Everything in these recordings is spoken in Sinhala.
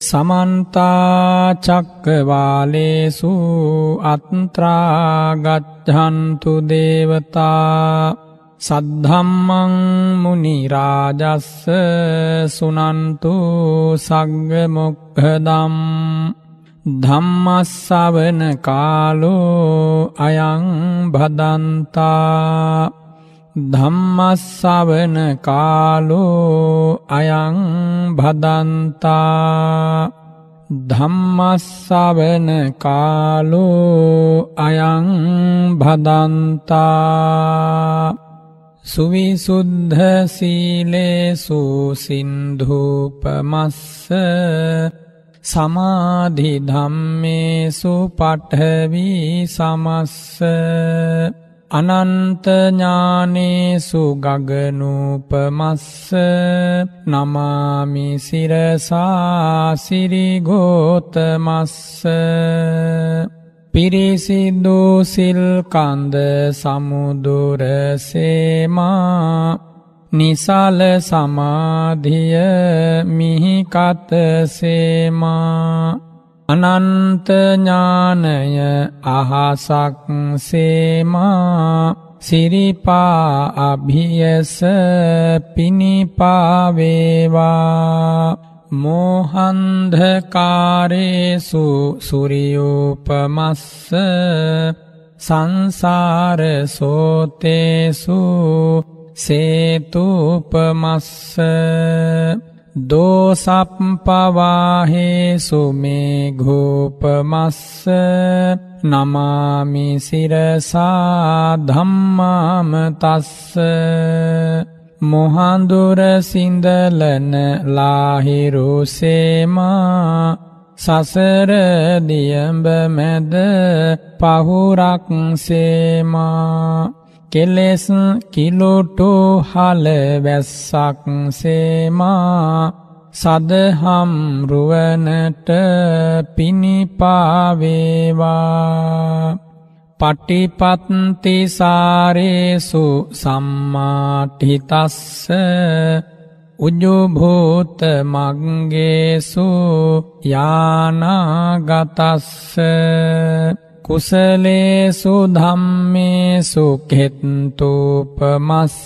සමන්තාචක්කවාලේසු අත්ත්‍රාගච්ඡන්තු දේවතා සද්ධම්මං මුනිරාජස්ස සුනන්තු සග්ගමොක්හදම් ධම්මස්සවන කාලෝ අයං භදන්තා ධම්මස්සවන කාලෝ අයං භදන්තා ධම්මස්සවන කාලෝ අයං භදන්තා සුවිසුද්ධ සීලේසු සින්ධූපමස්ස සමාධි ධම්මේසු පඨවි සමස්ස අනන්තඥානේසු ගගනූපමස්ස නමාමි සිරසාසිරිගෝතමස්ස පිරිසිදු සිල්කන්ද සමුදුරසේමා නිසාල සමාධිය මිහිකතසේමා අනන්තඥානය අහසක් සේමා. සිරිපා අභියස පිණිපාවේවා මෝහන්ධකාරේසු සුරියූපමස්ස. සංසාරසෝතේසු සේතුපමස්ස. දෝසප්පවාහේසු මේ ගෝපමස්ස නමාමි සිරසා ධම්මාමතස්ස මොහන්දුර සිඳලන ලාහිරුසේමා සසර දියඹ මැද පහුරක් සේමා කෙලෙස් කිලොටු හල වැස්සක් සේමා. සදහම් රුවනට පිණිපාවේවා. පටිපත්තිසාරේසු සම්මාටිතස්ස උජුභූත මංගේසු යානාගතස්ස. කුසලේසු ධම්මේසු කෙත්තූපමස්ස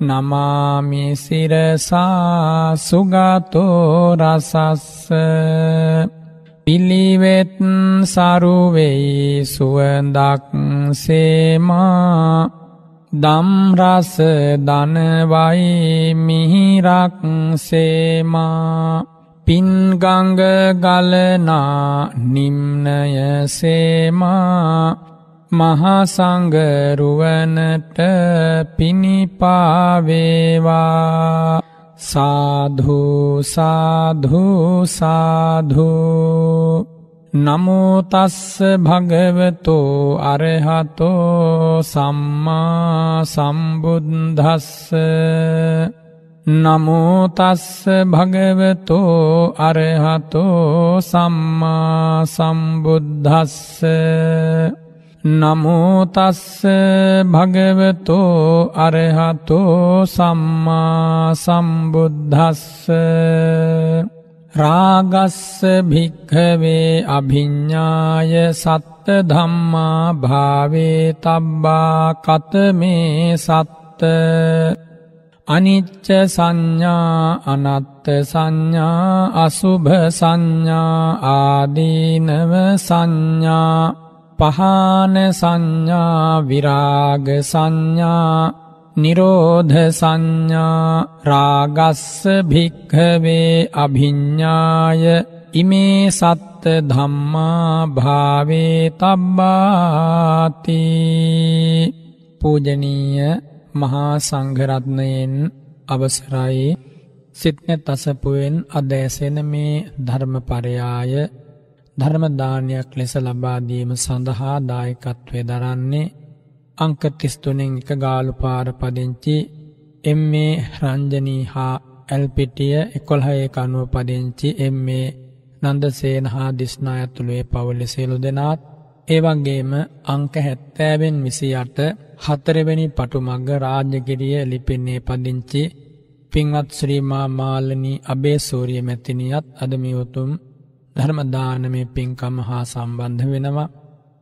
නමාමි සිරසා සුගතෝ රසස්ස පිළිවෙත් සරුවෙයි සුවඳක් සේමා දම්රස දනවයි මිහිරක් සේමා පින්ගංග ගලනා නිම්නය සේමා මහසංගරුවනට පිණිපාවේවා සාධූසාධූසාධූ නමෝතස්ස භගවතෝ අරහතෝ සම්මා සම්බුද්ධස්ස නමෝතස්ස භගවතෝ අරහතෝ සම්මා සම්බුද්ධස්ස නමෝතස්ස භගවතෝ අරහතෝ සම්මා සම්බුද්ධස්ස රාගස්ස භික්හවේ අභිඤ්ඥාය සත්ත ධම්මා භාවේ තබ්බා කතමේ සත්ත. අනිච්ච සංඥා අනත්ත සංඥා අසුභ සංඥා ආදීනව සංඥා පහන සංඥා විරාග සංඥා නිරෝධ සංඥා රාගස්ස භික්හවේ අභිඤ්ඥාය ඉමේ සත්ත ධම්මා භාවේ තබ්බාති. පූජනීය මහා සංඝරත්නයෙන් අවසරයි. සිත්නැත් අසපුුවෙන් අදෑසෙන මේ ධර්මපරයාය ධර්මදානයක් ලෙස ලබාදීම සඳහා දායකත්වය දරන්නේ අංක තිස්තුනෙන් එක ගාලු පාර පදිංචි එම් මේ රංජනී හා ඇල්පිටිය එකොල්හය කනුව පදිංචි එම් මේ නන්දසේන හා දිස්නා ඇතුළුවේ පවුලි සියලු දෙනාත් ඒවගේම අංක හැත්තෑවෙන් විසි අට හතරවෙනි පටුමග රාජ්‍යගිරිය ලිපෙන්නේ පදිංචි පින්වත් ශ්‍රීමා මාලනී අබේ සූරිය මැතිනියත් අදමියුතුම් ධර්මදානමය පින්කම හා සම්බන්ධ වෙනවා.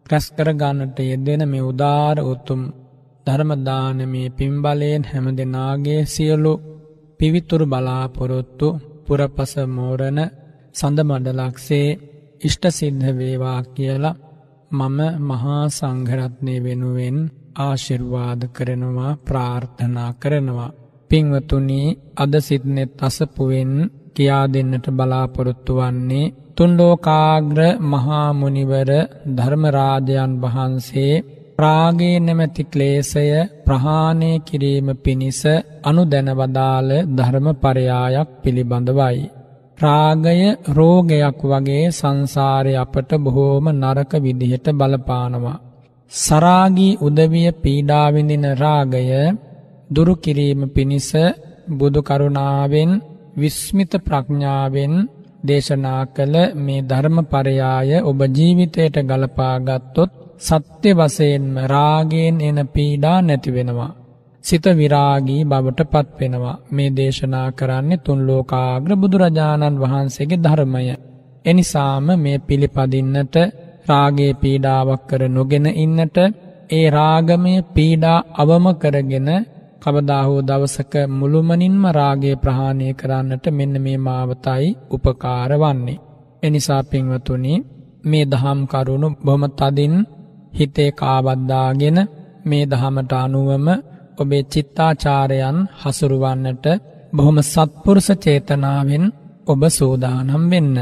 රැස්කර ගන්නට යෙදෙන මේ උදාර උතුම් ධර්මදානමේ පින්බලයෙන් හැම දෙනාගේ සියලු පිවිතුරු බලාපොරොත්තු පුරපස මෝරණ සඳ මඩලක්සේ ඉෂ්ට සිද්ධ වේවා කියලා මම මහා සංඝරත්නය වෙනුවෙන් ආශිර්වාද කරනවා ප්‍රාර්ථනා කරනවා. පින්වතුනී අද සිත්නෙත් අසපුුවෙන් කියා දෙන්නට බලාපොරොත්තු වන්නේ තුන්ලෝකාග්‍ර මහාමුනිවර ධර්මරාජයන් වහන්සේ ප්‍රාගේ නැමැති ක්ලේසය ප්‍රහාණය කිරීම පිණිස අනු දැනවදාළ ධර්ම පරයායක් පිළිබඳවයි. රාගය රෝගයක් වගේ සංසාරය අපට බොහෝම නරක විදිහට බලපානවා. සරාගී උදවිය පීඩාවිඳින රාගය දුරුකිරීම පිණිස බුදුකරුණාවෙන් විස්මිත ප්‍රඥාවෙන් දේශනා කළ මේ ධර්මපරයාය ඔබ ජීවිතයට ගලපාගත්තොත් සත්‍ය වසයෙන්ම රාගයෙන් එන පීඩා නැතිවෙනවා. සිත විරාගී බවට පත්වෙනවා මේ දේශනා කරන්නේ තුන්ලෝකාග්‍ර බුදුරජාණන් වහන්සේගේ ධර්මය. එනිසාම මේ පිළිපදින්නට රාගේ පීඩාවක් කර නොගෙන ඉන්නට ඒ රාගමය පීඩා අවම කරගෙන කවදාහෝ දවසක මුළුමනින්ම රාගේ ප්‍රහාණය කරන්නට මෙන්න මේ මාවතයි උපකාර වන්නේ. එනිසා පින්වතුනි මේ දහම් කරුණු බොහොම තදින් හිතේ කාබද්දාගෙන මේ දහමට අනුවම ඔබේ චිත්තාචාරයන් හසුරුවන්නට බොහොම සත්පුරුෂ චේතනාවෙන් ඔබ සූදානම් වෙන්න.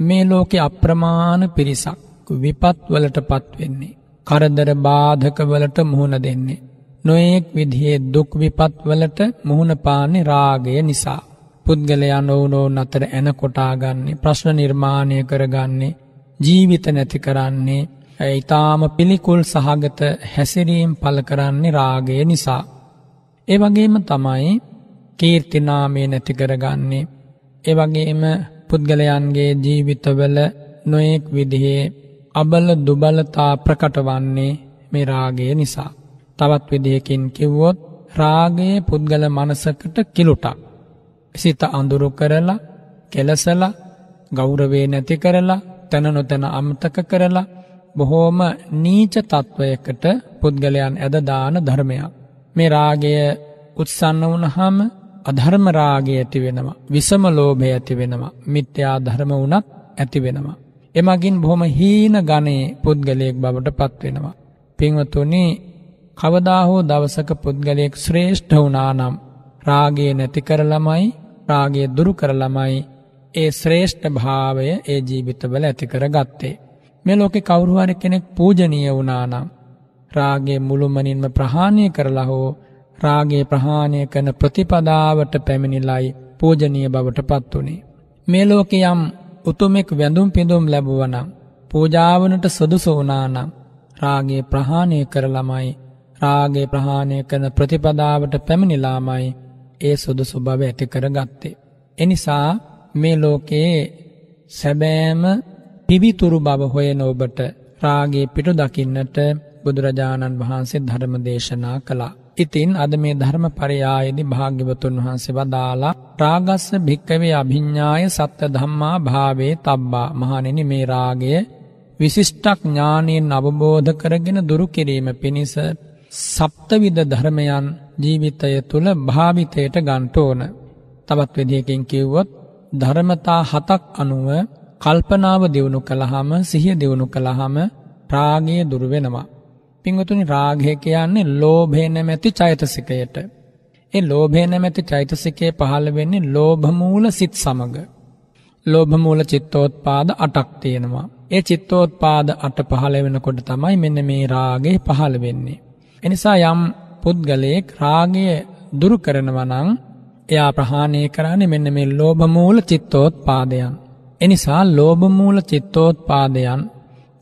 මේ ලෝකෙ අප්‍රමාණ පිරිසක් විපත්වලට පත්වෙන්නේ. කරදර බාධකවලට මුහුණ දෙන්නේ. නොයෙක් විදිහේ දුක් විපත්වලට මුහුණ පාන්නේ රාගය නිසා. පුද්ගලයන් ඔවුනෝන් අතර ඇන කොටාගන්නේ ප්‍රශ්න නිර්මාණය කරගන්නේ ජීවිත නැති කරන්නේ ඉතාම පිළිකුල් සහගත හැසිරීම් පල කරන්නේ රාගය නිසා. ඒ වගේම තමයි කීර්තිනාමේ නැති කරගන්නේ. ඒ වගේම පුද්ගලයන්ගේ ජීවිතවල නොයෙක් විදිහේ අබල දුබලතා ප්‍රකට වන්නේ මේ රාගය නිසා. තවත් විදිහකින් කිව්වොත් රාගයේ පුද්ගල මනසකට කිලුටක්. සිත අඳුරු කරලා කෙලසලා ගෞරවේ නැති කරලා තැන නොතැන අමතක කරලා බොහෝම නීච තත්ත්වයකට පුද්ගලයන් ඇදදාන ධර්මයක්. මේ රාගය උත්සන්න වනහම අධර්ම රාගය ඇති වෙනවා. විසම ලෝභය ඇති වෙනවා. මිත්‍යා ධර්ම වනත් ඇති වෙනවා. එමගින් බොහොම හීන ගණයේ පුද්ගලයෙක් බවට පත්වෙනවා. පින්වතුනි කවදාහෝ දවසක පුද්ගලයෙක් ශ්‍රේෂ්ඨ වුණා නම් රාගේ නැති කරළමයි රාගේ දුරු කරළමයි ඒ ශ්‍රේෂ්ඨ භාවය ඒ ජීවිතවල ඇති කර ගත්තේ. මේ ලෝකෙ කවුරුහරි කෙනෙක් පූජනීය වුණානම් රාගේ මුළුමනින්ම ප්‍රහාණය කරලා හෝ රාගේ ප්‍රහාණය කරන ප්‍රතිපදාවට පැමිණිලයි පූජනීය බවට පත් වුණේ. මේ ලෝකෙ යම් උතුමෙක් වැඳුම් පිඳුම් ලැබුවනම් පූජාවනට සුදුසු වුණානම් රාගේ ප්‍රහාණය කරළමයි රාගේ ප්‍රහාණය කරන ප්‍රතිපදාවට පැමිණිලාමයි ඒ සුදුසු බව ඇති කර ගත්තේ. එනිසා මේ ලෝකයේ සැබෑම පිවිතුරු බව හොයන ඔබට රාගේ පිටු දකින්නට බුදුරජාණන් වහන්සේ ධර්ම දේශනා කළා. ඉතින් අද මේ ධර්ම පරයායේදි භාග්‍යවතුන් වහන්සේ වදාලා රාගස්ස භික්කවේ අභිඤ්ඥාය සත්‍ය ධම්මා භාවේ තබ්බා මහනෙන මේ රාගය විශිෂ්ටක් ඥානයෙන් අවබෝධ කරගෙන දුරු කිරීම පිණිස සප්තවිධ ධර්මයන් ජීවිතය තුළ භාවිතයට ගන්ටෝන. තවත් විදිහකින් කිව්වොත් ධර්මතා හතක් අනුව කල්පනාව දියුණු කළහම සිහිය දියුණු කළහම රාගය දුරුවෙනවා. පිංගතුනි රාගය කියන්නේ ලෝභය නැමැති චෛතසිකයට. ඒ ලෝභය නැමැති චෛතසිකය පහළ වෙන්නේ ලෝභමූල සිත් සමග. ලෝභමූල චිත්තෝත්පාද අටක් තියෙනවා. ඒ චිත්තෝත්පාද අට පහළ වෙනකොට තමයි මෙන්න මේ රාගේ පහළ වෙන්නේ. එනිසා යම් පුද්ගලයෙක් රාගය දුරු කරනවනං එයා ප්‍රහාණය කරන්නේ මෙන්න මේ ලෝභමූල චිත්තෝත්පාදයන්. එනිසා ලෝභමූල චිත්තෝත්පාදයන්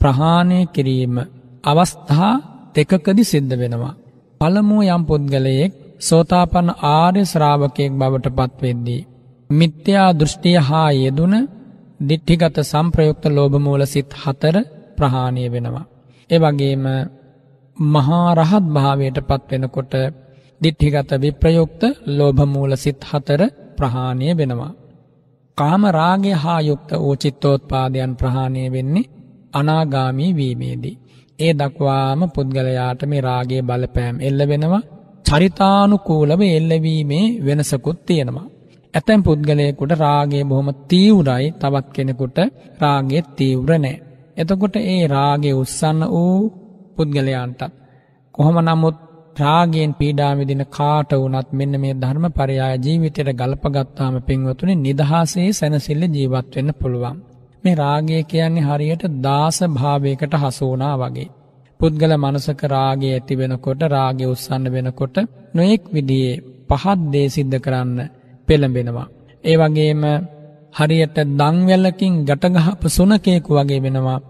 ප්‍රහාණය කිරීම අවස්ථා දෙකකදි සිද්ධ වෙනවා. පළමුුව යම් පුද්ගලයෙක් සෝතාපන්න ආර්ය ශ්‍රාවකයෙක් බවට පත්වෙද්දී. මිත්‍යා දෘෂ්ටිය හා යෙදුන දිට්ඨිගත සම්ප්‍රයුක්ත ලෝභමූල සිත් හතර ප්‍රහාණය වෙනවා. එවගේම මහා රහත් භාවයට පත්වෙනකොට දිට්ඨිගත විප්‍රයුක්ත ලෝභමූල සිත් හතර ප්‍රහාණය වෙනවා. කාම රාගය හා යුක්ත වූ චිත්තෝත්පාදයන් ප්‍රහාණය වෙන්නේ අනාගාමී වීමේදී. ඒ දක්වාම පුද්ගලයාට මේ රාගේ බලපෑම් එල්ල වෙනවා චරිතානුකූලව එල්ලවීමේ වෙනසකුත් තියෙනවා. ඇතැම් පුද්ගලයකුට රාගේ බොහොම තීවරයි තවත් කෙනෙකුට රාගේ තීවර නෑ. එතකොට ඒ රාගේ උත්සන්න වූ පුද්ගලයන්ටත්. කොහොම නමුත් රාගයෙන් පීඩාවිදින කාට වනත් මෙන්න මේ ධර්ම පරයාය ජීවිතයට ගල්පගත්තාම පින්වතුනි නිදහසේ සැනසිල්ල ජීවත් වෙන්න පුළුවන්. මේ රාගය කියන්නේ හරියට දාස භාවයකට හසුවනා වගේ. පුද්ගල මනසක රාගය ඇති වෙනකොට රාගය උත්සන්න වෙනකොට නොයෙක් විදියේ පහත් දේ සිද්ධ කරන්න පෙළඹෙනවා. ඒ වගේම හරියට දංවැල්ලකින් ගැටගහප සුනකයෙකු වගේ වෙනවා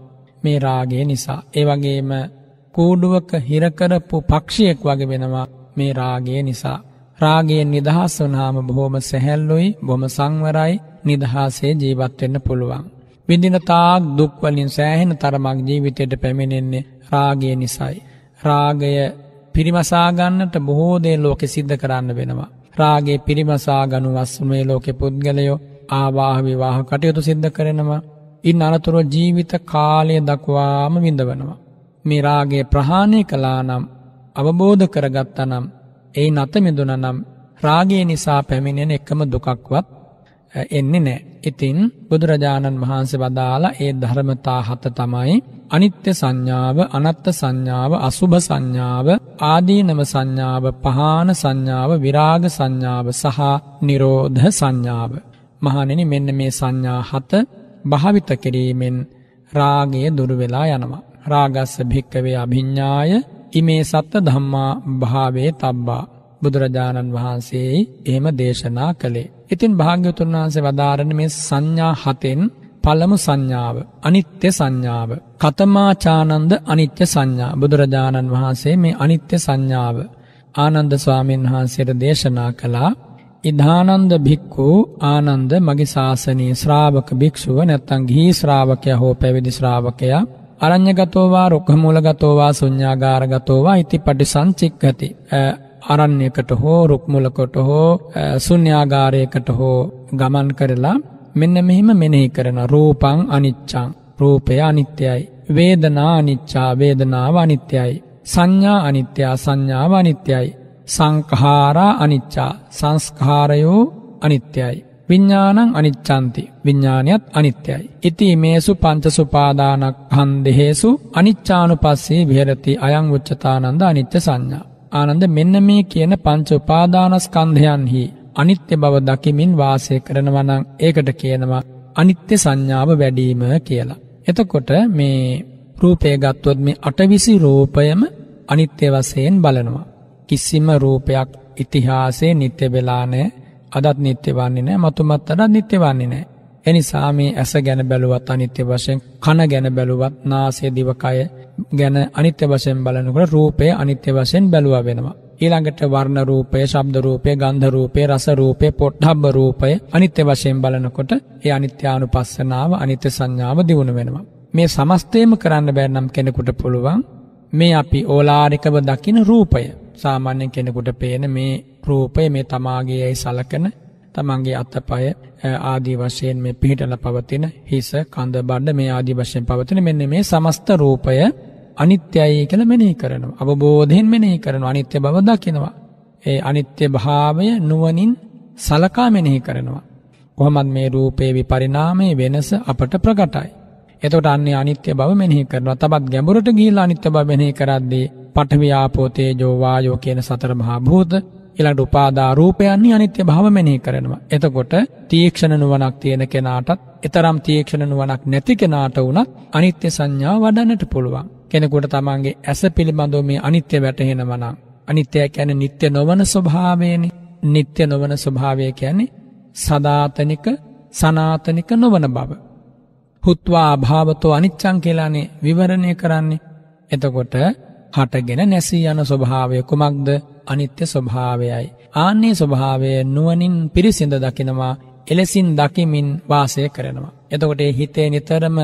මේ රාගය නිසා. ඒ වගේම කූඩුවක හිරකරපු පක්ෂියෙක් වගේ වෙනවා මේ රාගය නිසා. රාගයෙන් නිදහස් වනාම බොහෝම සැහැල්ලුයි බොම සංවරයි නිදහසේ ජීවත්වෙන්න පුළුවන්. විඳින තාක් දුක්වලින් සෑහෙන තරමක් ජීවිතයට පැමිණෙන්නේ රාගය නිසයි. රාගය පිරිමසාගන්නට බොහෝදේ ලෝකෙ සිද්ධ කරන්න වෙනවා. රාගේ පිරිමසා ගනු වස්සුනේ ලෝකෙ පුද්ගලයෝ ආවාහ විවාහ කටයුතු සිද්ධ කරනවා. ඉන් අනතුරුව ජීවිත කාලය දක්වාම විඳවනවා. මේ රාගේ ප්‍රහාණය කලා නම් අවබෝධ කරගත්ත නම් ඒ නතමිදුන නම් රාගේ නිසා පැමිණෙන එකම දුකක්වත් එන්නේ නෑ. ඉතින් බුදුරජාණන් වහන්සේ වදාලා ඒ ධර්මතා හත තමයි අනිත්‍ය සංඥාව අනත්ත සංඥාව අසුභ සංඥාව ආදීනම සංඥාව පහාන සංඥාව විරාග සංඥාව සහ නිරෝධ සංඥාව. මහනෙන මෙන්න මේ සංඥා හත භාවිත කිරීමෙන් රාගය දුරුවෙලා යනවා. රාගස්ස භික්කවේ අභිඤ්ඥාය ඉමේ සත්ත ධම්මා භාවේ තබ්බා. බුදුරජාණන් වහන්සේ එහෙම දේශනා කළේ. ඉතින් භාග්‍යතුන් වහන්සේ වදාරණ මේ සංඥා හතෙන් පළමු සංඥාව අනිත්‍ය සංඥාව. කතමාචානන්ද අනිත්‍ය සංඥා බුදුරජාණන් වහන්සේ මේ අනිත්‍ය සංඥාව ආනන්ද ස්වාමීන් වහන්සේට දේශනා කළා ඉධානන්ද භික්කු ආනන්ද මගේ ශාසනී ශ්‍රාවක භික්ෂුව නැත්තං ගිහි ශ්‍රාවකය හෝ පැවිදි ශ්‍රාවකයා අරං්‍යගතෝවා රුක්හමූලගතෝවා සුඥාගාරගතෝවා ඉති පටි සංචික්කති අරණ්‍යකට හෝ රුක්මුලකොට හෝ සුන්‍යාගාරයකට හෝ ගමන් කරලා මෙන්න මෙහිම මෙනෙහි කරන රූපං අනිච්චං රූපය අනිත්‍යයි. වේදනා අනිච්චා වේදනාව අනිත්‍යයි. සංඥා අනිත්‍යා සංඥාව අනිත්‍යයි. සංකහාරා අනිච්චා සංස්කාරයෝ අනිත්‍යයි. විඤ්ඥානං අනිච්චන්ති විඤ්ඥානයත් අනිත්‍යයි. ඉති මේසු පංචසුපාදානක් හන්දෙහේසු අනිච්චානු පස්සේ විහරති අයං උච්චතානන්ද අනිච්ච සංඥා. ආනන්ද මෙන්න මේ කියන පංච උපාදානස්කන්ධයන්හි අනිත්‍ය බව දකිමින් වාසය කරනවනං ඒකට කියනවා අනිත්‍ය සංඥාව වැඩීම කියලා. එතකොට මේ රූපය ගත්වොත් මේ අටවිසි රූපයම අනිත්‍ය වසයෙන් බලනවා. කිසිම රූපයක් ඉතිහාසේ නිත්‍ය වෙලානෑ අදත් නිත්‍ය වන්නේ නෑ මතුමත් අඩත් නිත්‍ය වන්නේ නෑ. එනිසා මේ ඇස ගැන බැලුවත් අනිත්‍ය වශයෙන් කන ගැන බැලුවත් නාසේ දිවකය ගැන අනිත්‍ය වශයෙන් බලනකොට රූපය අනිත්‍ය වශයෙන් බැලුව වෙනවා. ඊළඟට වර්ණ රූපය ශබ්ද රූපය ගන්ධ රූපය රස රූපය පොට්හබ්බ රූපය අනිත්‍ය වශයෙන් බලනකොට ඒ අනිත්‍යානු පස්සනාව අනිත්‍ය සංඥාව දියුණු වෙනවා. මේ සමස්තයම කරන්න බැන්නම් කෙනෙකුට පුළුවන් මේ අපි ඕලාරිකව දකින රූපය සාමාන්‍යෙන් කෙනෙකුට පේන මේ රූපය මේ තමාගේ ඇයි සලකන තමන්ගේ අත්තපය ආදී වශයෙන් මේ පිහිටල පවතින හිස කඳ බඩ මේ ආදී වශයෙන් පවතින මෙන්න මේ සමස්ත රූපය අනිත්‍යයි කළ මෙනෙහි කරනවා. අවබෝධයෙන් මෙනෙහි කරනවා අනිත්‍ය බව දකිනවා. ඒ අනිත්‍ය භාවය නුවනින් සලකා මෙනෙහි කරනවා. කොහොමත් මේ රූපේ විපරිනාමයේ වෙනස අපට ප්‍රකටයි. එතකොට අන්නේ අනිත්‍ය බව මෙනෙහි කරනවා. තවත් ගැඹුරට ගිහිල්ලා අනිත්‍ය බව මෙනෙහි කරද්දී පඨවි ආපෝ තේජෝ වායෝ කියන සතර මහා භූත ඊළඟට උපාදා රූපයන්හි අනිත්‍ය භාව මෙනෙහි කරනවා. එතකොට තීක්ෂණ නුවණක් තියෙන කෙනාටත්, ඊතරම් තීක්ෂණ නුවණක් නැති කෙනාට වුණත් අනිත්‍ය සංඥාව වඩන්නට පුළුවන්. කෙනෙකුට තමන්ගේ ඇස පිළිබඳව මේ අනිත්‍ය වැටහෙනවා නම් අනිත්‍යය කියන්නේ නිත්‍ය නොවන ස්වභාවයනේ. නිත්‍ය නොවන ස්වභාවය කියන්නේ සදාතනික සනාතනික නොවන බව. හුත්වා අභාවතෝ අනිච්චං කියලානේ විවරණය කරන්නේ. එතකොට හටගෙන නැසී යන ස්වභාවය කුමක්ද අනිත්‍ය ස්වභාවයයි. ආන්නේ ස්වභාවය නුවනින් පිරිසිඳ දකිනවා එලෙසින් දකිමින් වාසය කරනවා. එතකොට හිතේ නිතරම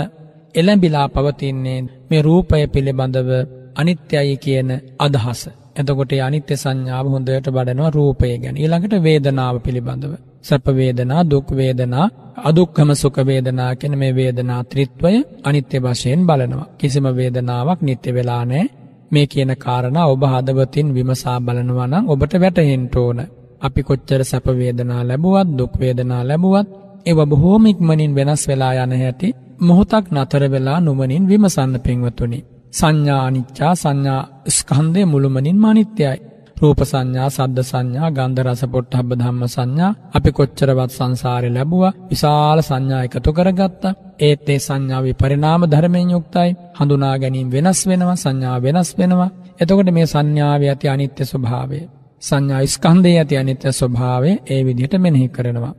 එළඹිලා පවතින්නේ මේ රූපය පිළිබඳව අනිත්‍යයි කියන අදහස. එතකොට අනිත්‍ය සංඥාව හොඳට වඩනවා රූපය ගැන. ඊළඟට වේදනාව පිළිබඳව. සැප වේදනා, දුක් වේදනා, අදුක්ඛම සුඛ වේදනා කියන මේ වේදනා ත්‍රිත්වය අනිත්‍ය වශයෙන් බලනවා. කිසිම වේදනාවක් නිට්ටය වෙලා නැහැ. මේ කියන කාරණා ඔබ හදවතින් විමසා බලනවා නම් ඔබට වැටහෙන්න ඕන. අපි කොච්චර සැප වේදනා ලැබුවත්, දුක් වේදනා ලැබුවත් ඒව බොහෝම ඉක්මනින් වෙනස් වෙලා යන හැටි මොහොතක් නතර වෙලා නුමනින් විමසන්න පින්වතුනි. සංඥා අනිච්චා සංඥා ස්කන්ධය මුළුමනින්ම අනිත්‍යයි. රූප සංඥා, සද්ද සංඥා, ගන්ධ රස පොට්ටබ්බ ධම්ම සංඥා අපි කොච්චරවත් සංසාරේ ලැබුවා. විශාල සංඥා එකතු කරගත්තා. ඒත් ඒ සංඥා විපරිණාම ධර්මයෙන් යුක්තයි. හඳුනා ගැනීම වෙනස් වෙනවා, සංඥා වෙනස් වෙනවා. එතකොට මේ සංඥාවේ ඇති අනිත්‍ය ස්වභාවය, සංඥා ස්කන්ධයේ ඇති අනිත්‍ය ස්වභාවය ඒ විදිහට මෙනෙහි කරනවා.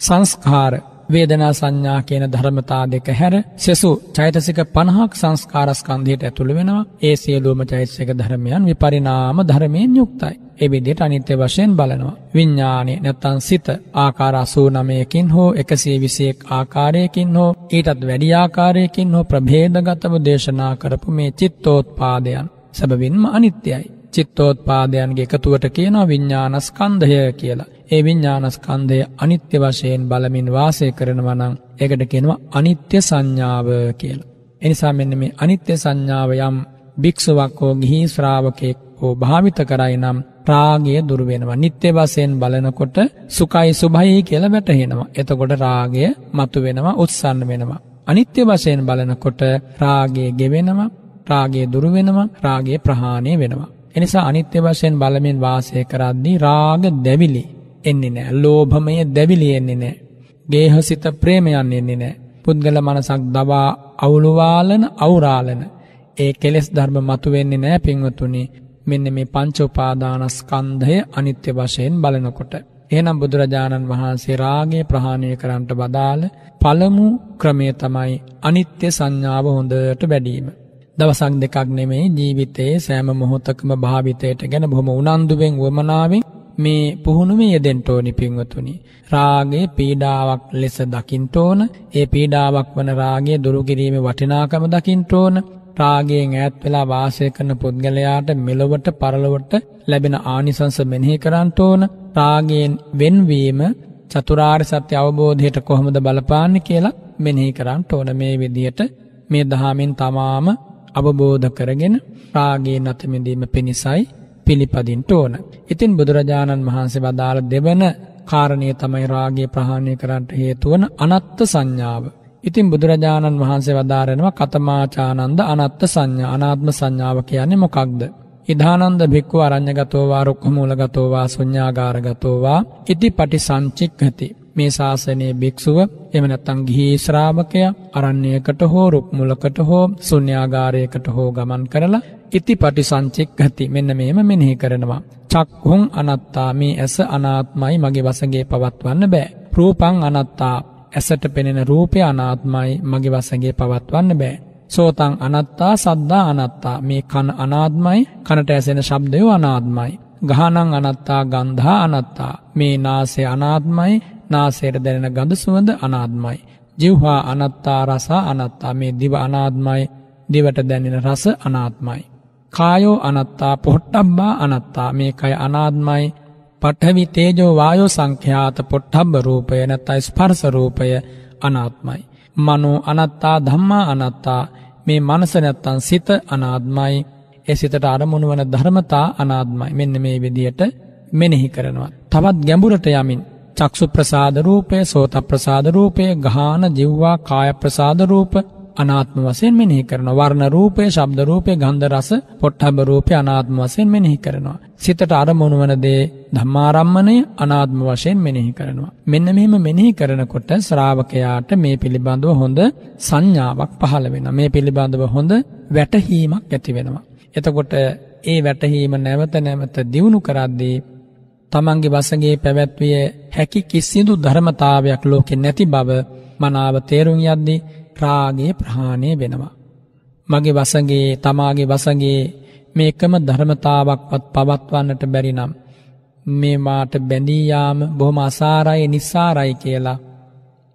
සංස්කාර වේදනා සංඥා කියන ධර්මතා දෙක හැර සෙසු චෛතසික 50ක් සංස්කාරස්කන්ධයට ඇතුළු වෙනවා. ඒ සියලුම චෛතසික ධර්මයන් විපරිණාම ධර්මයෙන් යුක්තයි. ඒ විදිහට අනිත්‍ය වශයෙන් බලනවා. විඥානේ නැත්තම් සිත ආකාර 89කින් හෝ 121 ආකාරයකින් හෝ ඊටත් වැඩි ආකාරයකින් හෝ ප්‍රභේදගතව දේශනා කරපු මේ චිත්තෝත්පාදයන් සැබවින්ම අනිත්‍යයි. චිත්තෝත්පාදයන්ගේ එකතුවට කියනවා විඤ්ඥානස්කන්දය කියලා. ඒ විඤ්ඥානස්කන්දය අනිත්‍ය වශයෙන් බලමින් වාසය කරනවා නම් එකට කෙනවා අනිත්‍ය සංඥාව කියලා. එනිසා මෙන්න මේ අනිත්‍ය සංඥාව යම් භික්ෂුවක් හෝ ගිහි ශ්‍රාවකෙක් හෝ භාවිත කරයි නම් රාගය දුර වෙනවා. නිත්‍ය වශයෙන් බලනකොට සුඛයි සුභයි කියලා වැටහෙනවා. එතකොට රාගය මතු වෙනවා, උත්සන්න වෙනවා. අනිත්‍ය වශයෙන් බලනකොට රාගය ගෙවෙනවා, රාගය දුරු වෙනවා, රාගය ප්‍රහාණය වෙනවා. එනිසා අනිත්‍ය වශයෙන් බලමින් වාසය කරද්දී රාග දැවිලි එන්නේ නැහැ. ලෝභමය දැවිලි එන්නේ නැහැ. ගේහසිත ප්‍රේමයන් එන්නේ නැහැ. පුද්ගල මනසක් දවා අවුලුවාලන අවුරාලන ඒ කෙලෙස් ධර්ම මතුවෙන්නේ නැහැ පින්වතුනි. මෙන්න මේ පංච උපාදානස්කන්ධය අනිත්‍ය වශයෙන් බලනකොට එහෙනම් බුදුරජාණන් වහන්සේ රාගය ප්‍රහාණය කරන්නට වදාළ පළමු ක්‍රමය තමයි අනිත්‍ය සංඥාව හොඳට වැඩිම. දවසක් දෙකක් නෙමෙයි ජීවිතයේ සෑම මොහොතකම භාවිතයට ගැන බොහොම උනන්දුවෙන් වමනාවෙන් මේ පුහුණුවේ යෙදෙන්න ඕනි පින්වතුනි. රාගය පීඩාවක් ලෙස දකින්න ඕන. ඒ පීඩාවක් වන රාගය දුරු කිරීමේ වටිනාකම දකින්න ඕන. රාගයෙන් ඈත් වෙලා වාසය කරන පුද්ගලයාට මෙලොවට පරලොවට ලැබෙන ආනිසංස මෙනෙහි කරන්න ඕන. රාගයෙන් වෙන්වීම චතුරාර්ය සත්‍ය අවබෝධයට කොහොමද බලපාන්නේ කියලා මෙනෙහි කරන්න ඕන මේ විදිහට මේ දහමින් තමාම අවබෝධ කරගෙන රාගයේ නැතමෙදීම පිණිසයි පිළිපදින්ට ඕන. ඉතින් බුදුරජාණන් වහන්සේ වදාළ දෙවන කාරණය තමයි රාගය ප්‍රහාණය කරන්නට හේතුවන අනත්ත සංඥාව. ඉතින් බුදුරජාණන් වහන්සේ වදාරනවා කතමාචානන්ද අනත්ත සංඥා අනාත්ම සංඥාව කියන්නේ මොකක්ද? ඉදානන්ද භික්ඛු අරඤ්‍යගතෝවා රුක්ඛමූලගතෝවා ශුඤ්ඤාගාරගතෝවා ඉති පටිසංචික්ඛති මේ ශාසනයේ භික්ෂුව එම නැත්නම් ගිහි ශ්‍රාවකයා අරණ්‍යයකට හෝ රුක් මුලකට හෝ ශුන්‍යාගාරයකට හෝ ගමන් කරලා ඉතිපටි සංචික්ඛති මෙන්න මේම මෙනෙහි කරනවා. චක්ඛුං අනත්තා මේ ඇස අනාත්මයි මගේ වසඟේ පවත්වන්න බෑ. රූපං අනත්තා ඇසට පෙනෙන රූපය අනාත්මයි මගේ වසඟේ පවත්වන්න බෑ. සෝතං අනත්තා සද්දා අනත්තා. මේ කන අනාත්මයි කනට ඇසෙන ශබ්දය අනාත්මයි. ගහනං අනත්තා ගන්ධා අනත්තා. මේ නාසය අනාත්මයි නාසයට දැනෙන ගඳ සුවඳ අනාත්මයි. ජිව්හා අනත්තා රස අනත්තා මේ දිව අනාත්මයි දිවට දැනෙන රස අනාත්මයි. කායෝ අනත්තා පොට්ටබ්බා අනත්තා මේ කය අනාත්මයි පඨවි තේජෝ වායෝ සංඛ්‍යාත පොට්ටබ්බ රූපය නැත්නම් ස්පර්ශ රූපය අනාත්මයි. මනෝ අනත්තා ධම්මා අනත්තා මේ මනස නැත්තම් සිත අනාත්මයි. ඒ සිතට අරමුණු වන ධර්මතා අනාත්මයි. මෙන්න මේ විදියට මෙනෙහි කරනවා. තවත් ගැඹුරට යමින් චක්සු ප්‍රසාද රූපය, සෝත ප්‍රසාද රූපය, ගාහන, ජීවවා, කාය ප්‍රසාද රූප අනාත්ම වශයෙන් මෙනෙහි කරනවා. වර්ණ රූපය, ශබ්ද රූපය, ගන්ධ රස, පොට්ටබ්බ රූපය අනාත්ම වශයෙන් මෙනෙහි කරනවා. සිතට අරමුණු වන දේ ධම්මාරම්මණය අනාත්ම වශයෙන් මෙනෙහි කරනවා. මෙන්න මෙහෙම මෙනෙහි කරනකොට ශ්‍රාවකයාට මේ පිළිබඳව හොඳ සංඥාවක් පහළ වෙනවා. මේ පිළිබඳව හොඳ වැටහීමක් ඇති වෙනවා. එතකොට ඒ වැටහීම නැවත නැවත දියුණු කරද්දී තමන්ගේ වසගේ පැවැත්විය හැකි කිසිදු ධර්මතාවයක් ලෝකෙ නැති බව මනාව තේරුම් යද්දි රාගේ ප්‍රහාණය වෙනවා. මගේ වසගේ තමාගේ වසගේ මේකම ධර්මතාවක්වත් පවත්වන්නට බැරි නම් මේ මාට බැඳීයාම බොහොම අසාරයි නිස්සාරයි කියලා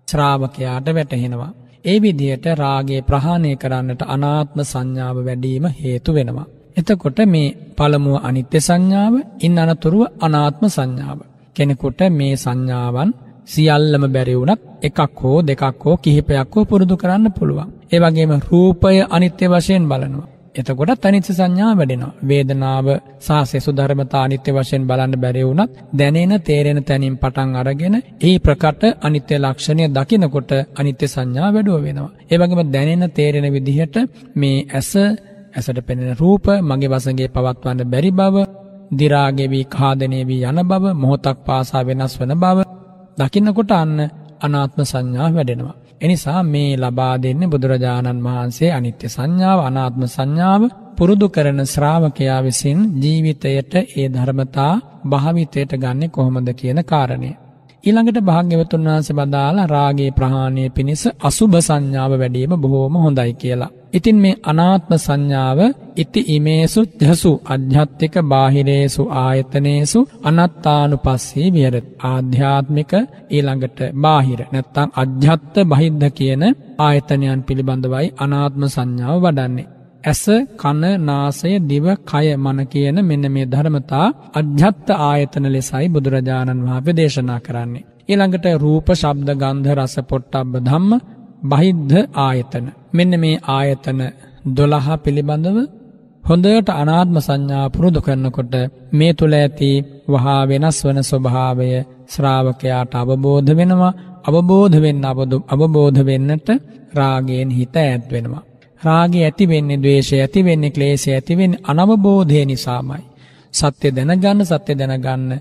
ශ්‍රාවකයාට වැටහෙනවා. ඒ විදිහට රාගේ ප්‍රහාණය කරන්නට අනාත්ම සංඥාව වැඩීම හේතු වෙනවා. එතකොට මේ පළමුුව අනිත්‍ය සංඥාව ඉන් අනතුරුව අනාත්ම සංඥාව. කෙනෙකුට මේ සංඥාවන් සියල්ලම බැරිවුනත් එකක් හෝ දෙකක් හෝ කිහිපයක් හෝ පුරුදු කරන්න පුළුවන්. ඒවගේම රූපය අනිත්‍ය වශයෙන් බලනවා. එතකොට අනිත්‍ය සංඥා වැඩෙනවා. වේදනාව සහ සෙසු ධර්මතා අනිත්‍ය වශයෙන් බලන්න බැරි වුණත් දැනෙන තේරෙන තැනින් පටන් අරගෙන ඒ ප්‍රකට අනිත්‍ය ලක්ෂණය දකිනකොට අනිත්‍ය සංඥා වැඩුව වෙනවා. ඒ වගේම දැනෙන තේරෙන විදිහට මේ ඇස ඇසට පෙනෙන රූප මගේ වසඟේ පවත්වන්න බැරි බව දිරාගෙවී කාදනය වී යන බව මොහොතක් පාසා වෙනස් වන බව දකින්නකොට අන්න අනාත්ම සංඥා වැඩෙනවා. එනිසා මේ ලබා දෙන්නේ බුදුරජාණන් වහන්සේ අනිත්‍ය සංඥාව අනාත්ම සංඥාව පුරුදු කරන ශ්‍රාවකයා විසින් ජීවිතයට ඒ ධර්මතා භාවිතයට ගන්නේ කොහොමද කියන කාරණය. ඊළඟට භාග්‍යවතුන් වහන්සේ බදාලා රාගේ ප්‍රහාණය පිණිස අසුභ සංඥාව වැඩීම බොහෝම හොඳයි කියලා. ඉතින් මේ අනාත්ම සංඥාව ඉති ඉමේසු ජසු අධ්‍යාත්මික බාහිරේසු ආයතනේසු අනත්තානුපස්සී විහෙරත් ආධ්‍යාත්මික ඊළඟට බාහිර නැත්තම් අධ්‍යාත්ත බහිද්ධ කියන ආයතනයන් පිළිබඳවයි අනාත්ම සංඥාව වඩන්නේ ඇස කන නාසය දිව කය මන කියන මෙන්න මේ ධර්මතා අධ්‍යත්ත ආයතන ලෙසයි බුදුරජාණන් වහන්සේ දේශනා කරන්නේ. ඊළඟට රූප ශබ්ද ගන්ධ රස පොට්ටබ්බ ධම්ම බහිද්ධ ආයතන. මෙන්න මේ ආයතන 12 පිළිබඳව හොඳට අනාත්ම සංඥා පුරුදු කරනකොට මේ තුල ඇති වහා වෙනස් වන ස්වභාවය ශ්‍රාවකයාට අවබෝධ වෙනවා අවබෝධ වෙන්න අවබෝධ වෙන්නට රාගයෙන් හිත ඈත් වෙනවා රාගය ඇති වෙන්නේ ද්වේෂය ඇති වෙන්නේ ක්ලේශය ඇති වෙන්නේ අනවබෝධය නිසාමයි. සත්‍ය දැනගන්න සත්‍ය දැනගන්න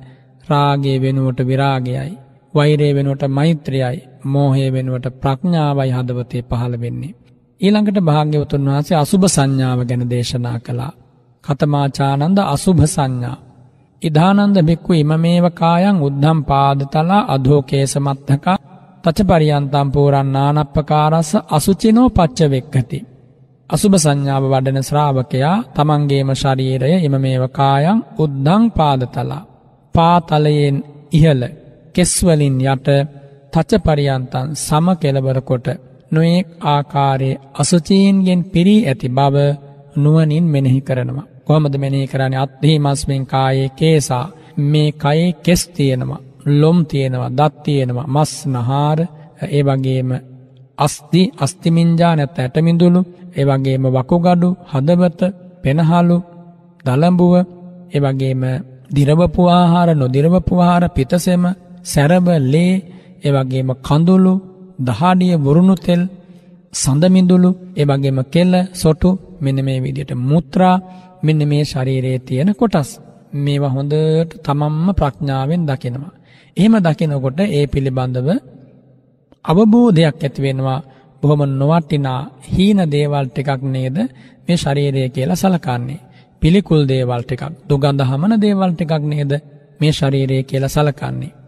රාගයේ වෙනුවට විරාගයයි. වෛරය වෙනුවට මෛත්‍රියයි. මෝහය වෙනුවට ප්‍රඥාවයි හදවතේ පහළ වෙන්නේ. ඊළඟට භාග්‍යවතුන් වහන්සේ අසුභ සංඥාව ගැන දේශනා කළා. කතමාචානන්ද අසුභ සංඥා. ඉදානන්ද බික්කු ඉමමේව කායන් උද්ධම් පාදතලා අධෝකේස මත්තකා තච පරියන්තම් පූරන්නානප්පකාරස්ස අසුචිනෝ පච්ච වෙක්කති. අසුභ සංඥාව වඩන ශ්‍රාවකයා තමන්ගේම ශරීරය එම මේව කායන් උද්දං පාදතලා. පාතලයෙන් ඉහළ කෙස්වලින් යට තච පරියන්තන් සම කෙලවරකොට නොයෙක් ආකාරයේ අසුචීන්ගෙන් පිරී ඇති බව නුවනින් මෙනෙහි කරනවා. කොහමද මෙනෙහි කරන්නේ අත්හිමස්මෙන් කායේ කේසා මේ කයේ කෙස් තියෙනවා ලොම් තියෙනවා දත් තියෙනවා මස් නහාර ඒ වගේම අස්ති අස්තිමින්ජා නැත්ත ඇටමිඳුළු ඒවගේම වකුගඩු හදවත පෙනහලු දළඹුව එවගේම දිරවපු ආහාර නොදිරවපු ආහාර පිතසෙම සැරබ ලේ එවගේම කඳුළු දහඩිය වරුණු තෙල් සඳමිඳුළු එවගේම කෙල්ල සොටු මෙන්න මේ විදියට මුත්‍රා මෙන්න මේ ශරීරයේ තියෙන කොටස් මේවා හොඳට තමම්ම ප්‍රඥාවෙන් දකිනවා. එහෙම දකිනකොට ඒ පිළිබඳව අවබෝධයක් ඇති වෙනවා බොහොම නොවටිනා හීන දේවල් ටිකක් නේද මේ ශරීරය කියලා සලකන්නේ. පිළිකුල් දේවල් ටිකක් දුගඳ හමන දේවල් ටිකක් නේද මේ ශරීරය කියලා සලකන්නේ.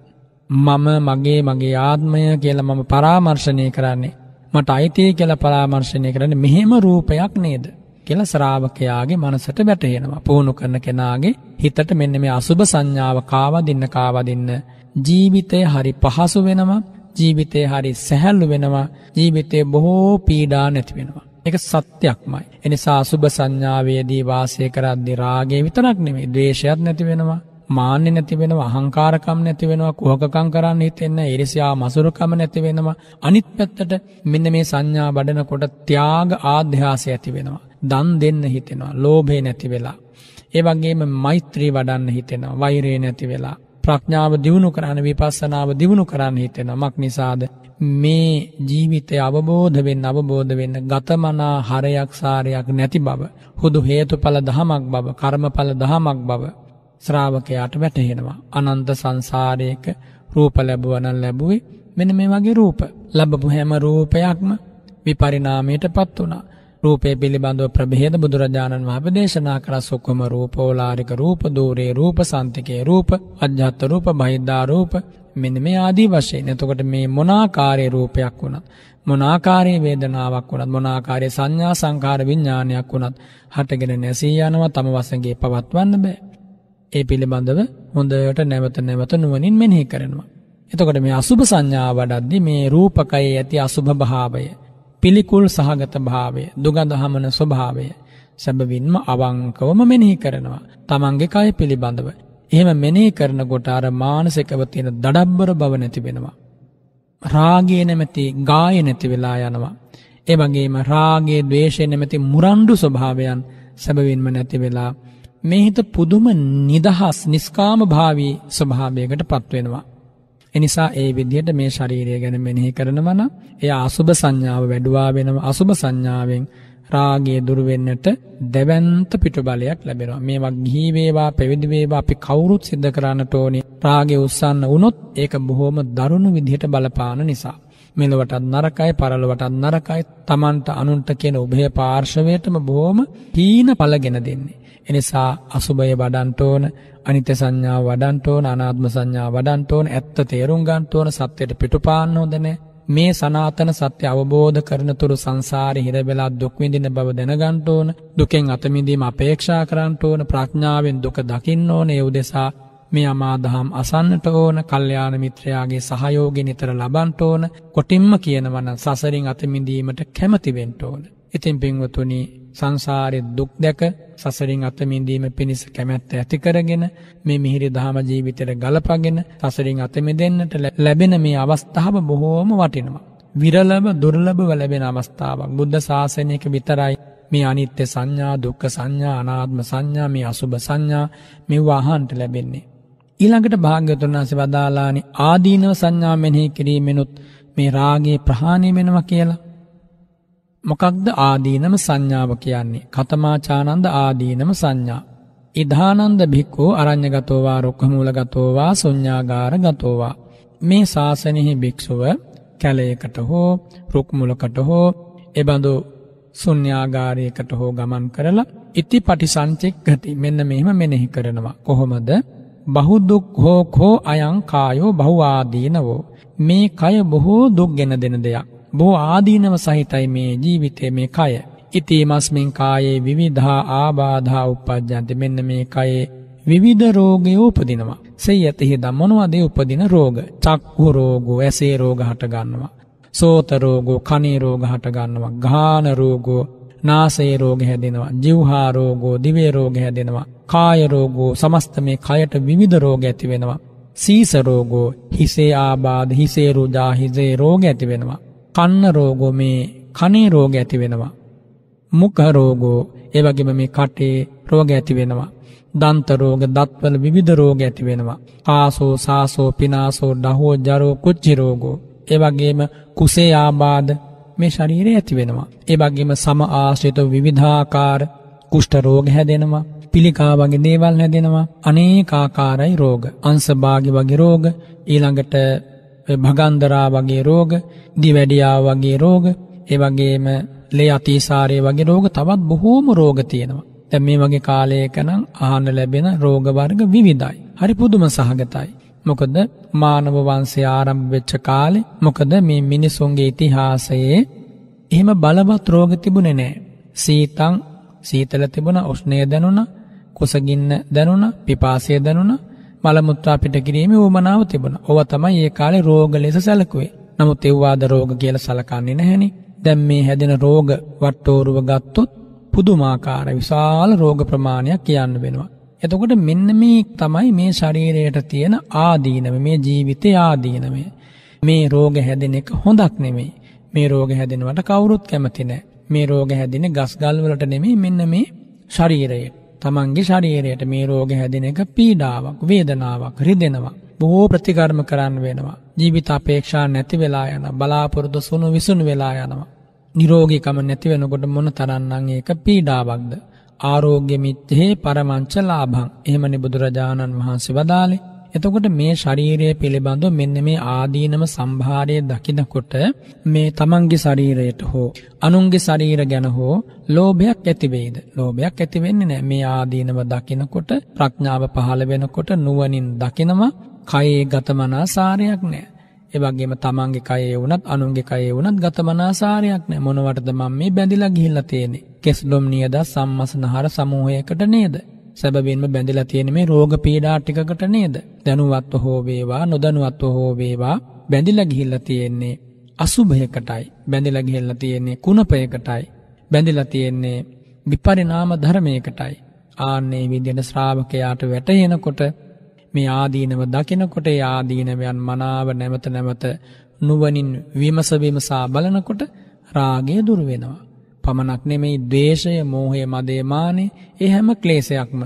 මම මගේ මගේ ආත්මය කියලා මම පරාමර්ශනය කරන්නේ. මට අයිතිය කියලා පරාමර්ශනය කරන්නේ මෙහෙම රූපයක් නේද. කියලා ශ්‍රාවකයාගේ මනසට වැටහෙනවා. පුහුණු කරන කෙනාගේ හිතට මෙන්න මේ අසුභ සංඥාව කාවදින්න කාවදින්න ජීවිතය හරි පහසු වෙනවා ජීවිතය හරි සැහැල්ලු වෙනවා ජීවිතය බොහෝ පීඩා නැති වෙනවා. එක සත්‍යයක්මයි. එනිසා සුභ සංඥාවේදී වාසය කරද්දි රාගේ විතරක් නෙමේ දේශයක් නැති වෙනවා. මාන්‍ය නැති වෙනවා අහංකාරකම් නැති වෙනවා කුහකකම් කරන්න හිතෙන්න ඉරිසියා මසුරුකම නැති වෙනවා. අනිත් පැත්තට මෙන්න මේ සංඥා බඩනකොට ත්‍යාග ආධ්‍යාසය ඇති වෙනවා. දන් දෙන්න හිතෙනවා ලෝභය නැති වෙලා. ඒ වගේම මෛත්‍රී වඩන්න හිතෙනවා වෛරය නැති වෙලා. ප්‍රඥාව දියුණු කරන්න විපස්සනාව දියුණු කරන්න හිතෙන මක් නිසාද? මේ ජීවිතය අවබෝධ වෙන්න අවබෝධ වෙන්න ගතමනා හරයක් සාරයක් නැති බව හුදු හේතුඵල දහමක් බව කර්මඵල දහමක් බව ශ්‍රාවකයාට වැටහෙනවා අනන්ත සංසාරයක රූප ලැබුවන ලැබුවේ මෙන මේ වගේ රූප ලබපු හැම රූපයක්ම විපරිනාමයට පත් වනා රූපය පිළිබඳව ප්‍රභේද බුදුරජාණන් වහන්සේ දේශනා කර සොක්කම රූපෝලාරික රූප දූරේ රූප සන්තිකේ රූප අජ්ජත් රූප බහිද්දා රූප මෙන්න මේ ආදී වශයෙන්. එතකොට මේ මොනාකාරයේ රූපයක් වුණත් මොනාකාරයේ වේදනාවක් වුණත් මොනාකාරයේ සංඥා සංකාර විඥානයක් වුණත් හටගෙන නැසී යනවා තම වසඟේ පවත්වන්න බෑ. ඒ පිළිබඳව හොඳට නැවත නැවත නුවණින් මෙනෙහි කරනවා. එතකොට මේ අසුභ සංඥා වඩද්දි මේ රූපකයේ ඇති අසුභ භාවය පිළිකුල් සහගත භාවය දුගඳ හමන ස්වභාවය සැබවින්ම අවංකවම මෙනෙහි කරනවා. තමන්ගේ කය පිළිබඳව. එහෙම මෙනෙහි කරන කොට අර මානසිකව තියෙන දඩබ්බර බව නැති වෙනවා. රාගය නැමැති ගාය නැති වෙලා යනවා. ඒ වගේම රාගයේ ද්වේෂය නැමැති මුරණ්ඩු ස්වභාවයන් සැබවින්ම නැති වෙලා මේ හිත පුදුම නිදහස් නිස්කාම භාවී ස්වභාවයකට පත්වෙනවා. එනිසා ඒ විදිහට මේ ශරීරය ගැන මෙනෙහි කරනවන එය අසුභ සංඥාව වැඩුවා වෙනව අසුභ සංඥාවෙන් රාගය දුරුවෙන්නට දැවන්ත පිටු බලයක් ලැබෙනවා. මේවා ගිහිවේවා පැවිදිවේවා අපි කවුරුත් සිද්ධ කරන්නට ඕනි රාගය උත්සන්න වුණොත් ඒක බොහෝම දරුණු විදිහට බලපාන නිසා. මෙලොවටත් නරකයි පරලොවටත් නරකයි තමන්ට අනුන්ට කියන උභය පාර්ශවයටම බොහෝම හීන පලගෙන දෙන්නේ. එනිසා අසුභය වඩන්ටෝන අනිත්‍ය සංඥාව වඩන්ටෝන අනාත්ම සංඥා වඩන්ටෝන ඇත්ත තේරුම් ගන්ටෝන සත්‍යයට පිටුපාන්න හොදනෑ මේ සනාතන සත්‍ය අවබෝධ කරනතුරු සංසාරය හිරවෙලා දුක්විඳින බව දැනගන්ට ඕන දුකෙන් අතමිදීම අපේක්ෂා කරන්නට ඕන ප්‍රඥාවෙන් දුක දකින්න ඕන ඒ උදෙසා මේ අමාදහම් අසන්නට ඕන කල්්‍යයාන මිත්‍රයාගේ සහයෝග නිතර ලබන්ට ඕන කොටින්ම කියනවන සසරින් අතමිදීමට කැමතිවෙන්ට ඕන. ඉතින් පින්වතුනි සංසාරෙ දුක් දැක සසරින් අතමින්දීම පිණිස කැමැත්ත ඇතිකරගෙන මේ මිහිරි දහම ජීවිතයට ගලපගෙන සසරින් අතමිදෙන්න්නට ලැබෙන මේ අවස්ථාව බොහෝම වටිනවා. විරලබ දුර්ලභව ලැබෙන අවස්ථාවක් බුද්ධ ශාසනයක විතරයි මේ අනිත්‍ය සංඥා දුක්ක සංඥා අනාත්ම සංඥා මේ අසුභ සංඥා මෙ වාහන්ට ලැබෙන්නේ. ඊළඟට භාග්‍යතුන් වන්සේ වදාලානි ආදීනව සංඥා මෙනෙහි කිරීමෙනුත් මේ රාගේ ප්‍රහාණය වෙනවා කියලා. මොකක්ද ආදීනම සංඥාව කියන්නේ කතමාචානන්ද ආදීනම සංඥා. ඉධානන්ද භික්කෝ අරං්ඥගතෝවා රුක්හමූලගතෝවා සුඥ්ඥාගාර ගතෝවා. මේ ශාසනයෙහි භික්‍ෂුව කැලයකට හෝ රුක්මුලකට හෝ එබඳු සුන්්‍යාගාරයකට හෝ ගමන් කරලා ඉති පටිසංචෙක් ගති මෙන්න මෙහෙම මෙනෙහි කරනවා. කොහොමද බහුදුක් හෝ කෝ අයං කායෝ බහුවාදීනවෝ. මේ කය බොහෝ දුක් ගෙන දෙන දෙයක්. බෝ ආදීනව සහිතයි මේ ජීවිතය මේ කය. ඉතිමස්මින් කායේ විවිධා ආබාධා උපද්ජන්ති මෙන්න මේ කයේ විවිධ රෝගය උපදිනවා. සෙයි ඇතිහි දම්මොනවදේ උපදින රෝග චක්හු රෝගෝ ඇසේ රෝග හටගන්නවා. සෝතරෝගෝ කනීරෝග හටගන්නවා. ගානරෝගෝ නාසේ රෝග හැදෙනවා. ජිව්හාරෝගෝ දිවේරෝග හැදෙනවා. කායරෝගෝ සමස්ත මේ කයට විවිධ රෝග ඇති වෙනවා. සීසරෝගෝ හිසේ ආබාධ හිසේරුජා හිසේ රෝග ඇති වෙනවා. කන්න රෝගෝ මේ කනේ රෝග ඇති වෙනවා. මුකරෝගෝ ඒවගේම මේ කටේ රෝග ඇති වෙනවා. දන්තරෝග දත්වල විවිධ රෝග ඇති වෙනවා. ආසෝ සාසෝ පිනාසෝ ඩහෝ ජරෝ කුච්චිරෝගෝ. ඒවගේම කුසේ ආබාධ මේ ශරීරය ඇති වෙනවා. ඒවගේම සම ආශ්‍රිත විවිධාකාර කුෂ්ට රෝග හැදෙනවා. පිළිකා වගේ දේවල් හැදෙනවා. අනේකාකාරයි රෝග. අංසභාගි වගේ රෝග ඊළඟට භගන්දරා වගේ රෝග දිවැඩියාව වගේ රෝග ඒවගේම ලේ අතිසාරය වගේ රෝග තවත් බොහෝම රෝග තියෙනවා. තැම් මේ වගේ කාලයකනම් ආහන්න ලැබෙන රෝගවර්ග විවිධයි. හරි පුදුම සහගතයි. මොකද මානව වන්සේ ආරම්භ වෙච්ච කාලෙ මොකද මේ මිනිසුන්ගේ ඉතිහාසයේ එහෙම බලවත් රෝග තිබුණෙ නෑ. සීතං සීතල තිබුණ උෂ්ණය දැනුන කුසගින්න දැනුන පිපාසය දැනුන මළමුත්‍රා පිට කිරීම ූමනාව තිබුණ ඕව තමයි ඒ කාලෙ රෝග ලෙස සැලකුවේ නමුත් එව්වාද රෝග කියල සලකන්නේ නැහැනි දැම් මේ හැදෙන රෝග වට්ටෝරුව ගත්තොත් පුදුමාකාර විශාල රෝග ප්‍රමාණයක් කියන්න වෙනවා. එතකොට මෙන්න මේ තමයි මේ ශරීරයට තියෙන ආදීනම මේ ජීවිතය ආදීනමය. මේ රෝග හැදෙන එක හොඳක් නෙමේ. මේ රෝග හැදෙනවට කවුරුත් කැමති නෑ. මේ රෝග හැදින ගස්ගල්වලට නෙමේ මෙන්න මේ ශරීරයට. තමන්ගේ ශරීරයට මේ රෝග හැදෙන එක පීඩාවක් වේදනාවක් රිදෙනවා. බොහෝ ප්‍රතිකර්ම කරන්න වෙනවා. ජීවිත අපේක්ෂා නැති වෙලා යන බලාපොරොත්තු සුණු විසුණු වෙලා යනවා. නිරෝගීකම නැති වෙනකොට මොන තරන්නම් ඒක පීඩාවක්ද. ආරෝග්‍ය මිත්‍යෙහි පරමංච ලාභං. එහෙමනි බුදුරජාණන් වහන්සේ වදාලේ. එතකොට මේ ශරීරය පිළිබඳව මෙන්න මේ ආදීනම සම්භාරය දකිනකොට මේ තමන්ගේ ශරීරයට හෝ අනුන්ගේ ශරීර ගැන හෝ ලෝභයක් ඇතිවෙයිද ලෝභයක් ඇතිවෙන්නේ නෑ මේ ආදීනව දකිනකොට ප්‍රඥාව පහළ වෙනකොට නුවනින් දකිනවා කයේ ගතමනා සාරයක් නෑ එවගේම තමන්ගේ කයේ වුණත් අනුන්ගේ කයේ වුණත් ගතමනාසාරයක් නෑ මොනවටද මම මේ බැඳිලා ගිහිල්ලා තියෙන්නේ? කෙස්ලොම් නියද සම්මසනහර සමූහයකට නේද? සැබවින්ම බැඳිලා තියෙන මේ රෝග පීඩා ටිකකට නේද? දැනුවත්ව හෝ වේවා නොදැනුවත්ව හෝ වේවා බැඳිලා ගිහිල්ලා තියෙන්නේ අසුභයකටයි. බැඳිලා ගිහිල්ලා තියෙන්නේ කුණපයකටයි. බැඳිලා තියෙන්නේ විපරිනාම ධර්මයකටයි. ආන්නේ විදියට ශ්‍රාවකයාට වැටහෙනකොට මේ ආදීනව දකිනකොට ඒ ආදීනවයන් මනාව නැවත නැවත නුවණින් විමස විමසා බලනකොට රාගය දුර වෙනවා. පමණක් නෙමෙයි ද්වේෂය, මෝහය, මදය, මානෙ, ඒ හැම ක්ලේශයක්ම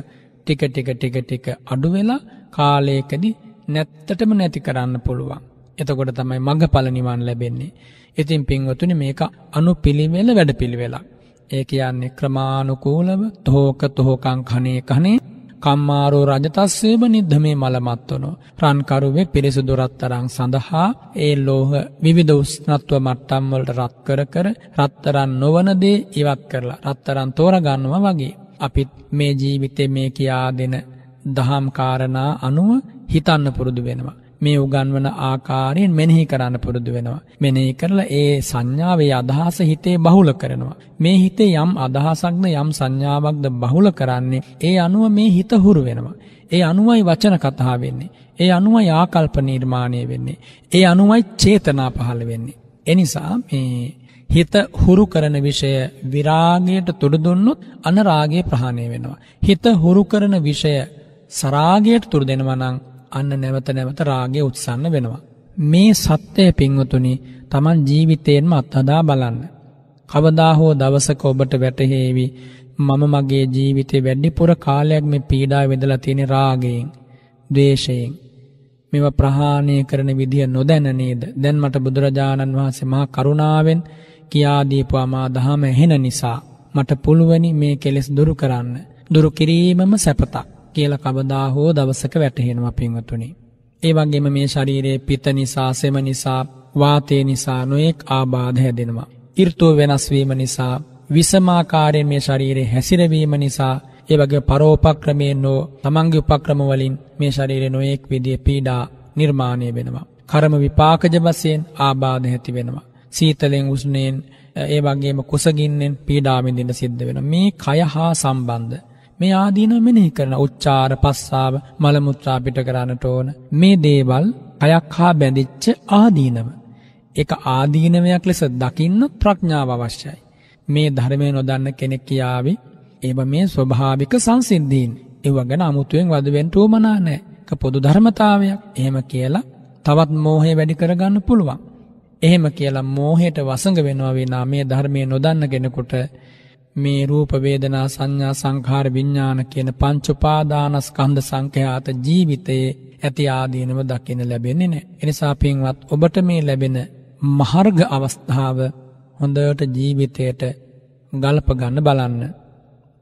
ටික ටික ටික ටික අඩු වෙලා කාලයකදී නැත්තටම නැති කරන්න පුළුවන්. එතකොට තමයි මගඵල නිවන් ලැබෙන්නේ. ඉතින් පින්වතුනි මේක අනුපිළිවෙල වැඩපිළිවෙලක්. ඒ කියන්නේ ක්‍රමානුකූලව තෝක තෝකං කනේ කනේ කම්මාරෝ රජතස්සේම නිද්ධමේ මලමත්වනෝ. රන්කරුවේ පිරිසිදු රත්තරං සඳහා ඒ ලෝහ විවිධ උස්නත්ව මට්ටම්වලට රත් කර කර රත්තරන් නොවන දේ ඉවත් කරලා රත්තරන් තෝරගන්නවා වගේ. අපිත් මේ ජීවිතේ මේ කියා දෙන දහම් කාරණා අනුව හිතන්න පුරුදු වෙනවා. මේ උගන්වන ආකාරයෙන් මෙනෙහි කරන්න පුරුදු වෙනවා. මෙනෙහි කරලා ඒ සංඥාවේ අදහස හිතේ බහුල කරනවා. මේ හිතේ යම් අදහසක්ද යම් සංඥාවක්ද බහුල කරන්නේ ඒ අනුව මේ හිත හුරු වෙනවා. ඒ අනුවයි වචන කතා වෙන්නේ. ඒ අනුවයි ආකල්ප නිර්මාණය වෙන්නේ. ඒ අනුවයි චේතනා පහළ වෙන්නේ. එනිසා මේ හිත හුරු කරන විෂය විරාගයට තුඩු දුන්නොත් අනරාගය ප්‍රහාණය වෙනවා. හිත හුරු කරන විෂය සරාගයට තුරු දෙනවා නම් අන්න නැවත නැවත රාගය උත්සන්න වෙනවා. මේ සත්‍යය පින්වතුනි තමන් ජීවිතයෙන්ම අත්හදා බලන්න. කවදා හෝ දවසක ඔබට වැටහේවි මම මගේ ජීවිතේ වැඩිපුර කාලයක් මේ පීඩා විඳලා තියෙන රාගයෙන්, ද්වේෂයෙන්. මෙව ප්‍රහාණය කරන විදිය නොදැන නේද? දැන් මට බුදුරජාණන් වහන්සේ මහා කරුණාවෙන් කියා දීපුවා මා දහම ඇහෙන නිසා මට පුළුවනි මේ කෙලෙස් දුරු කරන්න. දුරු කිරීමම සැපතක්. කියලා කවදා හෝ දවසක වැටහෙනවා පින්වතුනි. ඒ වගේම මේ ශරීරයේ පිත නිසා, සෙම නිසා, වාතය නිසා නොඑක් ආබාධ හැදෙනවා. ඍතු වෙනස් වීම නිසා, විසමාකාරයෙන් මේ ශරීරයේ හැසිරවීම නිසා, ඒ වගේ පරෝපක්‍රමයෙන් නෝ තමන්ගේ උපක්‍රම වලින් මේ ශරීරයේ නොඑක් විදිහේ පීඩා නිර්මාණය වෙනවා. කර්ම විපාකජ වශයෙන් ආබාධ ඇති වෙනවා. සීතලෙන් උෂ්ණයෙන් ඒ වගේම කුසගින්නෙන් පීඩා විඳින්න සිද්ධ වෙනවා. මේ කය හා සම්බන්ධ මේ ආදීනව මෙනෙහි කරන උච්චාර පස්සාව මලමුත්‍රා පිට කරන්නට ඕන මේ දේවල් අයක් හා බැඳිච්ච ආදීනව. එක ආදීනවයක් ලෙස දකින්න ප්‍රඥාව අවශ්‍යයි. මේ ධර්මය නොදන්න කෙනෙක් කියාවි ඒව මේ ස්වභාවික සංසිද්ධීන් ඒව ගැන අමුතුවෙන් වදවෙන්ට උවමනා නෑ එක පොදු ධර්මතාවයක් එහෙම කියලා තවත් මෝහය වැඩි කරගන්න පුළුවන්. එහෙම කියලා මෝහයට වසඟ වෙනවා විනා මේ ධර්මය නොදන්න කෙනෙකුට මේ රූප වේදනා සංඥා සංඛාර විඥාන කියන පංච උපාදානස්කන්ධ සංඛ්‍යාත ජීවිතයේ ඇති ආදීනව දකින්න ලැබෙන්නේ නැහැ. එනිසා පින්වත් ඔබට මේ ලැබෙන මහර්ග අවස්ථාව හොඳට ජීවිතයට ගලප ගන්න බලන්න.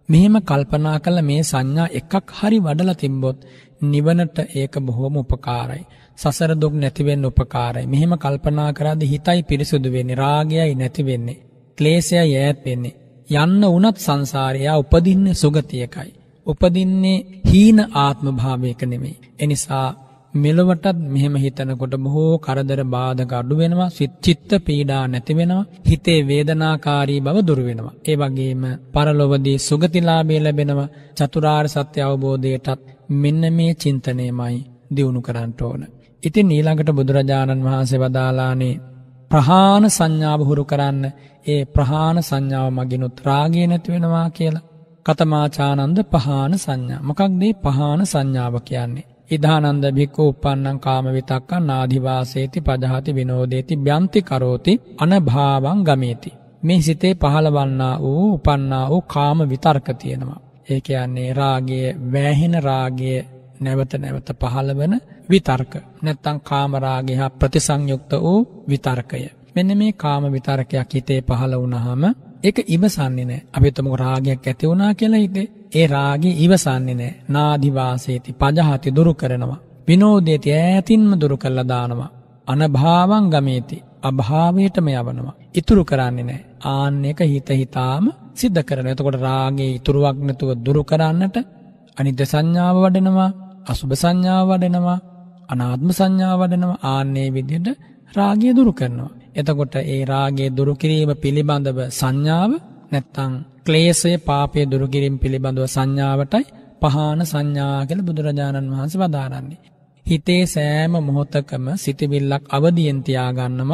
මෙහෙම කල්පනා කළ මේ සංඥා එකක් හරි වඩලා තිබ්බොත් නිවනට ඒක බොහොම උපකාරයි. සසර දුක් නැති වෙන්න උපකාරයි. මෙහෙම කල්පනා කරද්දී හිතයි පිරිසුදු වෙන්නේ, රාගයයි නැති වෙන්නේ, ක්ලේශයයි ඈත් වෙන්නේ. යන්න වුණත් සංසාරයා උපදින්නේ සුගතියකයි. උපදින්නේ හීන ආත්ම භාවයක නෙමෙයි. එනිසා මෙලොවටත් මෙහෙම හිතනකොට බොහෝ කරදර බාධක අඩු වෙනවා චිත්ත පීඩා නැති වෙනවා හිතේ වේදනාකාරී බව දුර වෙනවා ඒ වගේම පරලොවදී සුගතිලාභය ලැබෙනවා චතුරාර්ය සත්‍ය අවබෝධයටත් මෙන්න මේ චින්තනයමයි දියුණු කරන්න ඕන ඉතින් ඊළඟට බුදුරජාණන් වහන්සේ වදාලානේ ප්‍රහාණ සංඥාව හුරු කරන්න ඒ ප්‍රහාණ සංඥාව මගිනුත් රාගය නැති වෙනවා කියලා. කතමාචානන්ද පහාන සංඥා. මොකක්දේ පහාන සංඥාව කියන්නේ. ඉදානන්ද භික්කෝ උපන්නං කාම විතක්කං නාදිවාසේති පජහති විනෝදේති බ්‍යන්ති කරෝති අනභාවං ගමේති. මේ සිතේ පහළවන්නා වූ උපන්නා වූ කාම විතර්ක තියෙනවා. ඒ කියන්නේ රාගය වෑහෙන රාගය නැවත නැවත පහළවන විතර්ක. නැත්තං කාමරාගය හා ප්‍රතිසංයුක්ත වූ විතර්කය. මෙන්න මේ කාම විතරකයක් හිතේ පහළ වුණාම ඒක ඉවසන්නේ නැහැ. අපි හිතමු රාගයක් ඇති වුණා කියලා හිතේ. ඒ රාගය ඉවසන්නේ නැහැ. නාදි වාසේති පජහති දුරු කරනවා. විනෝදේති ඈතින්ම දුරු කළා දානවා. අනභාවං ගමේති අභාවයටම යවනවා. ඉතුරු කරන්නේ නැහැ. ආන්න එක හිත හිතාම සිද්ධ කරනවා. එතකොට රාගේ ඉතුරුවක් නැතුව දුරු කරන්නට අනිත්‍ය සංඥාව වඩනවා, අසුභ සංඥාව වඩනවා, අනාත්ම සංඥාව වඩනවා. ආන්නේ විදිහට රාගය දුරු කරනවා. එතකොට ඒ රාගය දුරු කිරීම පිළිබඳව සංඥාව නැත්තම් ක්ලේශය පාපය දුරු කිරීම පිළිබඳව සංඥාවටයි පහාන සංඥා කියලා බුදුරජාණන් වහන්සේ වදාරන්නේ. හිතේ සෑම මොහොතකම සිතවිල්ලක් අවදියෙන් තියාගන්නම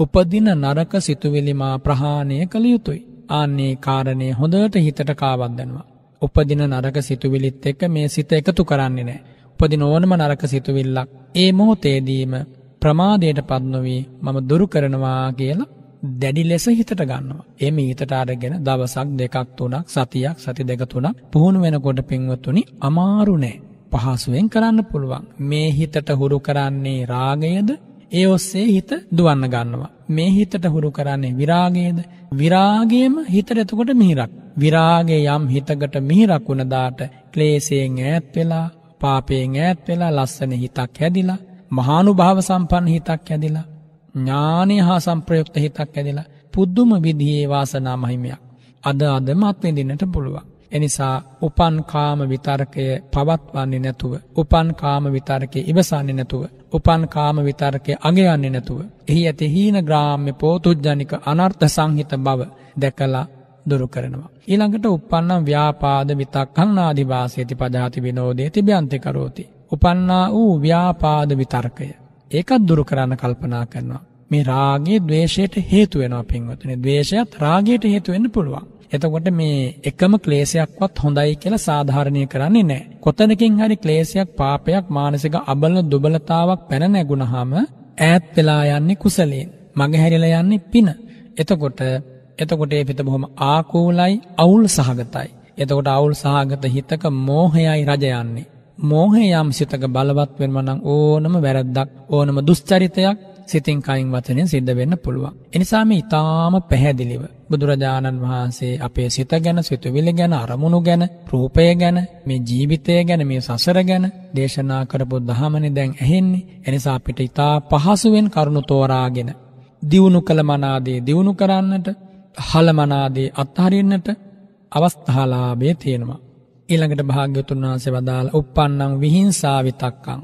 උපදින නරක සිතුවිලි මා ප්‍රහාණය කළ යුතුය. ආන්නේ කාරණය හොඳට හිතට කාවද්දනවා. උපදින නරක සිතුවිලිත් එක්ක මේ සිත එකතු කරන්නේ නෑ. උපදින ඕනම නරක සිතුවිල්ලක් ඒ මොහොතේදීම ප්‍රමාදයට පත්නොවී මම දුරු කරනවා කියලා දැඩි ලෙස හිතට ගන්නවා. එම හිතට අරගෙන දවසක් දෙකක් තුනක් සතියක් සති දෙක තුනක් පුහුණු වෙනකොට පින්වත්තුනි අමාරු නෑ. පහසුවෙන් කරන්න පුළුවන්. මේ හිතට හුරු කරන්නේ රාගයද ඒ ඔස්සේ හිත දුවන්න ගන්නවා. මේ හිතට හුරු කරන්නේ විරාගයේද විරාගයම හිතට එතකොට මිහිරක්. විරාගේ යම් හිතකට මිහිරක් වුණදාට ක්ලේසයෙන් ඈත් වෙලා පාපයෙන් ඈත් වෙලා ලස්සන හිතක් හැදිලා මහානු භාව සම්පන්න හිතක් හැදිලා ඥානය හා සම්ප්‍රයුක්ත හිතක් ඇදිලා පුද්දුම විදිහේ වාසනා මහිමයක්. අද අද මත්විඳින්නට පුළුවන්. එනිසා උපන් කාම විතර්කය පවත්වන්නේ නැතුව. උපන් කාම විතර්කය ඉවසන්නේ නැතුව. උපන් කාම විතර්කය අගයන්නේ නැතුව. එහි ඇති හීන ග්‍රාම්‍ය පෝතුජ්ජනික අනර්ථ සංහිත බව දැකලා දුරු කරනවා. ඊළඟට උපන්නම් ව්‍යාපාද විතක්කංනාදිවාසේති පජාති විනෝදේ තිබ්‍යන්ති කරෝති. උපන්නා වූ ව්‍යාපාද විතර්කය. ඒකත් දුරු කරන්න කල්පනා කරනවා. මේ රාගේ දවේශයට හේතු වෙනවා පින්වතුනි. ද්වේෂයත් රාගයට හේතු වෙන්න පුළුවන්. එතකොට මේ එකම ක්ලේශයක්වත් හොඳයි කියලා සාධාරණය කරන්නේ නැහැ. කොතනකින් හරි ක්ලේශයක් පාපයක් මානසික අබල දුබලතාවක් පැන නැගුණාම ඈත් වෙලා යන්නේ කුසලයෙන්. මගහැරිලා යන්නේ පින. එතකොට එතකොට ඒ පිට බොහොම ආකූලයි අවුල් සහගතයි. එතකොට අවුල් සහගත හිතක මෝහයයි රජ යන්නේ. මෝහය යම් සිතක බලවත් වෙනවා නම් ඕනම වැරද්දක් ඕනම දුස්චරිතයක් සිතින් කයින් වචනෙන් සිද්ධ වෙන්න පුළුවන්. එනිසා මේ ඊටාම පැහැදිලිව බුදුරජාණන් වහන්සේ අපේ සිත ගැන සිතුවිලි ගැන අරමුණු ගැන රූපය ගැන මේ ජීවිතය ගැන මේ සසර ගැන දේශනා කරපු දහමනේ දැන් ඇහෙන්නේ. එනිසා අපිට ඊටා පහසුවෙන් කරුණු තෝරාගෙන දියුණු කළ මනාදී දියුණු කරන්නට හල මනාදී අත්හරින්නට අවස්ථාලාභය තියෙනවා. ඊළඟට භාග්‍යතුන් වහන්සේ වදාළ uppannam විහිංසා විතක්කං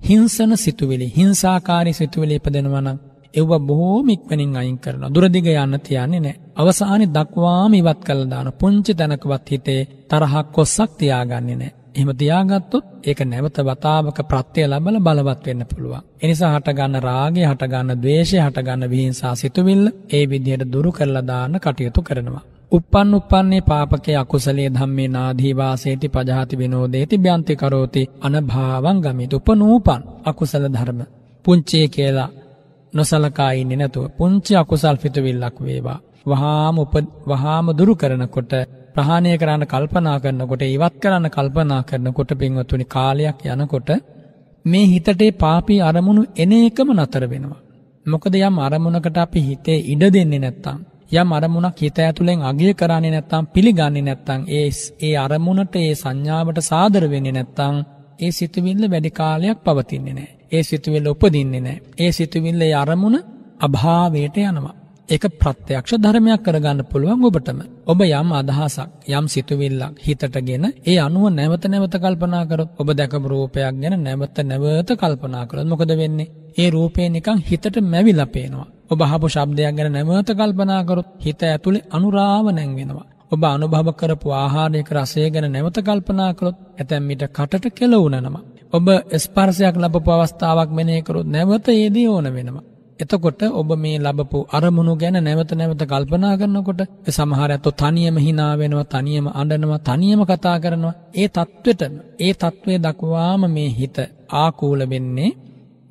හිංසන සිතුවිලි හිංසාකාරී සිතුවිලි ඉපදෙනවා නම් ඒව බොහෝම ඉක්මනින් අයින් කරනවා දුරදිග යන්න තියන්නේ නැහැ අවසානයේ දක්වාම ඉවත් කළා දාන පුංචි තැනකවත් හිතේ තරහක් කොස්සක් තියාගන්නේ නැහැ එහෙම තියාගත්තොත් ඒක නැවත වතාවක ප්‍රත්‍ය ලබල බලවත් වෙන්න පුළුවන්. එනිසා හටගන්න රාගය, හටගන්න ද්වේෂය, හටගන්න විහිංසා සිතුවිල්ල ඒ විදිහට දුරු කරලා දාන්න කටයුතු කරනවා. උපන් උපන්නේ පාපකේ අකුසලයේ ධම්මේ නාදී වාසේති පජහති විනෝදේති බ්‍යන්ති කරෝති අනභාවං ගමිත උපනූපන් අකුසල ධර්ම. පුංචේ කියලා නොසලකා ඉන්නේ නැතුව පුංචි අකුසල් පිටවිල්ලක් වේවා. වහාම උප වහාම දුරු කරනකොට ප්‍රහාණය කරන්න කල්පනා කරනකොට ඉවත් කරන්න කල්පනා කරනකොට පින්වතුනි කාලයක් යනකොට මේ හිතටේ පාපී අරමුණු එන එකම නතර වෙනවා. මොකද යම් අරමුණකට අපි හිතේ ඉඩ දෙන්නේ නැත්තම් යම් අරමුණක් හිත ඇතුලෙන් අගය කරන්නේ නැත්නම් පිළිගන්නේ නැත්නම් ඒ ඒ අරමුණට ඒ සංඥාවට සාදර වෙන්නේ නැත්නම් ඒ සිතුවිල්ල වැඩි කාලයක් පවතින්නේ නැහැ. ඒ සිතුවිල්ල උපදින්නේ නැහැ. ඒ සිතුවිල්ල ඒ අරමුණ අභාවයට යනවා. ඒක ප්‍රත්‍යක්ෂ ධර්මයක් කරගන්න පුළුවන් ඔබටම. ඔබ යම් අදහසක් යම් සිතුවිල්ලක් හිතටගෙන ඒ අනුව නැවත නැවත කල්පනා කරොත් ඔබ දැකපු රූපයක් ගැන නැවත නැවත කල්පනා කරොත් මොකද වෙන්නේ? ඒ රූපේ නිකන් හිතට මැවිලා පේනවා. ඔබ අහපු ශබ්දයක් ගැන නැවත කල්පනා කරොත් හිත ඇතුලේ අනුරාව නැංවෙනවා. ඔබ අනුභව කරපු ආහාරයක රසය ගැන නැවත කල්පනා කරොත් ඇතැම් විට කටට කෙලවුණනවා. ඔබ ස්පර්ශයක් ලැබපු අවස්ථාවක් මෙනෙහි කරොත් නැවත ඒ දේ ඕන වෙනවා. එතකොට ඔබ මේ ලැබපු අරමුණු ගැන නැවත නැවත කල්පනා කරනකොට සමහර අතෝ තනියම hina වෙනවා, තනියම අඬනවා, තනියම කතා කරනවා. ඒ தത്വෙට ඒ తත්වයේ දක්වාම මේ හිත ආකූල වෙන්නේ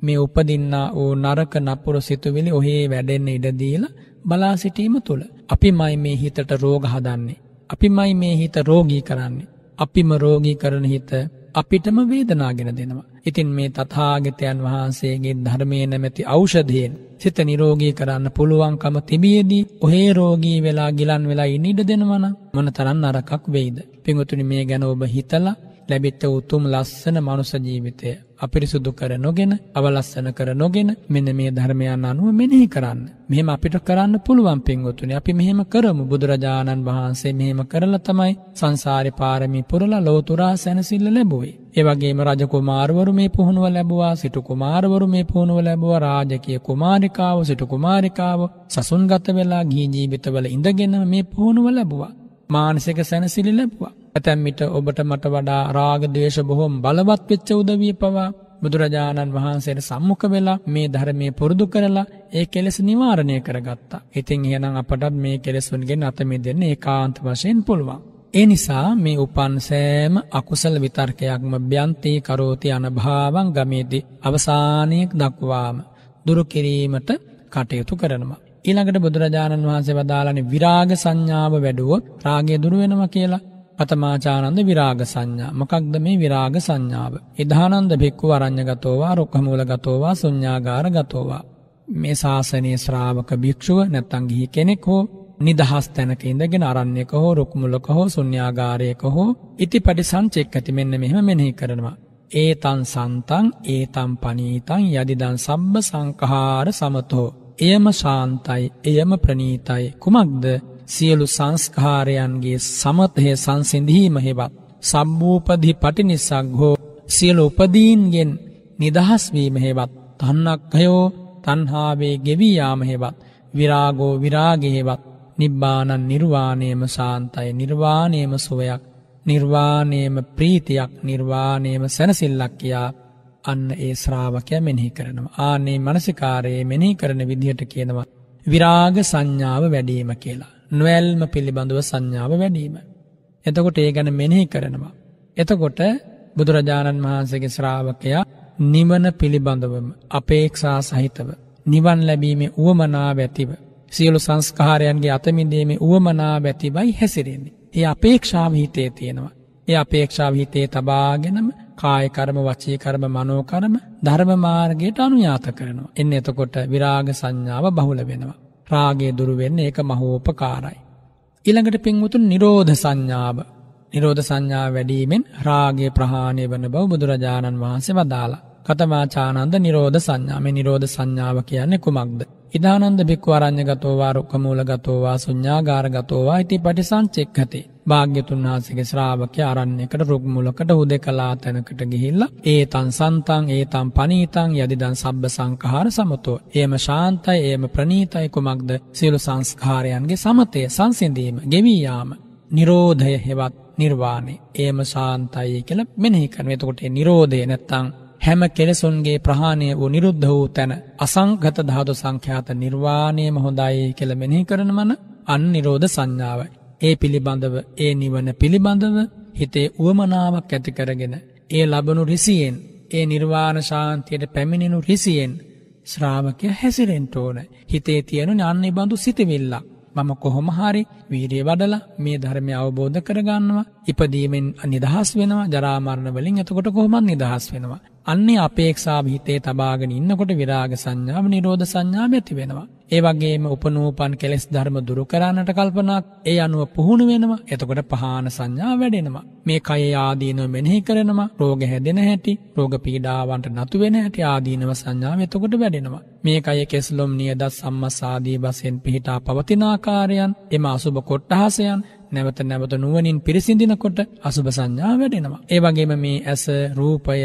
මේ උපදින්නා වූ නරක නපුරු සිතුවිලි ඔහේ වැඩෙන්න ඉඩ දීලා බලා සිටීම තුළ අපිමයි මේ හිතට රෝග හදන්නේ. අපිමයි මේ හිත රෝගී කරන්නේ. අපිම රෝගී කරන හිත අපිටම වේදනාගෙන දෙනවා. ඉතින් මේ තථාගතයන් වහන්සේගේ ධර්මයේ නැමැති ඖෂධයෙන් සිත නිරෝගී කරන්න පුළුවන්කම තිබියදී ඔහේ රෝගී වෙලා ගිලන් වෙලා ඉන්න ඉඩ දෙනවනම් මොන තරම් නරකක් වෙයිද? පින්වතුනි මේ ගැන ඔබ හිතලා ලැබිච්ච උතුම් ලස්සන මනුෂ්‍ය ජීවිතය අපිරිසුදු කර නොගෙන අවලස්සන කර නොගෙන මෙන්න මේ ධර්මයන් අනුව මෙනෙහි කරන්න. මෙහෙම අපිට කරන්න පුළුවන් පින්වතුනි. අපි මෙහෙම කරමු. බුදුරජාණන් වහන්සේ මෙහෙම කරලා තමයි සංසාරේ පාරමී පුරලා ලෝතුරා සැනසෙල්ල ලැබුවේ. ඒ වගේම රජ කුමාරවරු මේ පුහුණුව ලැබුවා, සිටු කුමාරවරු මේ පුහුණුව ලැබුවා, රාජකීය කුමාරිකාව, සිටු කුමාරිකාව සසුන්ගත වෙලා ගිහි ජීවිතවල ඉඳගෙන මේ පුහුණුව ලැබුවා. මානසික සැනසිලි ලැබුවා. ඇතැම්මිට ඔබට මට වඩා රාග දේශ බොහොම බලවත් වෙච්ච උදවිය පවා බුදුරජාණන් වහන්සේට සම්මුඛ වෙලා මේ ධර්මයේ පුරුදු කරලා ඒ කෙලෙස් නිවාරණය කරගත්තා. ඉතින් එහෙනම් අපටත් මේ කෙලෙසුන්ගෙන් අත මිදෙන්න ඒකාන්ත වශයෙන් පුළුවන්. ඒ නිසා මේ උපන් සෑම අකුසල විතර්කයක්ම බ්‍යන්ති කරෝති අනභාවං ගමේදී අවසානයක් දක්වාම දුරු කිරීමට කටයුතු කරනවා. ඊළඟට බුදුරජාණන් වහන්සේ වදාළනේ විරාග සංඥාව වැඩුවොත් රාගය දුරු වෙනවා කියලා. පතමාචානන්ද විරාග සංඥා. මොකක්ද මේ විරාග සංඥාව? ඉදානන්ද භික්ඛු අරඤ්‍යගතෝවා රුක්ඛමූලගතෝවා ශුඤ්ඤාගාර ගතෝවා. මේ ශාසනීය ශ්‍රාවක භික්ෂුව නැත්තම් ගිහි කෙනෙක් හෝ නිදහස් තැනක ඉඳගෙන අරණ්‍යක හෝ රුක්මුලක හෝ ශුන්‍යාගාරයක හෝ ඉතිපටි සංචෙක්කති මෙන්න මෙහෙම මෙනෙහි කරනවා. ඒතන් සන්තං ඒතම් පනීතං යදිදන් සබ්බ සංකහාර සමතෝ. එයම ශාන්තයි එයම ප්‍රනීතයි කුමක්ද සියලු සංස්කාරයන්ගේ සමතය සංසිඳීම හෙවත්. සම්බූපදි පටිනිසක් හෝ සියලු උපදීන්ගෙන් නිදහස්වීම හෙවත් තන්නක්හයෝ තන්හාාවේ ගෙවීයාම හෙවත් විරාගෝ විරාගහෙවත් නිබ්බානන් නිර්වාණයම ශාන්තයි නිර්වාණයම සුවයක් නිර්වාණයම ප්‍රීතියක් නිර්වාණයම සැනසිල්ලක් කියා අන්න ඒ ශ්‍රාවකය මෙනෙහි කරනවා. ආනේ මනසිකාරයේ මෙනෙහි කරන විදිහට කියනවා. විරාග සංඥාව වැඩීම කියලා. නොවැල්ම පිළිබඳව සංඥාව වැඩීම. එතකොට ඒ ගැන මෙනෙහි කරනවා. එතකොට බුදුරජාණන් වහන්සේගේ ශ්‍රාවකයා නිවන පිළිබඳවම අපේක්ෂා සහිතව නිවන් ලැබීමේ උවමනා ඇතිව සියලු සංස්කාරයන්ගේ අතමිදීමේ උවමනා ඇතිවයි හැසිරෙන්නේ. ඒ අපේක්ෂාව හිතේ තියෙනවා. ඒ අපේක්ෂාව හිතේ තබාගෙනම කායකර්ම වචීකර්ම මනෝකර්ම ධර්මමාර්ගයට අනුයාත කරනවා. එන්න එතකොට විරාග සංඥාව බහුල වෙනවා. රාගේ දුරුවෙන්න ඒක මහෝපකාරයි. ඉළඟට පින්වතුන් නිරෝධ සංඥාව. නිරෝධ සංඥා වැඩීමෙන් රාගේ ප්‍රහාණය වන බව බුදුරජාණන් වහන්සේ වදාලා. කතමාචානන්ද නිරෝධ සංඥාම නිරෝධ සංඥාව කියන්නේ කුමක්ද. ඉදානන්ද භික්ව අරං්‍ය ගතෝවා රුක්කමූල ගතෝවා සුඥාගාර ගතෝවා ඉති පටි සංචෙක්හතේ. භාග්‍යතුන් වහන්සේගේ ශ්‍රාවකය අරන්නේකට රුක්මුලකට හුදෙ කලා තැනකට ගිහිල්ල ඒ තන් සන්තන් ඒ තම් පනීතං යදිදන් සබ්බ සංකහාර සමතෝ. ඒම ශාන්තයි ඒම ප්‍රනීතයි කුමක්ද? සියලු සංස්කාරයන්ගේ සමතය සංසිඳීම ගෙවීයාම නිරෝධය හෙවත් නිර්වාණය. ඒම ශාන්තයි කියල මෙනෙහි කරන එතකොට නිරෝධය නැත්තං හැම කෙලෙසුන්ගේ ප්‍රහාණය වූ නිරුද්ධ වූ තැන අසංගත ධාතු සංඛ්‍යාත නිර්වාණයම හොඳයි කියල මෙනෙහි කරනමන අන් නිරෝධ සංඥාවයි. ඒ පිළිබඳව ඒ නිවන පිළිබඳව හිතේ උවමනාවක් ඇති කරගෙන ඒ ලබනු රිසියෙන් ඒ නිර්වාණ ශාන්තියට පැමිණෙනු රිසියෙන් ශ්‍රාවකය හැසිරෙන්ට ඕන. හිතේ තියෙනු අන්නේ බඳු සිතිවිල්ලා. මම කොහොම හරි වීරිය වඩලා මේ ධර්මය අවබෝධ කරගන්නවා. ඉපදීමෙන් නිදහස් වෙනවා. ජරාමරණ වලින් එතකොට කොහොමත් නිදහස් වෙනවා. අන්නේ අපේක්ෂාව හිතේ තබාගෙන ඉන්නකොට විරාග සංඥාව නිරෝධ සංඥාව ඇති වෙනවා. ඒ වගේම උපනූපන් කෙලෙස් ධර්ම දුරු කරන්නට කල්පනාක් ඒ අනුව පුහුණු වෙනවා. එතකොට පහාන සංඥා වැඩෙනවා. මේ කය ආදීනව මෙනෙහි කරනවා. රෝග හැදෙන හැටි, රෝග පීඩාවන්ට නතු වෙන හැටි ආදීනව සංඥාව එතකොට වැඩෙනවා. මේ කය කෙස්ලොම් නියදත් සම්මස් ආදී වශයෙන් පිහිටා පවතින ආකාරයන්, එම අසුබ කොට්ටහසයන් නැවත නැවත නුවණින් පිරිසිඳිනකොට අසුබ සංඥා වැඩෙනවා. ඒ වගේම මේ ඇස, රූපය,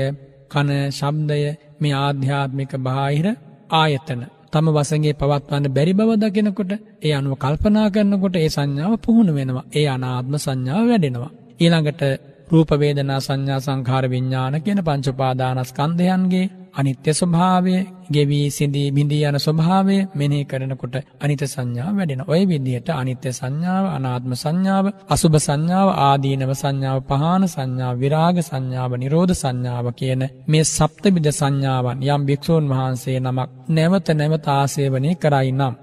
කන ශබ්දය මේ ආධ්‍යාත්මික බාහිර ආයතන තම වසගේ පවත්වන්න බැරි බව දකිනකොට ඒ අනුව කල්පනා කරනකොට ඒ සංඥාව පුහුණු වෙනවා ඒ අනාත්ම සංඥාව වැඩෙනවා. ඊළඟට රූපවේදනා සංඥා සංඛාර විඤ්ඥාන කියන පංචුපාදානස්කන්ධයන්ගේ අනිත්‍ය ස්වභාවය ගෙවී සිදී බිඳී යන ස්වභාවය මෙනෙහි කරනකොට අනිත සංඥා වැඩෙන ඔය විදිහට අනිත්‍ය සංඥාව අනාත්ම සංඥාව අසුභ සංඥාව ආදීනව සංඥාව පහන සංඥා විරාග සංඥාව නිරෝධ සංඥාව කියන මේ සප්තවිධ සංඥාවන් යම් භික්ෂූන් වහන්සේ නමක් නැවත නැවත ආසේවනය කරයි නම්.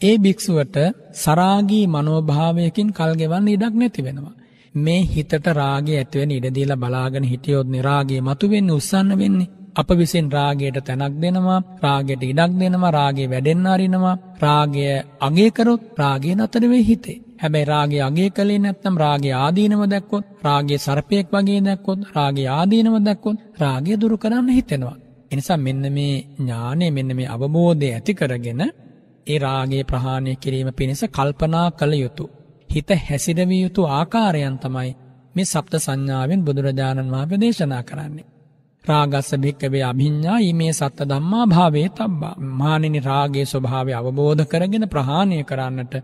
ඒ භික්ෂුවට සරාගී මනෝභාවයකින් කල්ගෙවන්න ඉඩක් නැති වෙනවා. මේ හිතට රාගේ ඇතිවෙන ඉඩදීලා බලාගෙන හිටියොත් නිරාගේ මතුවෙන්න උත්සන්න වෙන්නේ. අප විසින් රාගයට තැනක් දෙනවා රාගයට ඉඩක් දෙනවා රාගේ වැඩෙන්න්න අරිනවා රාගය අගේකරොත් රාගේ නතරවේ හිතේ. හැබැයි රාගේ අගේ කළේ නැත්තම් රාගේ ආදීනව දැක්කොත් රාගේ සර්පයෙක් වගේ දැක්කොත් රාගේ ආදීනව දැක්කොත් රාගය දුරු කරන්න හිතෙනවා. එනිසා මෙන්න මේ ඥානය මෙන්න මේ අවබෝධය ඇති කරගෙන ඒ රාගේ ප්‍රහාණය කිරීම පිණිස කල්පනා කළ යුතු. හිත හැසිරවිය යුතු ආකාරයන් තමයි මේ සප්ත සංඥාවෙන් බුදුරජාණන් වහන්සේ දේශනා කරන්නේ. රාගස්ස භික්කවේ අභිඤ්ඥා මේ සත්ත දම්මා භාවේ තබ්බා. මානනි රාගේ ස්වභාවය අවබෝධ කරගෙන ප්‍රහාණය කරන්නට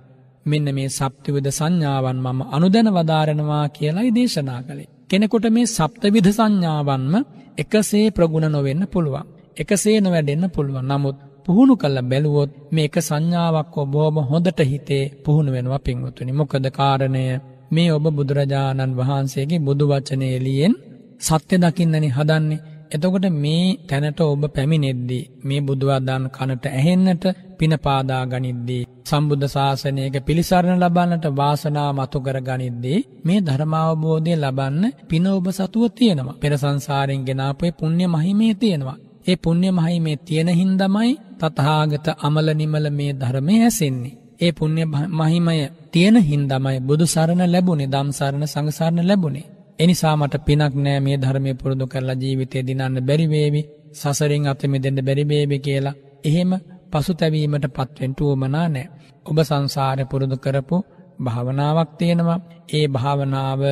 මෙන්න මේ සප්තිවිධ සංඥාවන් මම අනුදැන වදාරනවා කියලායි දේශනා කළේ. කෙනෙකුට මේ සප්තවිධ සංඥාවන්ම එකසේ ප්‍රගුණ නොවෙන්න පුළුවන්. එකසේ නොවැඩෙන්න්න පුළුවන්. නමුත් පුහුණු කල්ල බැලුවොත් මේ එක සංඥාවක් ඔබෝම හොඳට හිතේ පුහුණු වෙනවා පින්වතුනි. මොකද කාරණය? මේ ඔබ බුදුරජාණන් වහන්සේගේ බුදු වචනය එලියෙන් සත්‍ය දකින්නනි හදන්නේ. එතකොට මේ තැනට ඔබ පැමිණෙද්දී මේ බුදුවදන් කනට ඇහෙන්නට පිනපාදා ගනිද්දී සම්බුද්ධ ශාසනයක පිළිසරණ ලබන්නට වාසනා මතු කර ගනිද්දී මේ ධර්මාවබෝධය ලබන්න පින ඔබ සතුව තියෙනවා. පෙර සංසාරෙන් ගෙනාපේ පුුණ්‍ය මහිමේ තියෙනවා. ඒ පුුණ්‍ය මහිමේ තියෙන හින්දමයි තතහාගත අමල නිමල මේ ධර්මය ඇසෙන්නේ. ඒ පුුණ්‍ය මහිමය තියෙන හින්දමයි බුදු සරණ ලැබුණේ දම් සරණ සංසරණ ලැබුණේ. එනිසා මට පිනක් නෑ මේ ධර්මය පුරුදු කරලා ජීවිතය දිනන්න බැරිවේවි සසරින් අතමි දෙන්න බැරිබේබි කියලා. එහෙම පසු තැවීමට පත්වෙන්ට වුවමනා නෑ. ඔබ සංසාරය පුරුදු කරපු භාවනාවක් තියෙනවා. ඒ භාවනාව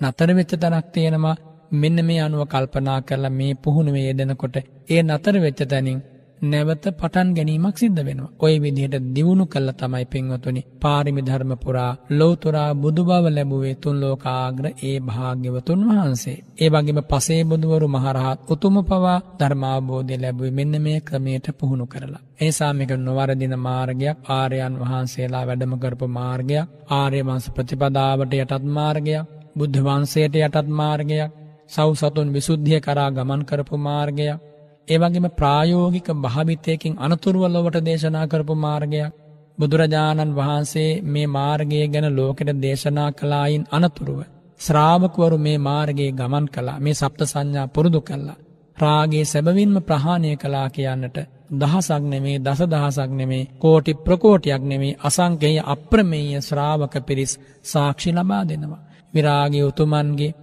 නතර වෙච්ච තැනක් තියෙනවා. මෙන්න මේ අනුව කල්පනා කරලා මේ පුහුණුවේ යෙදෙනකොට ඒ නතර වෙච්ච තැනින් නැවත පටන් ගැනීමක් සිද්ධ වෙනවා. ඔය විදිහට දියුණු කල්ල තමයි පින්වතුනි පාරිමි ධර්ම පුරා ලෝතුරා බුදු බව ලැබුවේ තුන් ලෝකාග්‍ර ඒ භාග්‍යවතුන් වහන්සේ. ඒ වගේම පසේ බුදුවරු මහරහත් උතුම පවා ධර්මාබෝධය ලැබුවේ මෙන්න මේ ක්‍රමයට පුහුණු කරලා. ඒසා මේක නොවරදින මාර්ගයක් ආර්යයන් වහන්සේලා වැඩම කරපු මාර්ගයක් ආර්ය වංශ ප්‍රතිපදාවට යටත් මාර්ගයක් බුද්ධ වංශයට යටත් මාර්ගයක් සව් සතුන් විසුද්ධිය කරා ගමන් කරපු මාර්ගයක් ඒවගේම ප්‍රායෝගික භාවිතයකින් අනතුරුව ලොවට දේශනා කරපු මාර්ගයක් බුදුරජාණන් වහන්සේ මේ මාර්ගය ගැන ලෝකෙට දේශනා කලායින් අනතුරුව. ශ්‍රාවකවරු මේ මාර්ගයේ ගමන් කලා මේ සප්ත සංඥා පුරුදු කල්ලා. රාගේ සැබවින්ම ප්‍රහාණය කලා කියන්නට දහසක් නෙමේ දස දහසක් නෙමේ කෝටි ප්‍රකෝටයක් නෙමේ අසංකය අප්‍රමේය ශ්‍රාවක පිරිස් සාක්ෂි ලබා දෙනවා. විරාගේ උතුමන්ගේ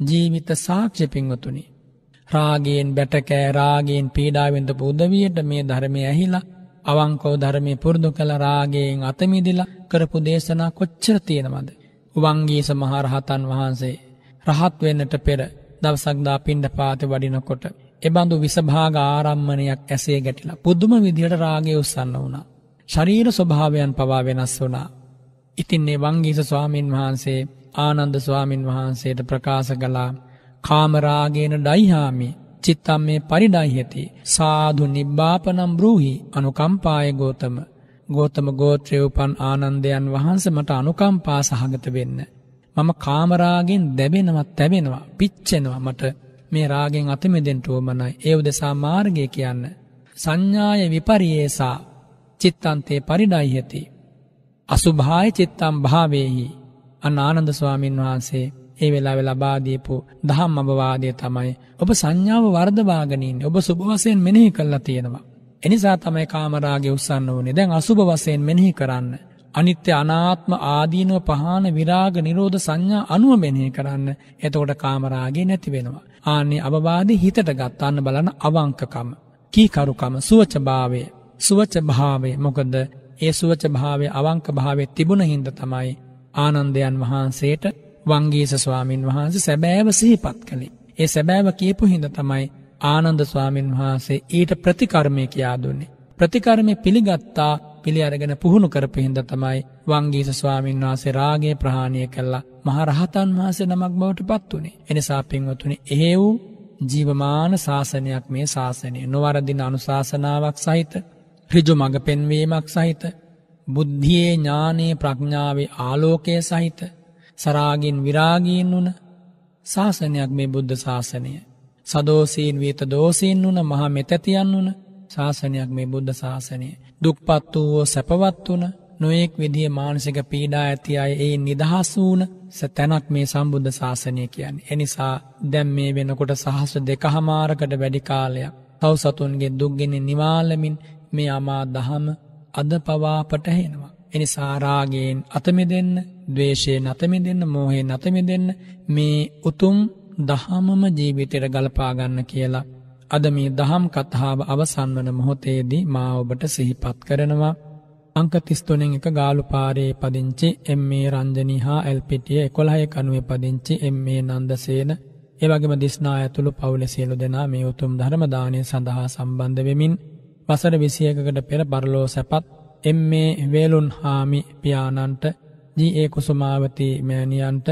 ජීවිත සාක්ෂි පින්වතුනි රාගයෙන් බැටකෑ රාගයෙන් පීඩාවෙන්ද පුදවියට මේ ධර්මය ඇහිලා අවංකෝ ධර්මය පුරුදු කළ රාගයෙන් අතමිදිලා කරපු දේශනා කොච්චර තියෙනවද. උවංගීස මහරහතන් වහන්සේ. රහත් වෙන්නට පෙර දවසක්දා පින්ඩ පාති වඩිනකොට. එබඳු විසභාග ආරම්මණයක් ඇසේ ගැටිලා පුද්දුම විදිහට රාගය උත්සන්න වුණා. ශරීර ස්වභාවයන් පවා වෙනස් වුණා. ඉතින්නේ වංගීස ස්වාමීන් වහන්සේ ආනන්ද ස්වාමීන් වහන්සේට ප්‍රකාශ කලා කාමරාගේන ඩයිහාමි චිත්තම් මේ පරිඩයිහති සාධු නිබ්බාපනම් බෘහි අනුකම්පාය ගෝතම ගෝතම ගෝත්‍රය උපන් ආනන්දයන් වහන්ස මට අනුකම්පා සහගත වෙන්න. මම කාමරාගෙන් දැබෙනවත් තැබෙනවා පිච්චෙනවා මට මේ රාගෙන් අතමෙදෙන්ටුවමනයි ඒ උදෙසා මාර්ගය කියන්න. සංඥාය විපරියේසා චිත්තන්තේ පරිඩයිහති. අසුභාය චිත්තම් භාවයෙහි අන්න ආනන්ද ස්වාමීන් වහන්සේ ඒ වෙලා ලබාදීපු දහම් අභවාදය තමයි ඔබ සංඥාව වර්ධවාගනින් ඔබ සුභවසයෙන් මෙනෙහි කල්ලා තියෙනවා. එනිසා තමයි කාමරාගේ උත්සන්න වනේ දැන් අසුභ වසයෙන් මෙනෙහි කරන්න. අනිත්‍ය අනාත්ම ආදීනුව පහන විරාග නිරෝධ සංඥා අනුව මෙනෙහි කරන්න එතකොට කාමරාගේ නැති වෙනවා. ආන්නේ අබවාද හිතට ගත්තන්න බලන අවංකකම. කීකරුකම සුවච භාවය සුවච භාවය මොකද ඒ සුවච භාවය අවංක භාවය තිබුණ හින්ද තමයි ආනන්දයන් වහන්සේට වංගේස ස්වාමීන් වහන්සේ සැබෑව සිහිපත් කළේ. ඒ සැබෑව කියපු හිඳ තමයි ආනන්ද ස්වාමීන් වහන්සේ ඊට ප්‍රතිකර්මය කියා දුන්නේ. ප්‍රතිකර්මය පිළිගත්තා පිළි අරගෙන පුහුණු කරපහින්ද තමයි වංගීස ස්වාමීන් වහන්සේ රාගේ ප්‍රහාණය කල්ලා මහරහතන් වහන්සේ නමක් බවට පත් වනේ. එනිසා පින්වතුනි ඒ වූ ජීවමාන ශාසනයක් මේ ශාසනය නොවරදින අනුශාසනාවක් සහිත රිජු මඟ පෙන්වීමක් සහිත බුද්ධියේ ඥානයේ ප්‍රඥාවේ ආලෝකය සහිත සරාගින් විරාගීන් වුන ශාසනයක් මේ බුද්ධ ශාසනය. සදෝසීන් වීත දෝසීන් වුන මහ මෙතැතියන් වුන ශාසනයක් මේ බුද්ධ ශාසනය. දුක්පත් වූවෝ සැපවත් වන නොයෙක් විදිිය මානසික පීඩා ඇති අය ඒ නිදහස් වූන තැනක් මේ සම්බුද්ධ ශාසනය කියන්න. එනිසා දැම් මේ වෙනකොට සහස දෙක හමාරකට වැඩි කාලයක් තව සතුන්ගේ දුක්ගෙන නිවාලමින් මේ අමා දහම අද පවාපට හෙනවා. එනිසා රාගයෙන් අතමෙ දෙන්න දවේශය නතමි දෙන්න මෝහේ නතමි දෙන්න මේ උතුම් දහමම ජීවිතයට ගලපාගන්න කියලා. අද මේ දහම් කත්හාාව අවසන් වන මොහොතේදී මා ඔබට සිහිපත් කරනවා. අංකතිස්තුනෙන් එක ගාලු පාරයේ පදිංචි එම් මේ රංජනී හා ඇල්පිටිය එකොළහය කනුවේ පදිංචි එම් මේ නන්දසේන ඒවගේම දිස්නා ඇතුළු පවුල සියලු දෙනා මේ උතුම් ධර්මදානය සඳහා සම්බන්ධ වෙමින් වසර විසියකට පෙර පරලෝ සැපත් එම් මේ වේලුන් හාමි පියානන්ට ජී ඒ කුසුමාවති මෑණියන්ට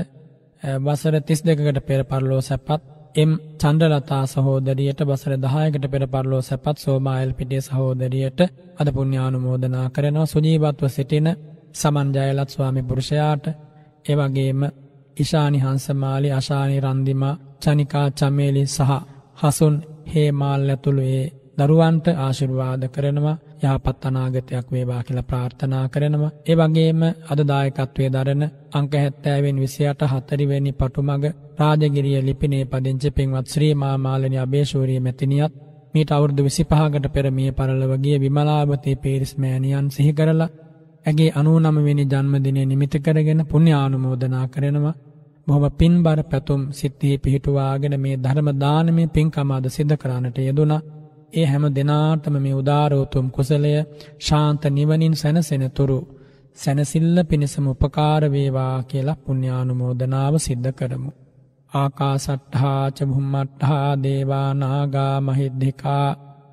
වසර තිස් දෙකට පෙර පරලෝ සැපත් එම් චන්ද්‍රලතා සහෝදරියට බසර 10කට පෙර පරලෝ සැපත් සෝමායල් පිටිය සහෝදරියට අද පුණ්‍යානුමෝදනා කරනවා. සුජීවත්ව සිටින සමන් ජයලත් ස්වාමි පුරුෂයාට ඒ වගේම ඉශානි හංසමාලි අශානි රන්දිමා චනිකා චමේලි සහ හසුන් හේමාල් ඇතුළු ඒ දරුවන්ට ආශිර්වාද කරනවා. යහපත් අනාගතයක් වේවා කියලා ප්‍රාර්ථනා කරනවා. ඒ වගේම අද දායකත්වයේ දරන අංක 70 වෙනි 28 4 වෙනි පටුමග රාජගිරිය ලිපිනේ පදිංචි පින්වත් ශ්‍රී මාමාලනී අබේශූරිය මැතිණියත් මීට අවුරුදු 25කට පෙර මිය පරලොව ගිය විමලාවතී පීරිස් මෑණියන් සිහි කරලා ඇගේ 99 වෙනි ජන්මදිනය නිමිති කරගෙන පුණ්‍ය ආනුමෝදනා කරනවා. බොහොම පින්බර පැතුම් සිත්හි පිහිටුවාගෙන මේ ධර්ම දානමය පින්කම අද සිද්ධ කරන්නට යෙදුණා. ඒ හැම දෙනාටම මේ උදාරෝතුම් කුසලය ශාන්ත නිවනින් සැනසෙන තුරු සැනසිල්ල පිණිසම උපකාර වේවා කියලා පුණ්‍යානුමෝදනාව සිද්ධ කරමු. ආකාසට්ඨා ච භුම්මට්ඨා දේවා නාග මහිද්దికා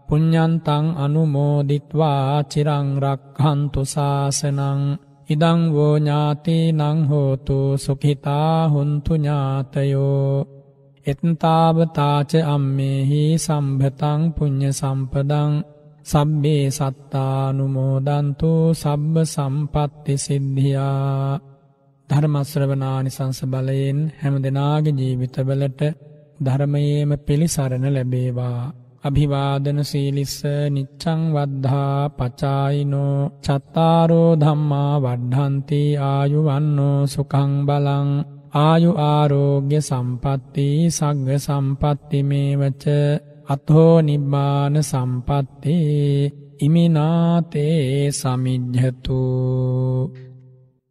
පුඤ්ඤන්තං අනුමෝදිත්වා චිරං රක්ඛන්තු සාසනං ඉදං වෝ ඥාතිනං හෝතු සුඛිතා හුන්තු ඥාතයෝ එත්තාවතාච අම්මේහි සම්භතං පුඤ්ඤ සම්පදං සබ්බේ සත්තානුමෝදන්තු සබ්බ සම්පත්ති සිද්ධියා. ධර්මශ්‍රවනානිසංස බලයෙන් හැම දෙනාගේ ජීවිතවලට ධර්මයේම පිළිසරණ ලැබේවා. අභිවාදන සීලිස්ස නිච්ඡං වද්ධා පචායිනෝ චත්තාරෝ ධම්මා වඩ්ඩන්ති ආයුවන්නෝ සුඛං බලං ආයු ආරෝග්‍ය සම්පatti සග්ග සම්පatti මේවච අතෝ නිබ්බාන සම්පatti ඉමිනාතේ සමිජ්ජතු.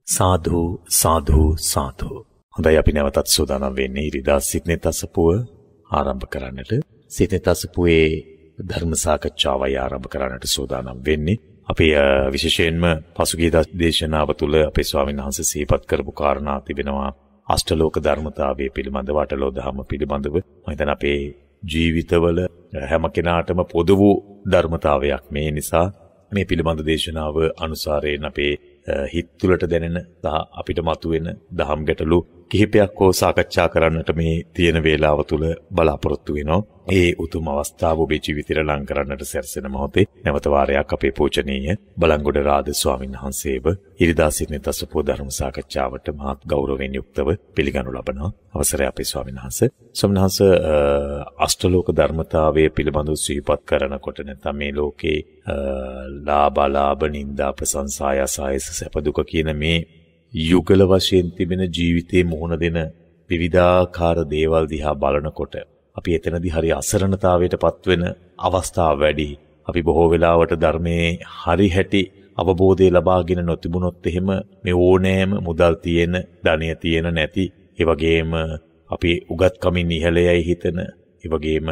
සාධු සාධු සාධු හොඳයි අපි නැවතත් සූදානම් වෙන්නේ ඉරිදා සිත්නේ තසපුව ආරම්භ කරන්නට. සිත්නේ තසපුවේ ධර්ම සාකච්ඡාවයි ආරම්භ කරන්නට සූදානම් වෙන්නේ. අපි විශේෂයෙන්ම පසුගිය දේශනාව තුළ අපේ ස්වාමීන් වහන්සේ සිහිපත් කරපු කාරණා තිබෙනවා. අෂ්ටලෝක ධර්මතාවය පිළිබඳව අටලෝ දහම පිළිබඳව මම හිතන අපේ ජීවිතවල හැම කෙනාටම පොදු වූ ධර්මතාවයක්. මේ නිසා මේ පිළිබඳ දේශනාව අනුසාරයෙන් අපේ හිත් තුළට දැනෙන සහ අපිට මතුවෙන දහම් ගැටලු කිහිපයක් හෝ සාකච්ඡා කරන්නට මේ තියෙන වේලාව තුළ බලාපොරොත්තු වෙනවා. ඒ උතුම් අවස්ථාව ඔබේ ජීවිතේට ලං කරන්නට සැරසෙන මොහොතේ නැවත වාරයක් අපේ පූජනීය බලංගොඩ රාද ස්වාමින් වහන්සේව ඉරිදා සිටින තසපෝ ධර්ම සාකච්ඡාවට මහත් ගෞරවයෙන් යුක්තව පිළිගනු ලබනවා. අවසරයි අපේ ස්වාමින් වහන්සේ. ස්වාමින් වහන්සේ අෂ්ටලෝක ධර්මතාවය පිළිබඳව සිහිපත් කරනකොට නැත්නම් මේ ලෝකේ ලාභ ලාභ නිന്ദා ප්‍රශංසා යසායස සැප දුක කියන මේ යුගල වශයෙන් තිබෙන ජීවිතේ මුහුණ දෙන විවිධාකාර දේවල් දිහා බලනකොට අපි එතනදී හරි අසරණතාවයට පත්වෙන අවස්ථා වැඩි. අපි බොහෝ වෙලාවට ධර්මයේ හරි හැටි අවබෝධය ලබාගෙන නොතිබුණොත් එහෙම මේ ඕනෑම මුදල් තියෙන, ධනය තියෙන නැති, ඒ වගේම අපි උගත්කමින් ඉහළයයි හිතන, ඒ වගේම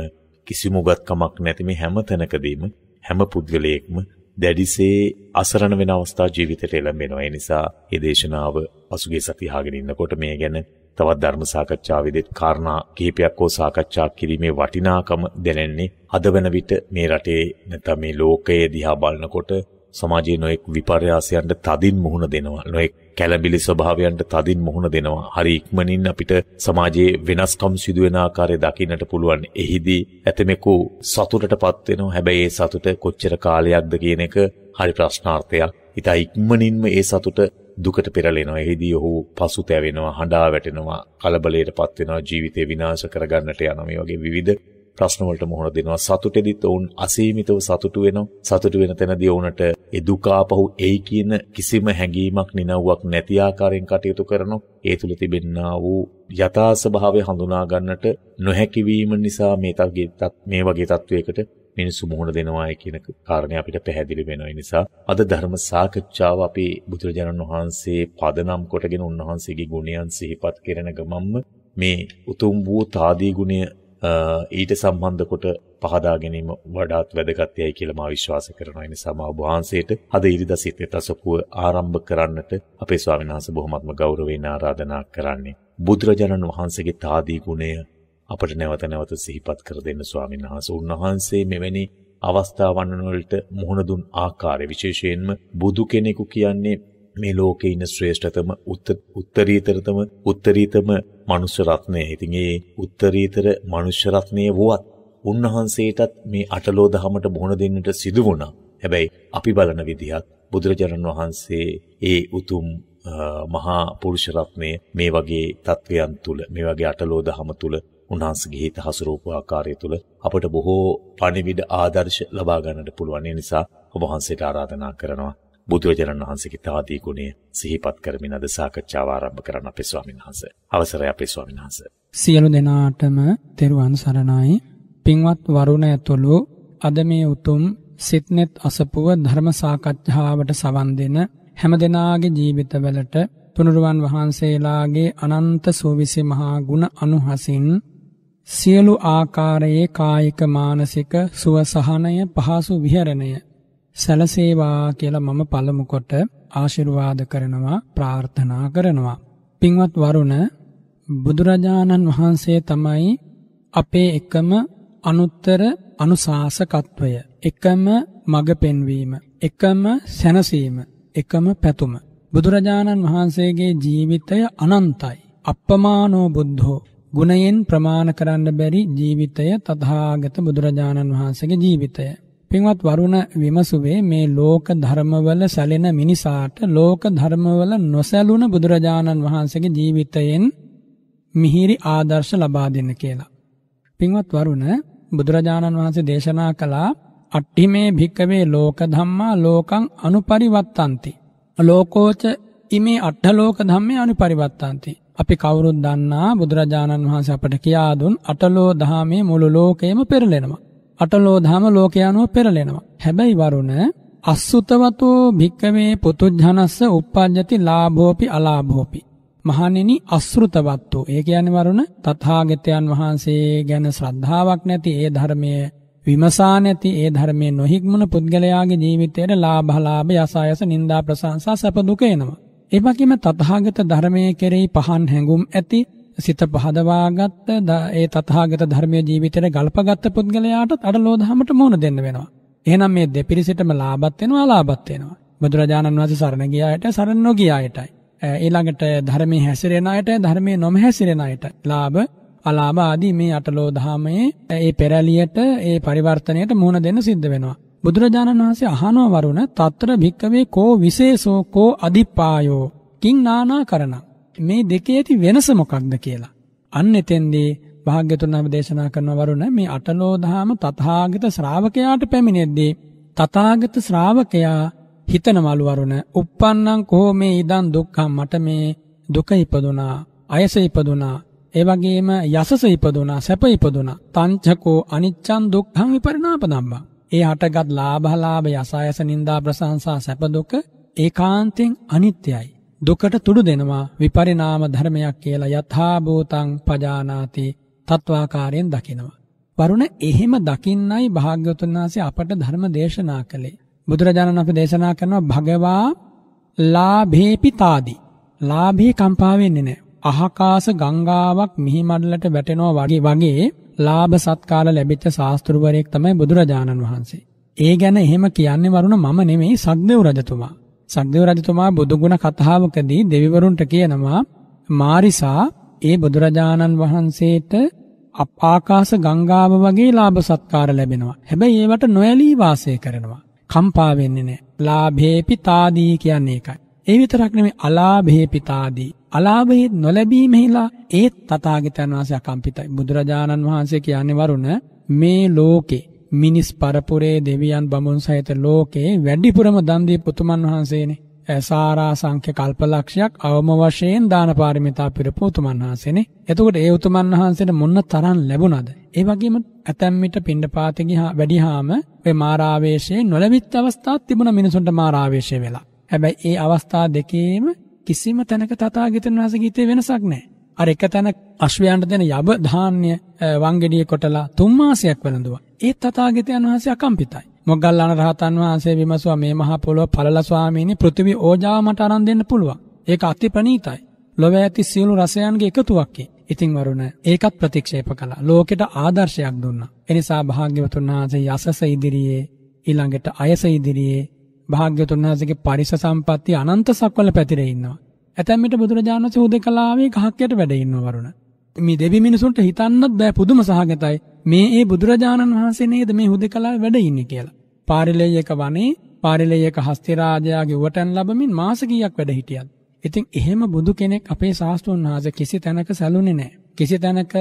කිසිම උගත්කමක් නැති මේ හැම තැනකදීම හැම පුද්ගලයෙක්ම දැඩිසේ අසරණ වෙන අවස්ථා ජීවිතයට එළඹෙනවා. ඒ නිසා මේ දේශනාව පසුගිය සතිය අහගෙන ඉන්නකොට මේ ගැන තවත් ධර්ම සාකච්ඡාවේදීත් කාරණා කිහිපයක් හෝ සාකච්ඡා කිරීමේ වටිනාකම දැනෙන්නේ අද වෙන විට මේ රටේ නැත්නම් මේ ලෝකයේ දිහා බලනකොට සමාජයේ නොඑක් විපර්යාසයන්ට තදින් මුහුණ දෙනවා. නොඑක් කැළඹිලි ස්වභාවයන්ට තදින් මුහුණ දෙනවා. හරි ඉක්මනින් අපිට සමාජයේ වෙනස්කම් සිදුවෙන ආකාරය දකින්නට පුළුවන්. එහිදී ඇතමෙකු සතුටටපත් වෙනවා. හැබැයි ඒ සතුට කොච්චර කාලයක්ද කියන එක හරි ප්‍රශ්නාර්ථයක්. ඉතා ඉක්මනින්ම ඒ සතුට දුකට පෙරලෙනවා. එහිදී ඔහු පසුතැවෙනවා, හඬා වැටෙනවා, කලබලයටපත් වෙනවා, ජීවිතේ විනාශ කරගන්නට යනවා. මේ වගේ විවිධ ප්‍රශ්න වලට මුහුණ දෙනවා. සතුටෙදිත් ඔවුන් අසීමිතව සතුටු වෙනවා. සතුටු වෙන තැනදී ඔවුන්ට ඒ දුක ආපහු එයි කියන කිසිම හැඟීමක් නිනව්වක් නැති ආකාරයෙන් කටයුතු කරනවා. ඒ තුල තිබෙනා වූ යථා ස්වභාවය හඳුනා ගන්නට නොහැකි වීම නිසා මේ මේ වගේ තත්වයකට මිනිස්සු මුහුණ දෙනවායි කියන කාරණේ අපිට පැහැදිලි වෙනවා. නිසා අද ධර්ම සාකච්ඡාව අපි බුදුරජාණන් වහන්සේ පදනම් කොටගෙන උන්වහන්සේගේ ගුණයන් සිහිපත් කරන ගමම්ම මේ උතුම් වූ තාදී ගුණය ඊට සම්බන්ධ කොට පහදා ගැනීම වඩාත් වැදගත් යයි කියලා මා විශ්වාස කරනවා. ඒ නිසා මා ඔබ වහන්සේට අද ඉරිදා සිතේ තසපුව ආරම්භ කරන්නට අපේ ස්වාමීන් වහන්සේ බොහොමත්ම ගෞරවයෙන් ආරාධනා කරන්නේ. බුදුරජාණන් වහන්සේගේ තාදී ගුණය අපට නැවත නැවත සිහිපත් කර දෙන්න ස්වාමීන් වහන්සේ. උන්වහන්සේ මෙවැනි අවස්ථාවන් වලට මුහුණ දුන් ආකාරය විශේෂයෙන්ම බුදු කෙනෙකු කියන්නේ මේ ලෝකේ ඉන්න ශ්‍රේෂ්ඨතම උත්තරීතරතම උත්තරීතම මනුෂ්‍ය රත්නය. ඉතින් ඒ උත්තරීතර මනුෂ්‍ය රත්නය වුවත් උන්වහන්සේටත් මේ අටලෝ දහමට මුහුණ දෙන්නට සිදු වුණා. හැබැයි අපි බලන විදිහත් බුදුරජාණන් වහන්සේ ඒ උතුම් මහා පුරුෂ රත්නය මේ වගේ තත්වයන් තුල මේ වගේ අටලෝ දහම තුල උන්වහන්සේගේ හිත හසුරූප ආකාරය තුල අපට බොහෝ පණිවිඩ ආදර්ශ ලබා ගන්නට පුළුවන්. ඒ නිසා ඔබ වහන්සේට ආරාධනා කරනවා බුදුරජාණන් වහන්සේගේ තාදී ගුණය සිහිපත් කරමින් අද සාකච්ඡාව ආරම්භ කරන්න අපේ ස්වාමීන් වහන්සේ. අවසරයි අපේ ස්වාමීන් වහන්සේ. සියලු දෙනාටම තෙරුවන් සරණයි. පින්වත් වරුණ ඇතුළු අද මේ උතුම් සිත්නෙත් අසපුව ධර්ම සාකච්ඡාවට සවන් දෙන හැම දෙනාගේ ජීවිතවලට තුනුරුවන් වහන්සේලාගේ අනන්ත සූවිසි මහා ගුණ අනුහසින් සියලු ආකාරයේ කායික මානසික සුවසහනය පහසු විහරණය සැලසේවා කියලා මම පළමු කොට ආශිර්වාද කරනවා ප්‍රාර්ථනා කරනවා. පින්වත් වරුණ බුදුරජාණන් වහන්සේ තමයි අපේ එකම අනුත්තර අනුශාසකත්වය. එකම මඟ පෙන්වීම එකම සැනසීම එකම පැතුම. බුදුරජාණන් වහන්සේගේ ජීවිතය අනන්තයි. අප්පමානෝ බුද්ධෝ. ගුණයෙන් ප්‍රමාණ කරන්න බැරි ජීවිතය තථාගත බුදුරජාණන් වහන්සේගේ ජීවිතය. පින්වත් වරුණ විමසුවේ මේ ලෝක ධර්මවල සැලෙන මිනිසාට ලෝක ධර්මවල නොසැලුණ බුදුරජාණන් වහන්සේගේ ජීවිතයෙන් මිහිරි ආදර්ශ ලබා දෙන්න කියලා. පින්වත් වරුණ බුදුරජාණන් වහන්සේ දේශනා කළා අට්ඨිමේ භික්කවේ ලෝක ධම්මා ලෝකං අනුපරිවත්තಂತಿ. ලෝකෝච ඉමේ අට්ඨ ලෝක ධම්මේ අනුපරිවත්තಂತಿ. අපි කවුරුත් දන්නා බුදුරජාණන් වහන්සේ අපට කියා දුන් අටලෝ දහමේ මුළු ලෝකයම පෙරලෙනවා. අටලෝ දහම ලෝකයානුව පෙරලෙනවා. හැබැයි වරුණ අස්සුතවතෝ භික්කවේ පුතුජ්ජනස්ස උප්පජ්ජති ලාභෝපි අලාභෝපි. මහණෙනි අසෘතවත්තු. ඒ කියන්නේ වරුණ තථාගතයන් වහන්සේ ගැන ශ්‍රද්ධාවක් නැති ඒ ධර්මයේ විමසා නැති ඒ ධර්මයේ නොහික්මුණ පුද්ගලයාගේ ජීවිතයට ලාභලාභ යසායස නිന്ദා ප්‍රශංසා සැප දුක එනවා. ඒ වගේම තථාගත ධර්මයේ කෙරෙහි පහන් හැඟුම් ඇති සිත පහදවාගත්ත ඒ තථාගත ධර්මයේ ජීවිතයට ගල්පගත්ත පුද්ගලයාටත් අඩලෝදහමට මුහුණ දෙන්න වෙනවා. එහෙනම් මේ දෙපිරිසටම ලාභත් වෙනවා අලාභත් වෙනවා. බුදුරජාණන් වහන්සේ සරණ ගිය අයට සරණ නොගිය අයටයි. ඊළඟට ධර්මයේ හැසිරෙන අයට ධර්මයේ නොමහැසිරෙන අයට ලාභ අලාභ ආදී මේ අටලෝ දහමේ ඒ පෙරලියට ඒ පරිවර්තනයට මුහුණ දෙන්න සිද්ධ වෙනවා. බුදුරජාණන් වහන්සේ අහනව වරුණ తත්‍ර භික්කවේ කෝ විශේෂෝ කෝ අදිපායෝ කිං නානා කරණ මේ දෙකේ ඇති වෙනස මොකක්ද කියලා. අන්න එතෙන්දී භාග්‍යතුන් වහන්සේ දේශනා කරන වරුණ මේ අටලෝ දහම තථාගත ශ්‍රාවකයාට පැමිණෙද්දී තථාගත ශ්‍රාවකයා හිතන මලු වරුණ uppannam කෝ මේ ඉදන් දුක්ඛම් මට මේ දුක ඉපදුනා අයස ඉපදුනා ඒ වගේම යසස ඉපදුනා සැප ඉපදුනා. තංචකෝ අනිච්චං දුක්ඛං විපරිණාපදම්බා ඒ හටගත් ලාභලාභ යසායස නිന്ദා ප්‍රශංසා සැප දුක ඒකාන්තයෙන් අනිත්‍යයි. දුකට තුඩු දෙනවා විපරිණාම ධර්මයක් කියලා යථා භූතං පජානාති තත්වාකාරයෙන් දකිනවා වරුණ එහෙම දකින්නයි භාග්‍යවතුන් වහන්සේ අපට ධර්ම දේශනා කළේ බුදුරජාණන් අප දේශනා කරනවා භගවා ලාභේපිතාදී. ලාභේ කම්පා වෙන්නේ නැහැ. අහකාස ගංගාවක් මිහිමඩලට වැටෙනවා වගේ වගේ ලාභ සත්කාර ලැබිච්ච ශාස්ත්‍රවරයෙක් තමයි බුදුරජාණන් වහන්සේ. ඒ ගැන එහෙම කියන්නේ වරුණ මම නෙමෙයි සක්දේව් රජතුමා. සක්දේව් රජතුමා බුදුගුණ කතාවකදී දෙවිවරුන්ට කියනවා මාරිසා ඒ බුදුරජාණන් වහන්සේට ආකාශ ගංගාව වගේ ලාභ සත්කාර ලැබෙනවා. හැබැයි ඒවට නොඇලී වාසය කරනවා. කම්පා වෙන්නේ නැහැ. ලාභේපි තාදී කියන්නේ ඒකයි. ඒ විතරක් නෙමෙයි අලාභේපි තාදී. අලාභේ නොලැබීමෙහිලා ඒත් තථාගතයන් වහන්සේ අකම්පිතයි. බුදුරජාණන් වහන්සේ කියන්නේ වරුණ මේ ලෝකේ මිනිස් පරපුරේ දෙවියන් බමුණු සහිත ලෝකේ වැඩිපුරම දන් දීපු උතුමන් වහන්සේනේ. සාරා සංඛ්‍ය කල්පලක්ෂයක් අවම වශයෙන් දාන පාරමිතා පිරපු උතුමන් වහන්සේනේ. එතකොට ඒ උතුමන් වහන්සේට මොන්න තරම් ලැබුණාද? ඒ වගේම ඇතැම් විට පිණ්ඩපාතේ ගියා වැඩිහාම ඔය මාරාවේශයේ නොලැබිච්ච අවස්ථාවක් තිබුණා මිනිසුන්ට මාරාවේශය වෙලා. හැබැයි ඒ අවස්ථා දෙකේම කිසිම තැනක තථාගතයන් වහන්සේගේ හිතේ වෙනසක් නැහැ. අර එක තැන අශ්වයන්ට දෙන යබ ධාන්‍ය වංගෙඩිය කොටලා තුන් මාසයක් වළඳුවා. ඒ තථාගතයන් වහන්සේ අකම්පිතයි. මොග්ගල්ලාන රහතන් වහන්සේ විමසුවා මේ මහා පොළොව පළල ස්වාමීනි පෘථිවි ඕජාව මට අරන් දෙන්න පුළුවන්. ඒක අති ප්‍රණීතයි. ලොව ඇති සියලු රසයන්ගේ එකතුවක්. ඉතින් වරුණ ඒකත් ප්‍රතික්ෂේප කළා. ලෝකෙට ආදර්ශයක් දුන්නා. එනිසා භාග්‍යවතුන් වහන්සේ යසස ඉදිරියේ ඊළඟට අයස ඉදිරියේ භාග්‍යතුන් වහන්සේගේ පරිස සම්පatti අනන්ත සක්වල පැතිරේ ඉන්නවා. ඇතැම් විට බුදුරජාණන් වහන්සේ හුදකලාවේ ගහක් යට වැඩ ඉන්නවා වරුණ. මේ දෙවි මිනිසුන්ට හිතන්නත් බෑ පුදුම සහගතයි. මේ ඒ බුදුරජාණන් වහන්සේ නේද මේ හුදකලාවේ වැඩ ඉන්නේ කියලා. පාරිලේයක වනේ පාරිලේයක හස්තිරාජයාගේ උවටන් ලැබමින් මාස කීයක් වැඩ හිටියත්. ඉතින් එහෙම බුදු කෙනෙක් අපේ ශාස්ත්‍රඥ වහන්සේ කිසි තැනක සැලුනේ නැහැ. කිසි තැනක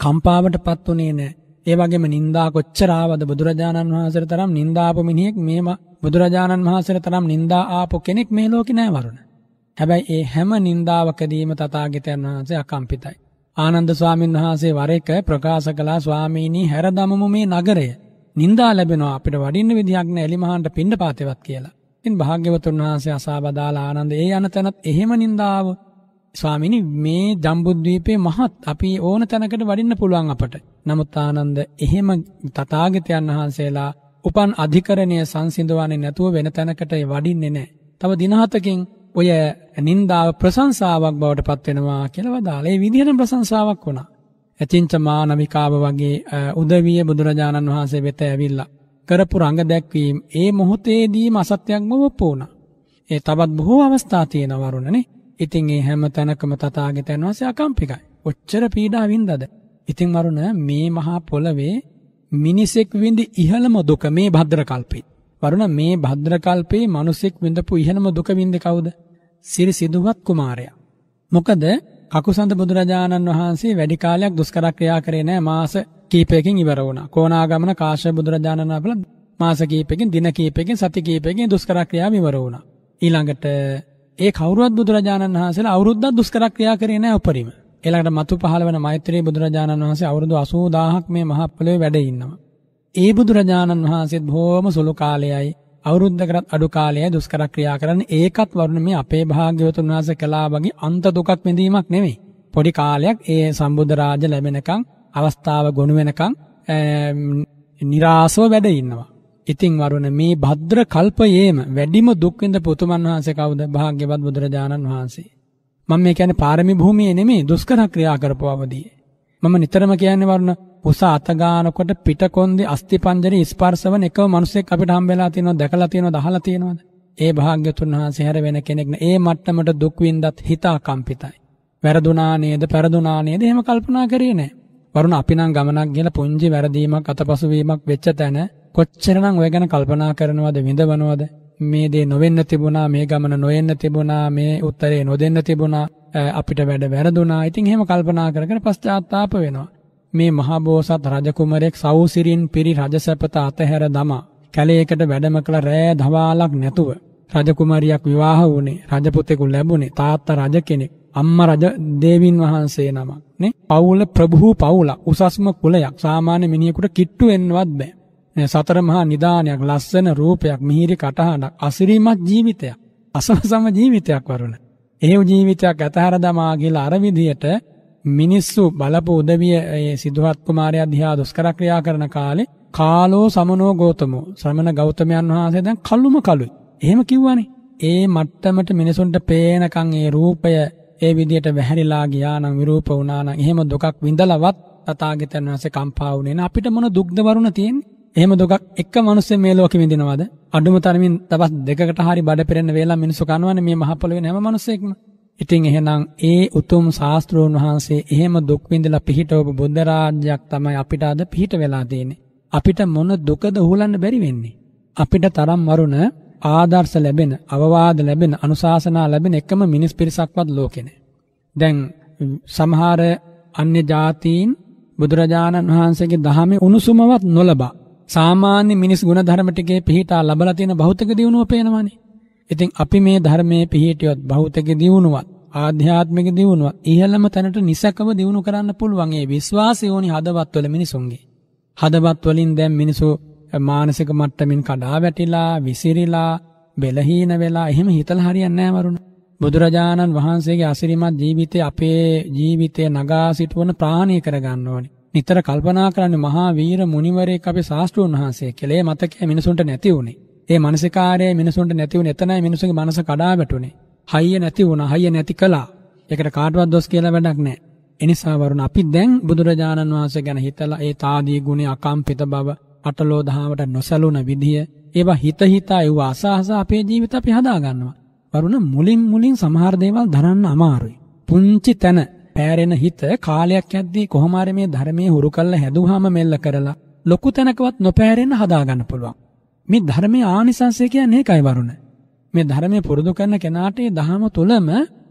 කම්පාවටපත් උනේ නැහැ. ඒ වගේම නින්දා කොච්චර ආවද බුදුරජාණන් වහන්සේට තරම් නින්දාපු මිනිහෙක් මේම බුදුරජාණන් වහන්සේට තරම් නින්දා ආපු කෙනෙක් මේ ලෝකේ නැහැ වරුණ. හැබැයි ඒ හැම නින්දාවකදීම තථාගතයන් වහන්සේ අකම්පිතයි. ආනන්ද ස්වාමීන් වහන්සේ වර එක ප්‍රකාශ කළා ස්වාමීනි හැරදමමු මේ නගරය. නින්දා ලැබෙනවා අපිට වඩින්න විදිහක් නැහැ එලිමහාන්ට පිණ්ඩපාතේවත් කියලා. ඉතින් භාග්‍යවතුන් වහන්සේ අසා බදාලා ආනන්ද ඒ යන තැනත් එහෙම නින්දාව ස්වාමිනි මේ ජම්බුද්වීපේ මහත් අපි ඕන තැනකට වඩින්න පුළුවන් අපට. නමුත් ආනන්ද එහෙම තථාගතයන් වහන්සේලා උපන් අධිකරණය සංසිඳවන්නේ නැතුව වෙන තැනකට වඩින්නේ නැහැ. තව දින හතකින් ඔය නින්දාව ප්‍රශංසාවක් බවට පත් වෙනවා කියලා වදාළේ. ඒ විදිහට ප්‍රශංසාවක් වුණා. ඇතින්ච මානවිකාව වගේ උදවිය බුදුරජාණන් වහන්සේ වෙත ඇවිල්ලා කරපු රඟ දැක්වීම ඒ මොහොතේදීම අසත්‍යයක්ම ඔප්පු වුණා. ඒ තවත් බොහෝ අවස්ථා තියෙනවා වරුණනේ. ඉතින් ඒ හැම තැනකම තථාගතයන් වහන්සේ අකම්පිකයි. ඔච්චර පීඩා වින්දද? ඉතින් වරුණ මේ මහා පොළවේ මිනිසෙක් විඳි ඉහළම දුක මේ භද්‍ර කල්පේ. වරුණ මේ භද්‍ර කල්පේ මිනිසෙක් විඳපු ඉහළම දුක විඳේ කවුද? සිරි සිදුවත් කුමාරයා. මොකද කකුසඳ බුදුරජාණන් වහන්සේ වැඩි කාලයක් දුෂ්කර ක්‍රියා කරේ නැහැ මාස කීපයකින් ඉවර වුණා. කොණාගමන කාශ්‍යප බුදුරජාණන් වහන්සේ මාස කීපයකින් දින කීපයකින් සති කීපයකින් දුෂ්කර ක්‍රියාව ඉවර වුණා. ඊළඟට ඒ කවුරුවත් බුදුරජාණන් වහන්සේලා අවුරුද්දක් දුෂ්කර ක්‍රියා කරේ නැහැ උපරිම. ඊළඟට මතු පහළ වෙන මෛත්‍රී බුදුරජාණන් වහන්සේ අවුරුදු 80000ක් මේ මහා පොළොවේ වැඩ ඉන්නවා. ඒ බුදුරජාණන් වහන්සේත් බොහොම සුළු කාලයයි අවුරුද්දකටත් අඩු කාලයයි දුෂ්කර ක්‍රියා කරන්නේ ඒකත් වරුණ මේ අපේ භාග්‍යවතුන් වහන්සේ කළා වගේ අන්ත දුකක් විඳීමක් නෙමෙයි. පොඩි කාලයක් ඒ සම්බුද්ධ රාජ ලැබෙනකන් අවස්ථාව ගොනු වෙනකන් નિરાසව වැඩ ඉන්නවා. ඉතින් වරුණ මේ භද්‍ර කල්පයේම වැඩිම දුක් විඳ පුතුමන් වහන්සේ කවුද? භාග්‍යවත් බුදුරජාණන් වහන්සේ. මම මේ කියන්නේ පාරමී භූමියේ නෙමෙයි දුෂ්කර ක්‍රියා කරපු අවදී. මම නිතරම කියන්නේ වරුණ පුස අත ගන්නකොට පිටකොන්දේ අස්ති පංජරේ ස්පර්ශවන එකම මිනිසෙක් අපිට හම්බෙලා තියෙනවා දැකලා තියෙනවා දහලා තියෙනවද? ඒ භාග්‍යතුන් වහන්සේ හැර වෙන කෙනෙක් නෑ. ඒ මට්ටමට දුක් විඳත් හිත අකම්පිතයි. වැරදුනා නේද? පෙරදුනා නේද? එහෙම කල්පනා කරේ නෑ. වරුණ අපි නම් ගමනක් ගිහලා පුංචි වැරදීමක් අතපසු වීමක් වෙච්ච තැන කොච්චරනම් ඔය ගැන කල්පනා කරනවද විඳවනවද? මේ දේ නොවෙන්න තිබුණා, මේ ගමන නොයෙන්න තිබුණා, මේ උත්තරේ නොදෙන්න තිබුණා, අපිට වැඩ වැරදුනා. ඉතින් එහෙම කල්පනා කර කර පශ්චාත්තාප වෙනවා. මේ මහබෝසත් රජකුමරෙක් සවුසිරින් පිරි රජසැපත අතහැර දමා කැලේකට වැඩම කළ රෑ දවාලක් නැතුව රජකුමරියක් විවාහ වුණේ රජපුතෙකු ලැබුණේ තාත්තා රජ කෙනෙක් අම්මා රජ දේවින් වහන්සේ නමක් නේ. පවුල ප්‍රභූ පවුලක් උසස්ම කුලයක් සාමාන්‍ය මිනිහෙකුට කිට්ටු වෙන්නවත් බෑ. සතර මහා නිදානයක් ලස්සන රූපයක් මිහිරි කටහඬක් අසිරිමත් ජීවිතයක් අසවසම ජීවිතයක් වරුණ. එහෙව් ජීවිතයක් අතහැර දමා ගිහලා අර විදියට මිනිස්සු බලපු උදවිය ඒ සිදුහත් කුමාරයා දිහා දුෂ්කර ක්‍රියා කරන කාලේ කාලෝ සමනෝ ගෞතමෝ ශ්‍රමණ ගෞතමයන් වහන්සේ දැන් කළුම කළුයි. එහෙම කිව්වනේ. ඒ මට්ටමට මිනිසුන්ට පේනකන් ඒ රූපය ඒ විදියට වැහැරිලා ගියා නම් විරූප වුණා නම් එහෙම දුකක් විඳලවත් තථාගතයන් වහන්සේ කම්පා වුණේ නැහැ. අපිට මොන දුක්ද වරුණ තියෙන්නේ? එහෙම දුකක් එක මිනිස්සෙක් මේ ලෝකෙ විඳිනවද? අඩුම තරමින් දවස් දෙකකට හරි බඩ පෙරෙන්න වේලා මිනිස්සු කනවනේ මේ මහ පොළොවේ හැම මිනිස්සෙක්ම. ඉතින් එහෙනම් ඒ උතුම් ශාස්ත්‍රෝන් වහන්සේ එහෙම දුක් විඳලා පිහිටවපු බුද්ධ රාජ්‍යයක් තමයි අපිට අද පිහිට වෙලා තියෙන්නේ. අපිට මොන දුකද උහුලන්න බැරි වෙන්නේ. අපිට තරම් වරුණ ආදර්ශ ලැබෙන, අවවාද ලැබෙන, අනුශාසනා ලැබෙන එකම මිනිස් පිරිසක්වත් ලෝකේ නැහැ. දැන් සමහර අන්‍ය ජාතීන් බුදුරජාණන් වහන්සේගේ දහමේ උණුසුමවත් නොලබා සාමාන්‍ය මිනිස් ගුණධර්ම ටිකේ පිහිටා ලබලා තියෙන භෞතික දියුණුව පේනවනේ. ඉතින් අපි මේ ධර්මයේ පිහිටියොත් භෞතික දියුණුවත් ආධ්‍යාත්මික දියුණුවත් ඉහළම තැනට නිසකව දියුණු කරන්න පුළුවන් ඒ විශ්වාසය ඕනි හදවත්වල මිනිසුන්ගේ. හදවත් වලින් දැන් මිනිසු මානසික මට්ටමින් කඩා වැටිලා විසිරිලා බෙලහීන වෙලා එහෙම හිතලා හරියන්නේ නැහැ වරුණ. බුදුරජාණන් වහන්සේගේ අසිරිමත් ජීවිතය අපේ ජීවිතය නගා සිටවන ප්‍රාණය කරගන්න ඕනේ. නිතර කල්පනා කරන්නේ මහා වීර මුනිවරයෙක් අපේ ශාස්ත්‍රඥ වහන්සේ කියලා. ඒ මතකය මිනිසුන්ට නැති වුණේ. ඒ මානසිකාරය මිනිසුන්ට නැති වුණේ එතනයි මිනිසුන්ගේ මනස කඩා වැටුනේ. හයිය නැති වුණා. හයිය නැති කළා. ඒකට කාටවත් දොස් කියලා වැඩක් නැහැ. එනිසා වරුණ අපි දැන් බුදුරජාණන් වහන්සේ ගැන හිතලා ඒ තාදී ගුණේ අකම්පිත බව අටලෝ දහමට නොසැලුන විදිය ඒවා හිත හිතා ඒව අසහස අපේ ජීවිත අපි හදාගන්නවා. වරුණ මුලින් මුලින් සමහර දේවල් දරන්න අමාරුයි. පුංචි තැන පෑරෙන හිත කාලයක් යද්දී කොහොම හරි මේ ධර්මයේ හුරු කරලා හැදුවාම මෙල්ල කරලා ලොකු තැනකවත් නොපෑරෙන්න හදාගන්න පුළුවන්. මේ ධර්මයේ ආනිසංසය කියන්නේ ඒකයි වරුණ. මේ ධර්මයේ පුරුදු කරන කෙනාට ඒ දහම තුලම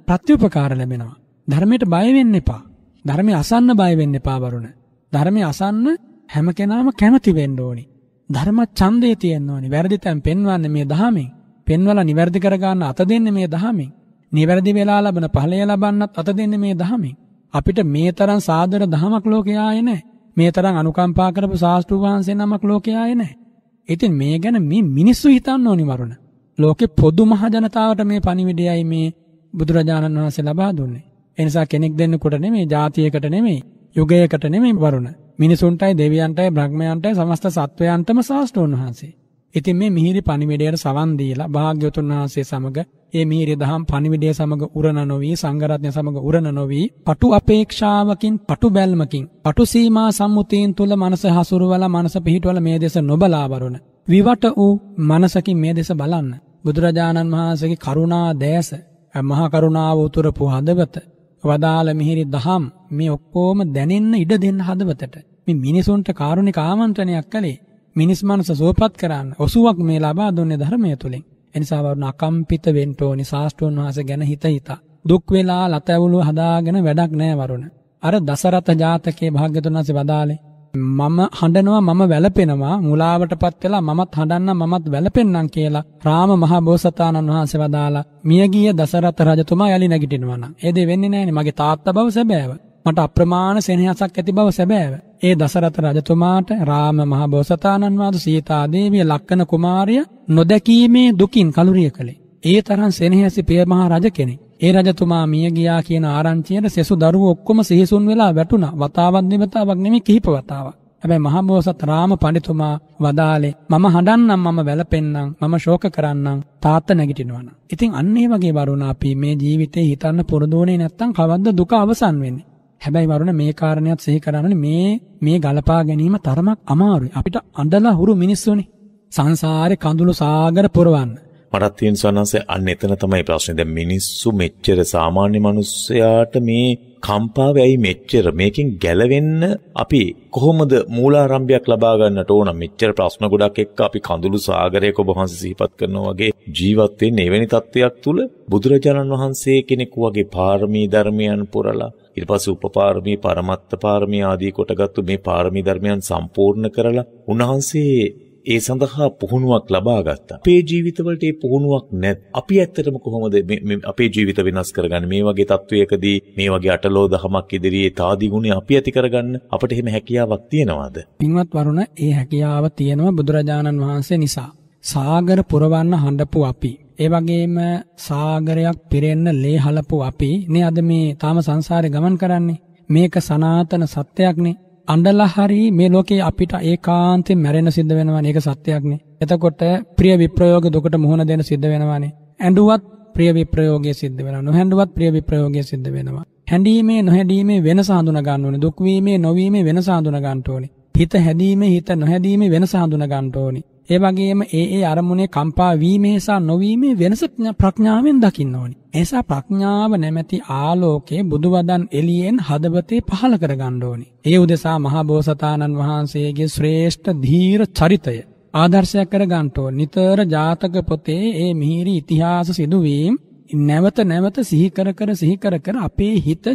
ප්‍රත්‍යුපකාර ලැබෙනවා. ධර්මයට බය වෙන්න එපා. ධර්මය අසන්න බය වෙන්න එපා වරුණ. ධර්මය අසන්න හැම කෙනාම කැමති වෙන්න ඕනි. ධර්ම ඡන්දේ තියෙන්න ඕනි. වැරදි තැන් පෙන්වන්නේ මේ දහමෙන්. පෙන්වලා නිවැරදි කරගන්න අත දෙන්නේ මේ දහමෙන්. නිවැරදි වෙලා ලබන ඵලය ලබන්නත් අත දෙන්නේ මේ දහමෙන්. අපිට මේ තරම් සාදර දහමක් ලෝකේ ආයේ නැහැ. මේ තරම් අනුකම්පා කරපු ශාස්ත්‍රු වහන්සේ නමක් ලෝකේ ආයේ නැහැ. ඉතින් මේ ගැන මේ මිනිස්සු හිතන්න ඕනි වරුණ. ලෝකේ පොදු මහ ජනතාවට මේ පණිවිඩයයි මේ බුදුරජාණන් වහන්සේ ලබා දුන්නේ. ඒ නිසා කෙනෙක් දෙන්නෙකුට නෙමෙයි, ජාතියකට නෙමෙයි, යුගයකට නෙමෙයි වරුණ. මිනිසුන්ටයි දෙවියන්ටයි බ්‍රහ්මයන්ටයි සමස්ත සත්වයන්ටම ශාස්ත්‍රෝන් වහන්සේ. ඉතින් මේ මිහිරි පණිවිඩයට සවන් දීලා භාග්‍යවතුන් වහන්සේ සමග ඒ මිහිරි දහම් පණිවිඩය සමග උරණ නොවි සංඝරත්නය සමග උරණ නොවි පටු අපේක්ෂාවකින් පටු බැල්මකින් පටු සීමා සම්මුතීන් තුල මනස හසුරුවලා මනස පිහිටවල මේ දෙස නොබලා වරුණ. විවට වූ මනසකින් මේ දෙස බලන්න. බුදුරජාණන් වහන්සේගේ කරුණා දෑස මහා කරුණාව උතුරපු හදවත වදාළ මිහිරි දහම් මේ ඔක්කොම දැනෙන්න ඉඩ දෙන්න හදවතට. මේ මිනිසුන්ට කාරුණික ආමන්ත්‍රණයක් කළේ මිනිස් මනස සුවපත් කරන්න ඔසුවක් මේ ලබා දුන්නේ ධර්මය තුලින්. එනිසා වරුණ අකම්පිත වෙන්න ඕනි ශාස්ත්‍රෝන් වහන්සේ ගැන හිත හිතා. දුක් වෙලා ලතැවුළු හදාගෙන වැඩක් නෑ වරුණ. අර දසරත ජාතකයේ භාග්‍යතුන් වහන්සේ වදාලේ මම හඬනවා මම වැළපෙනවා. මුලාවටපත් වෙලා මමත් හඬන්න මමත් වැළපෙන්නම් කියලා රාම මහ බෝසතාණන් වහන්සේ වදාලා මියගිය දසරත රජතුමා යලි නැගිටිනවා නම් ඒ දේ වෙන්නේ නැහැනේ මගේ තාත්තා බව සැබෑව. මට අප්‍රමාණ සෙනෙහසක් ඇති බව සැබෑව. ඒ දසරත රජතුමාට රාම මහ බෝසතාණන් වහන්සේ සීතා දේවිය ලක්කන කුමාරිය නොදැකීමේ දුකින් කලුරිය කළේ ඒ තරම් සෙනෙහසි පිය මහ රජ කෙනෙක් ඒ රජතුමා මිය ගියා කියන ආරංචියට සෙසු දරුවෝ ඔක්කොම සිහිසුන් වෙලා වැටුණා. වතාවක් දෙවතාවක් නෙමෙයි කිහිප වතාවක්. හැබැයි මහබෝසත් රාම පඬිතුමා වදාලේ මම හඬන්නම් මම වැළපෙන්නම් මම ශෝක කරන්නම් තාත්ත නැගිටිනවනම්. ඉතින් අන්න ඒ වගේ වරුණ අපි මේ ජීවිතේ හිතන්න පුරුදු වුණේ නැත්තම් කවද්ද දුක අවසන් වෙන්නේ. හැබැයි වරුණ මේ කාරණයක් සිහි කරන්නේ මේ මේ ගලපා ගැනීම තරමක් අමාරුයි. අපිට අඬලා හුරු මිනිස්සුනේ. සංසාරේ කඳුළු සාගර පුරවන්න. මටත් තියෙන සනන්සේ අන්න එතන තමයි ප්‍රශ්නේ. දැන් මිනිස්සු මෙච්චර සාමාන්‍ය මිනිස්සයාට මේ කම්පාව ඇයි මෙච්චර මේකෙන් ගැලවෙන්න අපි කොහොමද මූලාරම්භයක් ලබා ගන්නට ඕන මෙච්චර ප්‍රශ්න ගොඩක් එක්ක අපි කඳුළු සාගරයක ඔබ වහන්සේ සිහිපත් කරනවා වගේ ජීවත් වෙන්නේ එවැනි තත්ත්වයක් තුල බුදුරජාණන් වහන්සේ කෙනෙකු වගේ පාරමී ධර්මයන් පුරලා ඊට පස්සේ උපපාරමී පරමත්ත පාරමී ආදී කොටගත්තු මේ පාරමී ධර්මයන් සම්පූර්ණ කරලා උන්වහන්සේ ඒ සඳහා පුහුණුවක් ලබා ගත්තා. අපේ ජීවිතවලට ඒ පුහුණුවක් නැත්. අපි ඇත්තටම කොහොමද අපේ ජීවිත වෙනස් කරගන්නේ? මේ වගේ තත්වයකදී මේ වගේ අටලෝ දහමක් ඉදිරියේ තාදී ගුණය අපි ඇති කරගන්න අපිට එහෙම හැකියාවක් තියනවාද? පින්වත් වරුණ, ඒ හැකියාව තියෙනවා බුදුරජාණන් වහන්සේ නිසා. සාගර පුරවන්න හඬපු අපි ඒ වගේම සාගරයක් පිරෙන්න ලේ හලපු අපි නේ අද මේ තාම සංසාරේ ගමන් කරන්නේ මේක සනාතන සත්‍යයක්නේ අඬලා හරි මේ ලෝකේ අපිට ඒකාන්තයෙන් මැරෙන්න සිද්ධ වෙනවානේ. ඒක සත්‍යයක්නේ. එතකොට ප්‍රිය විප්‍රයෝග දුකට මුහුණ දෙන්න සිද්ධ වෙනවානේ. ඇඬුවත් ප්‍රිය විප්‍රයෝගය සිද්ධ වෙනවා. නොහැඬුවත් ප්‍රිය විප්‍රයෝගය සිද්ධ වෙනවා. හැඬීමේ නොහැඬීමේ වෙනස හඳුනා ගන්න ඕනේ. දුක් වීමේ නොවීමේ වෙනස හඳුනා ගන්න ඕනේ. හිත හැදීමේ හිත නොහැදීමේ වෙනස හඳුනා ගන්න ඕනේ. ඒ වගේම ඒ ඒ අරමුණේ කම්පා වීමේ සහ නොවීමේ වෙනස ප්‍රඥාවෙන් දකින්න ඕනි. එසා ප්‍රඥාව නැමැති ආලෝකයේ බුදුවදන් එළියෙන් හදවතේ පහළ කරගන්න ඕනි. ඒ උදෙසා මහා බෝසතාණන් වහන්සේගේ ශ්‍රේෂ්ඨ ධීර චරිතය ආදර්ශයක් කරගන්න ඕන. නිතර ජාතක පොතේ ඒ මිහිරි ඉතිහාස සිදුවීම් නැවත නැවත සිහි කර කර සිහි කර කර අපේ හිත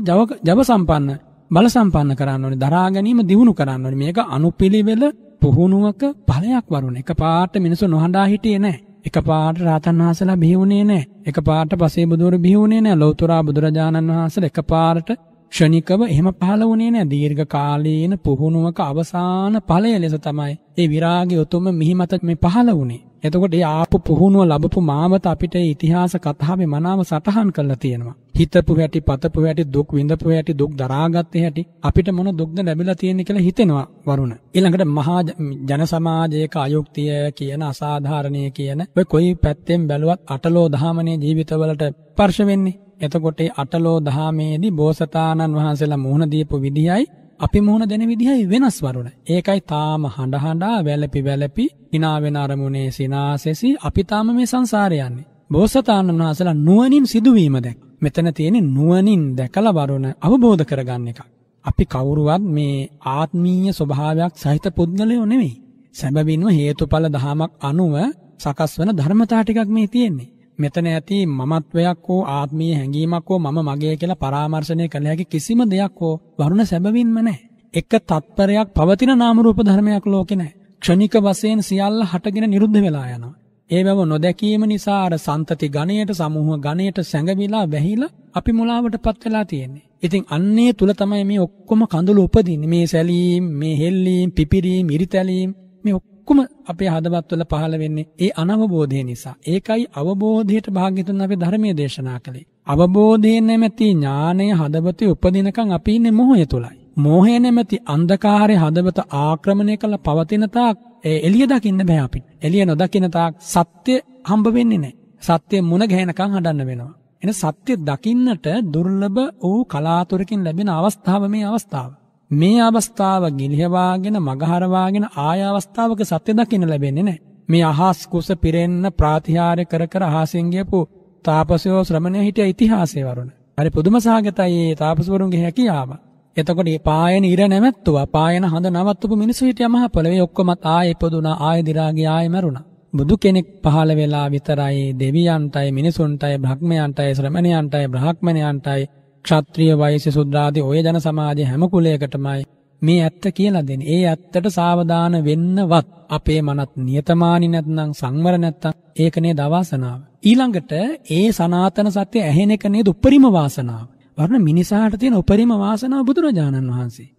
ජව සම්පන්න බල සම්පන්න කරන්න ඕනේ. දරා ගැනීම දියුණු කරන්න ඕනේ. මේක අනුපිළිවෙල පුහුණුවක ඵලයක් වරුණ. එකපාරට මිනිස්සු නොහඬා හිටියේ නැහැ. එකපාරට රාතන් වහන්සේලා බිහි වුණේ නැහැ. එකපාරට පසේ බුදුර බිහි වුණේ නැහැ. ලෞතර බුදුරජාණන් වහන්සේලා එකපාරට ක්ෂණිකව එහෙම පහළ වුණේ නැහැ. දීර්ඝ කාලීන පුහුණුවක අවසාන ඵලය ලෙස තමයි ඒ විරාගය උතුම මිහි මත මේ පහළ වුණේ. එතකොට ඒ ආපු පුහුණුව ලැබපු මාමත අපිට ඉතිහාස කතාවේ මනාව සටහන් කරලා තියෙනවා. හිතපු හැටි, පතපු හැටි, දුක් විඳපු හැටි, දුක් දරාගත්තේ හැටි අපිට මොන දුක්ද ලැබිලා තියෙන්නේ කියලා හිතෙනවා වරුණ. ඊළඟට මහා ජන සමාජයක අයුක්තිය කියන අසාධාරණීය කියන ඔය කොයි පැත්තෙන් බැලුවත් අටලෝ දහමනේ ජීවිතවලට ස්පර්ශ වෙන්නේ. එතකොට ඒ අටලෝ දහමේදී බෝසතාණන් වහන්සේලා මුහුණ දීපු විදියයි අපි මුහුණ දෙන විදිහයි වෙනස් වරුණ. ඒකයි තාම හඬ හඬා වැළපි වැළපි hina වෙන අරමුණේ සිනාසෙසි අපි තාම මේ සංසාරේ යන්නේ. බෝසතාණන් වහන්සේලා නුවණින් සිදුවීම දැක්. මෙතන තියෙන්නේ නුවණින් දැකලා වරුණ අවබෝධ කරගන්න එකක්. අපි කවුරුවත් මේ ආත්මීය ස්වභාවයක් සහිත පුද්ගලයෝ නෙවෙයි. සැබවින්ම හේතුඵල දහමක් අනුව සකස් වන ධර්මතා ටිකක් මේ තියෙන්නේ. මෙතන ඇති මමත්වයක් හෝ ආත්මීය හැඟීමක් හෝ මම මගේ කියලා පරාමර්ශණය කළ හැකි කිසිම දෙයක් හෝ වරුණ සැබවින්ම නැහැ. එක තත්පරයක් පවතින නාම රූප ධර්මයක් ලෝකේ නැහැ. ක්ෂණික වශයෙන් සියල්ල හටගෙන නිරුද්ධ වෙලා යනවා. ඒ බව නොදැකීම නිසා අර සන්තති ගණයට සමූහ ගණයට සැඟවිලා වැහිලා අපි මුලාවටපත් වෙලා තියෙන්නේ. ඉතින් අන්නේ තුල තමයි මේ ඔක්කොම කඳුළු උපදින්නේ. මේ සැලීම්, මේ හෙල්ලීම්, පිපිරීම්, ඉරිතැලීම් මේ ඔක්කොම අපේ හදවත්වල පහළ වෙන්නේ ඒ අනවබෝධය නිසා. ඒකයි අවබෝධයට භාග්‍යතුන් අපේ ධර්මයේ දේශනා කළේ. අවබෝධයෙන් නැමැති ඥානය හදවතේ උපදිනකන් අපි ඉන්නේ මොහය තුලයි. මෝහය නැමැති අන්ධකාරයේ හදවත ආක්‍රමණය කළ පවතින තාක් ඒ එළිය දකින්න බෑ අපිට. එළිය නොදකින තාක් සත්‍ය හම්බ වෙන්නේ නැහැ. සත්‍ය මුණ ගැහෙනකන් හදන්න වෙනවා. එන සත්‍ය දකින්නට දුර්ලභ වූ කලාතුරකින් ලැබෙන අවස්ථාව මේ අවස්ථාව. මේ අවස්ථාව ගිලිහවාගෙන මගහරවාගෙන ආය අවස්ථාවක සත්‍ය දකින්න ලැබෙන්නේ නැහැ. මේ අහස් කුස පිරෙන්න ප්‍රාතිහාර්ය කර කර අහසෙන් ගියපු තාපසයෝ ශ්‍රමණය හිටිය ඉතිහාසයේ වරුණ. හරි පුදුම සාගතයි මේ තාපසවරුන්ගේ හැකියාව. එතකොට මේ පායන ඉර නැමැත්තුවා පායන හඳ නවත්තපු මිනිස්සු හිටියා මහ පොළවේ ඔක්කොමත් ආයෙ ඉපදුනා ආයෙ දි รา ගියා ආයෙ මරුණා. බුදු කෙනෙක් පහළ වෙලා විතරයි දෙවියන්ටයි මිනිසුන්ටයි බ්‍රහ්මයන්ටයි ශ්‍රමණයන්ටයි බ්‍රහ්මණයන්ටයි ක්ෂත්‍රීය වෛශ්‍ය සුද්‍රාදී ඔය ජන සමාජයේ හැම කුලයකටමයි මේ ඇත්ත කියලා දෙන්නේ. ඒ ඇත්තට සාවධාන වෙන්නවත් අපේ මනත් නියතමානි නැත්නම් සංවර නැත්නම් ඒක නේද අවාසනාව. ඊළඟට ඒ සනාතන සත්‍ය ඇහෙන එක නේද උපරිම වාසනාව. වර්ණ මිනිසාට තියෙන උපරිම වාසනාව බුදුරජාණන් වහන්සේ.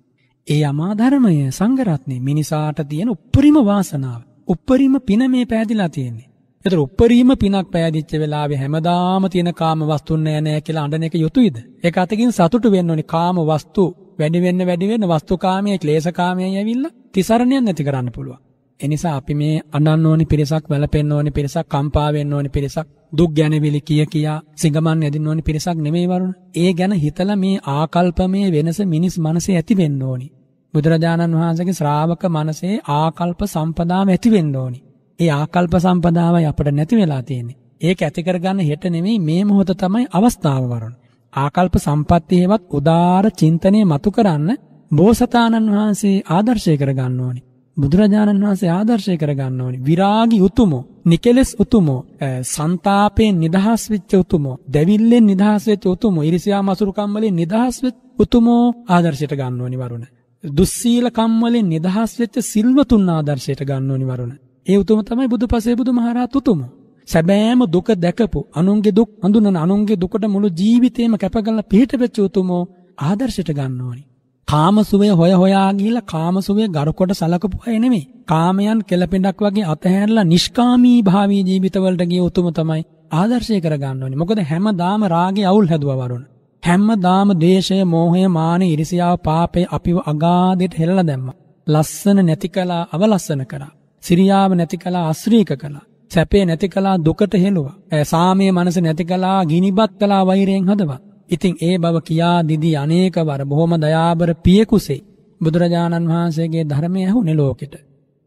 ඒ අමා ධර්මය සංඝරත්නේ මිනිසාට තියෙන උපරිම වාසනාව. උපරිම පින මේ පෑදිලා තියෙන්නේ. ඒතර උපරිම පිනක් පෑදිච්ච වෙලාවේ හැමදාම තියෙන කාම වස්තුන් නෑ නෑ කියලා අඬන එක යුතුයද? ඒක අතකින් සතුටු වෙන්න ඕනි කාම වස්තු වැඩි වෙන්න වැඩි වෙන්න වස්තුකාමයේ ක්ලේශකාමයේ ඇවිල්ලා තිසරණයක් නැති කරන්න පුළුවන්. එනිසා අපි මේ අඬන්න ඕනි පිරිසක් වැළපෙන්න ඕනි පිරිසක් කම්පා වෙන්න ඕනි පිරිසක් දුක් ගැනවිලි කිය කියා සිඟමන් යදින්න ඕනි පිරිසක් නෙමෙයි වරුණ. ඒ ගැන හිතලා මේ ආකල්පමේ වෙනස මිනිස් මනසේ ඇති වෙන්න ඕනි. බුදුරජාණන් වහන්සේගේ ශ්‍රාවක මනසේ ආකල්ප සම්පදාව ඇති වෙන්න ඕනි. ඒ ආකල්ප සම්පදාවයි අපිට නැති වෙලා තියෙන්නේ. ඒක ඇති කරගන්න හෙට නෙමෙයි මේ මොහොත තමයි අවස්ථාව වරුණ. ආකල්ප සම්පත්තියවත් උදාාර චින්තනය මතු කරන්න බෝසතාණන් වහන්සේ ආදර්ශය කරගන්න ඕනි. බුදුරජාණන් වහන්සේ ආදර්ශය කරගන්න ඕනි. විරාගි උතුමෝ, නිකෙලස් උතුමෝ, සන්තාපයෙන් නිදහස් වෙච්ච උතුමෝ, දැවිල්ලෙන් නිදහස් වෙච්ච උතුමෝ, ඉරිසියා මසුරුකම් වලින් නිදහස් වෙච්ච උතුමෝ ආදර්ශයට ගන්න ඕනි වරුණ. දුස්සීල කම් වලින් නිදහස් වෙච්ච සිල්වතුන් ආදර්ශයට ගන්න ඕනි වරුණ. ඒ උතුම තමයි බුදුපසේ බුදුමහරහත් උතුමෝ. සැබෑම දුක දැකපු අනුන්ගේ දුක් හඳුනන අනුන්ගේ දුකට මුළු ජීවිතේම කැපකරලා පිහිට වෙච්ච උතුමෝ ආදර්ශයට ගන්න ඕනි. කාමසුවේ හොය හොයා ගිහිල්ලා කාමසුවේ ගරුකොට සලකපු අය නෙමෙයි. කාමයන් කෙලපෙඩක් වගේ අතහැරලා නිෂ්කාමී භාවී ජීවිතවලට ගිය උතුම තමයි ආදර්ශය කරගන්න ඕනේ. මොකද හැමදාම රාගේ අවුල් හැදුවා වරුණ. හැමදාම ද්වේෂය, මෝහය, මානෙ, ඉරිසියාව, පාපය අපිව අගාධයට හෙළලා දැම්මා. ලස්සන නැති කළා, අවලස්සන කරා. සිරියාව නැති කළා, අශ්‍රීක කළා. සැපේ නැති කළා, දුකට හෙළුවා. සාමයේ මනස නැති කළා, ගිනිබත් කළා වෛරයෙන් හදවා. ඉතින් ඒ බව කියා දිදී අනේක වර බොහොම දයාබර පියෙකුසේ බුදුරජාණන් වහන්සේගේ ධර්මය ඇහුනේ ලෝකෙට.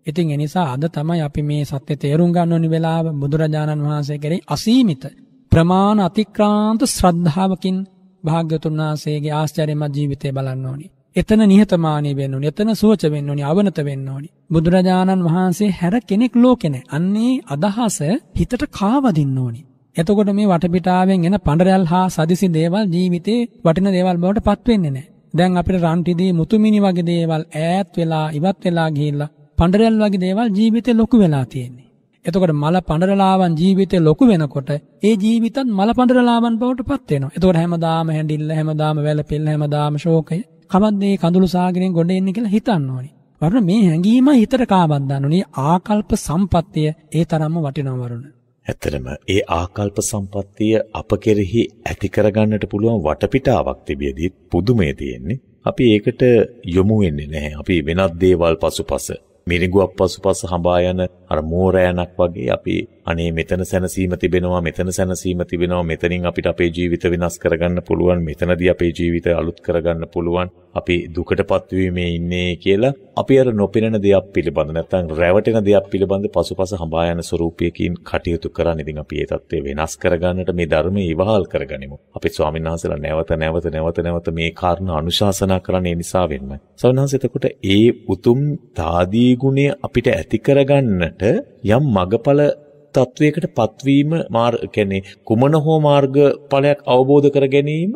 ඉතින් එනිසා අද තමයි අපි මේ සත්‍ය තේරුම් ගන්න ඕනි වෙලාව බුදුරජාණන් වහන්සේ කෙරෙහි අසීමිත ප්‍රමාණ අතික්‍රාන්ත ශ්‍රද්ධාවකින් භාග්‍යතුන් වහන්සේගේ ආශ්චර්යමත් ජීවිතය බලන්න ඕනි. එතන නිහතමානී වෙන්න ඕනි. එතන සුවච වෙන්න ඕනි. අවනත වෙන්න ඕනි. බුදුරජාණන් වහන්සේ හැර කෙනෙක් ලෝකෙ නැහැ. අන්නේ අදහස හිතට කාවදින්න ඕනි. එතකොට මේ වටපිටාවෙන් එන පඬරැල් හා සදිසි දේවල් ජීවිතේ වටින දේවල් බවට පත් වෙන්නේ නැහැ. දැන් අපිට රන්ටිදී මුතුමිනි වගේ දේවල් ඈත් වෙලා ඉවත් වෙලා ගිහිල්ලා පඬරැල් වගේ දේවල් ජීවිතේ ලොකු වෙලා තියෙන්නේ. එතකොට මල පඬරලාවන් ජීවිතේ ලොකු වෙනකොට ඒ ජීවිතත් මල පඬරලාවන් බවට පත් වෙනවා. එතකොට හැමදාම හැඬිල්ල හැමදාම වැළපෙල්ල හැමදාම ශෝකය කවද්ද මේ කඳුළු සාගරයෙන් ගොඩ එන්නේ කියලා හිතන්න ඕනි. වරුණ මේ හැඟීම හිතට කාවද්දන්න ඕනි. ආකල්ප සම්පත්තිය ඒ තරම්ම වටිනවා වරුණ. ඇත්තටම ඒ ආකල්ප සම්පත්තිය අප කෙරෙහි ඇති කරගන්නට පුළුවන් වටපිටාවක් තිබියදී පුදුමය තියෙන්නේ. අපි ඒකට යොමු වෙන්නේ නැහැ. අපි වෙනත් දේවල් පසුපස මිරිඟුවක් පසුපස හඹා යන අර මෝරෑනක් වගේ අපි අනේ මෙතන සැනසීම තිබෙනවා මෙතන සැනසීම තිබෙනවා මෙතනින් අපිට අපේ ජීවිත වෙනස් කරගන්න පුළුවන් මෙතනදී අපේ ජීවිතය අලුත් කරගන්න පුළුවන් අපි දුකටපත් වීමේ ඉන්නේ කියලා අපි අර නොපෙනෙන දෙයක් පිළිබඳ නැත්නම් රැවටෙන දෙයක් පිළිබඳ පසුපස හඹා යන ස්වરૂපයකින් කටයුතු කරන් ඉතින් අපි ඒ தත්ත්වය වෙනස් කරගන්නට මේ ධර්මයේ ඉවහල් කරගනිමු. අපි ස්වාමීන් වහන්සේලා නැවත නැවත නැවත නැවත මේ කාරණා අනුශාසනා කරන්නේ නිසා වෙන්න ස්වාමීන් වහන්සේ එතකොට ඒ උතුම් තාදී ගුණය අපිට ඇති කරගන්නට යම් මගඵල තත්වයකට පත්වීම මාර් කියන්නේ කුමන හෝ මාර්ගඵලයක් අවබෝධ කර ගැනීම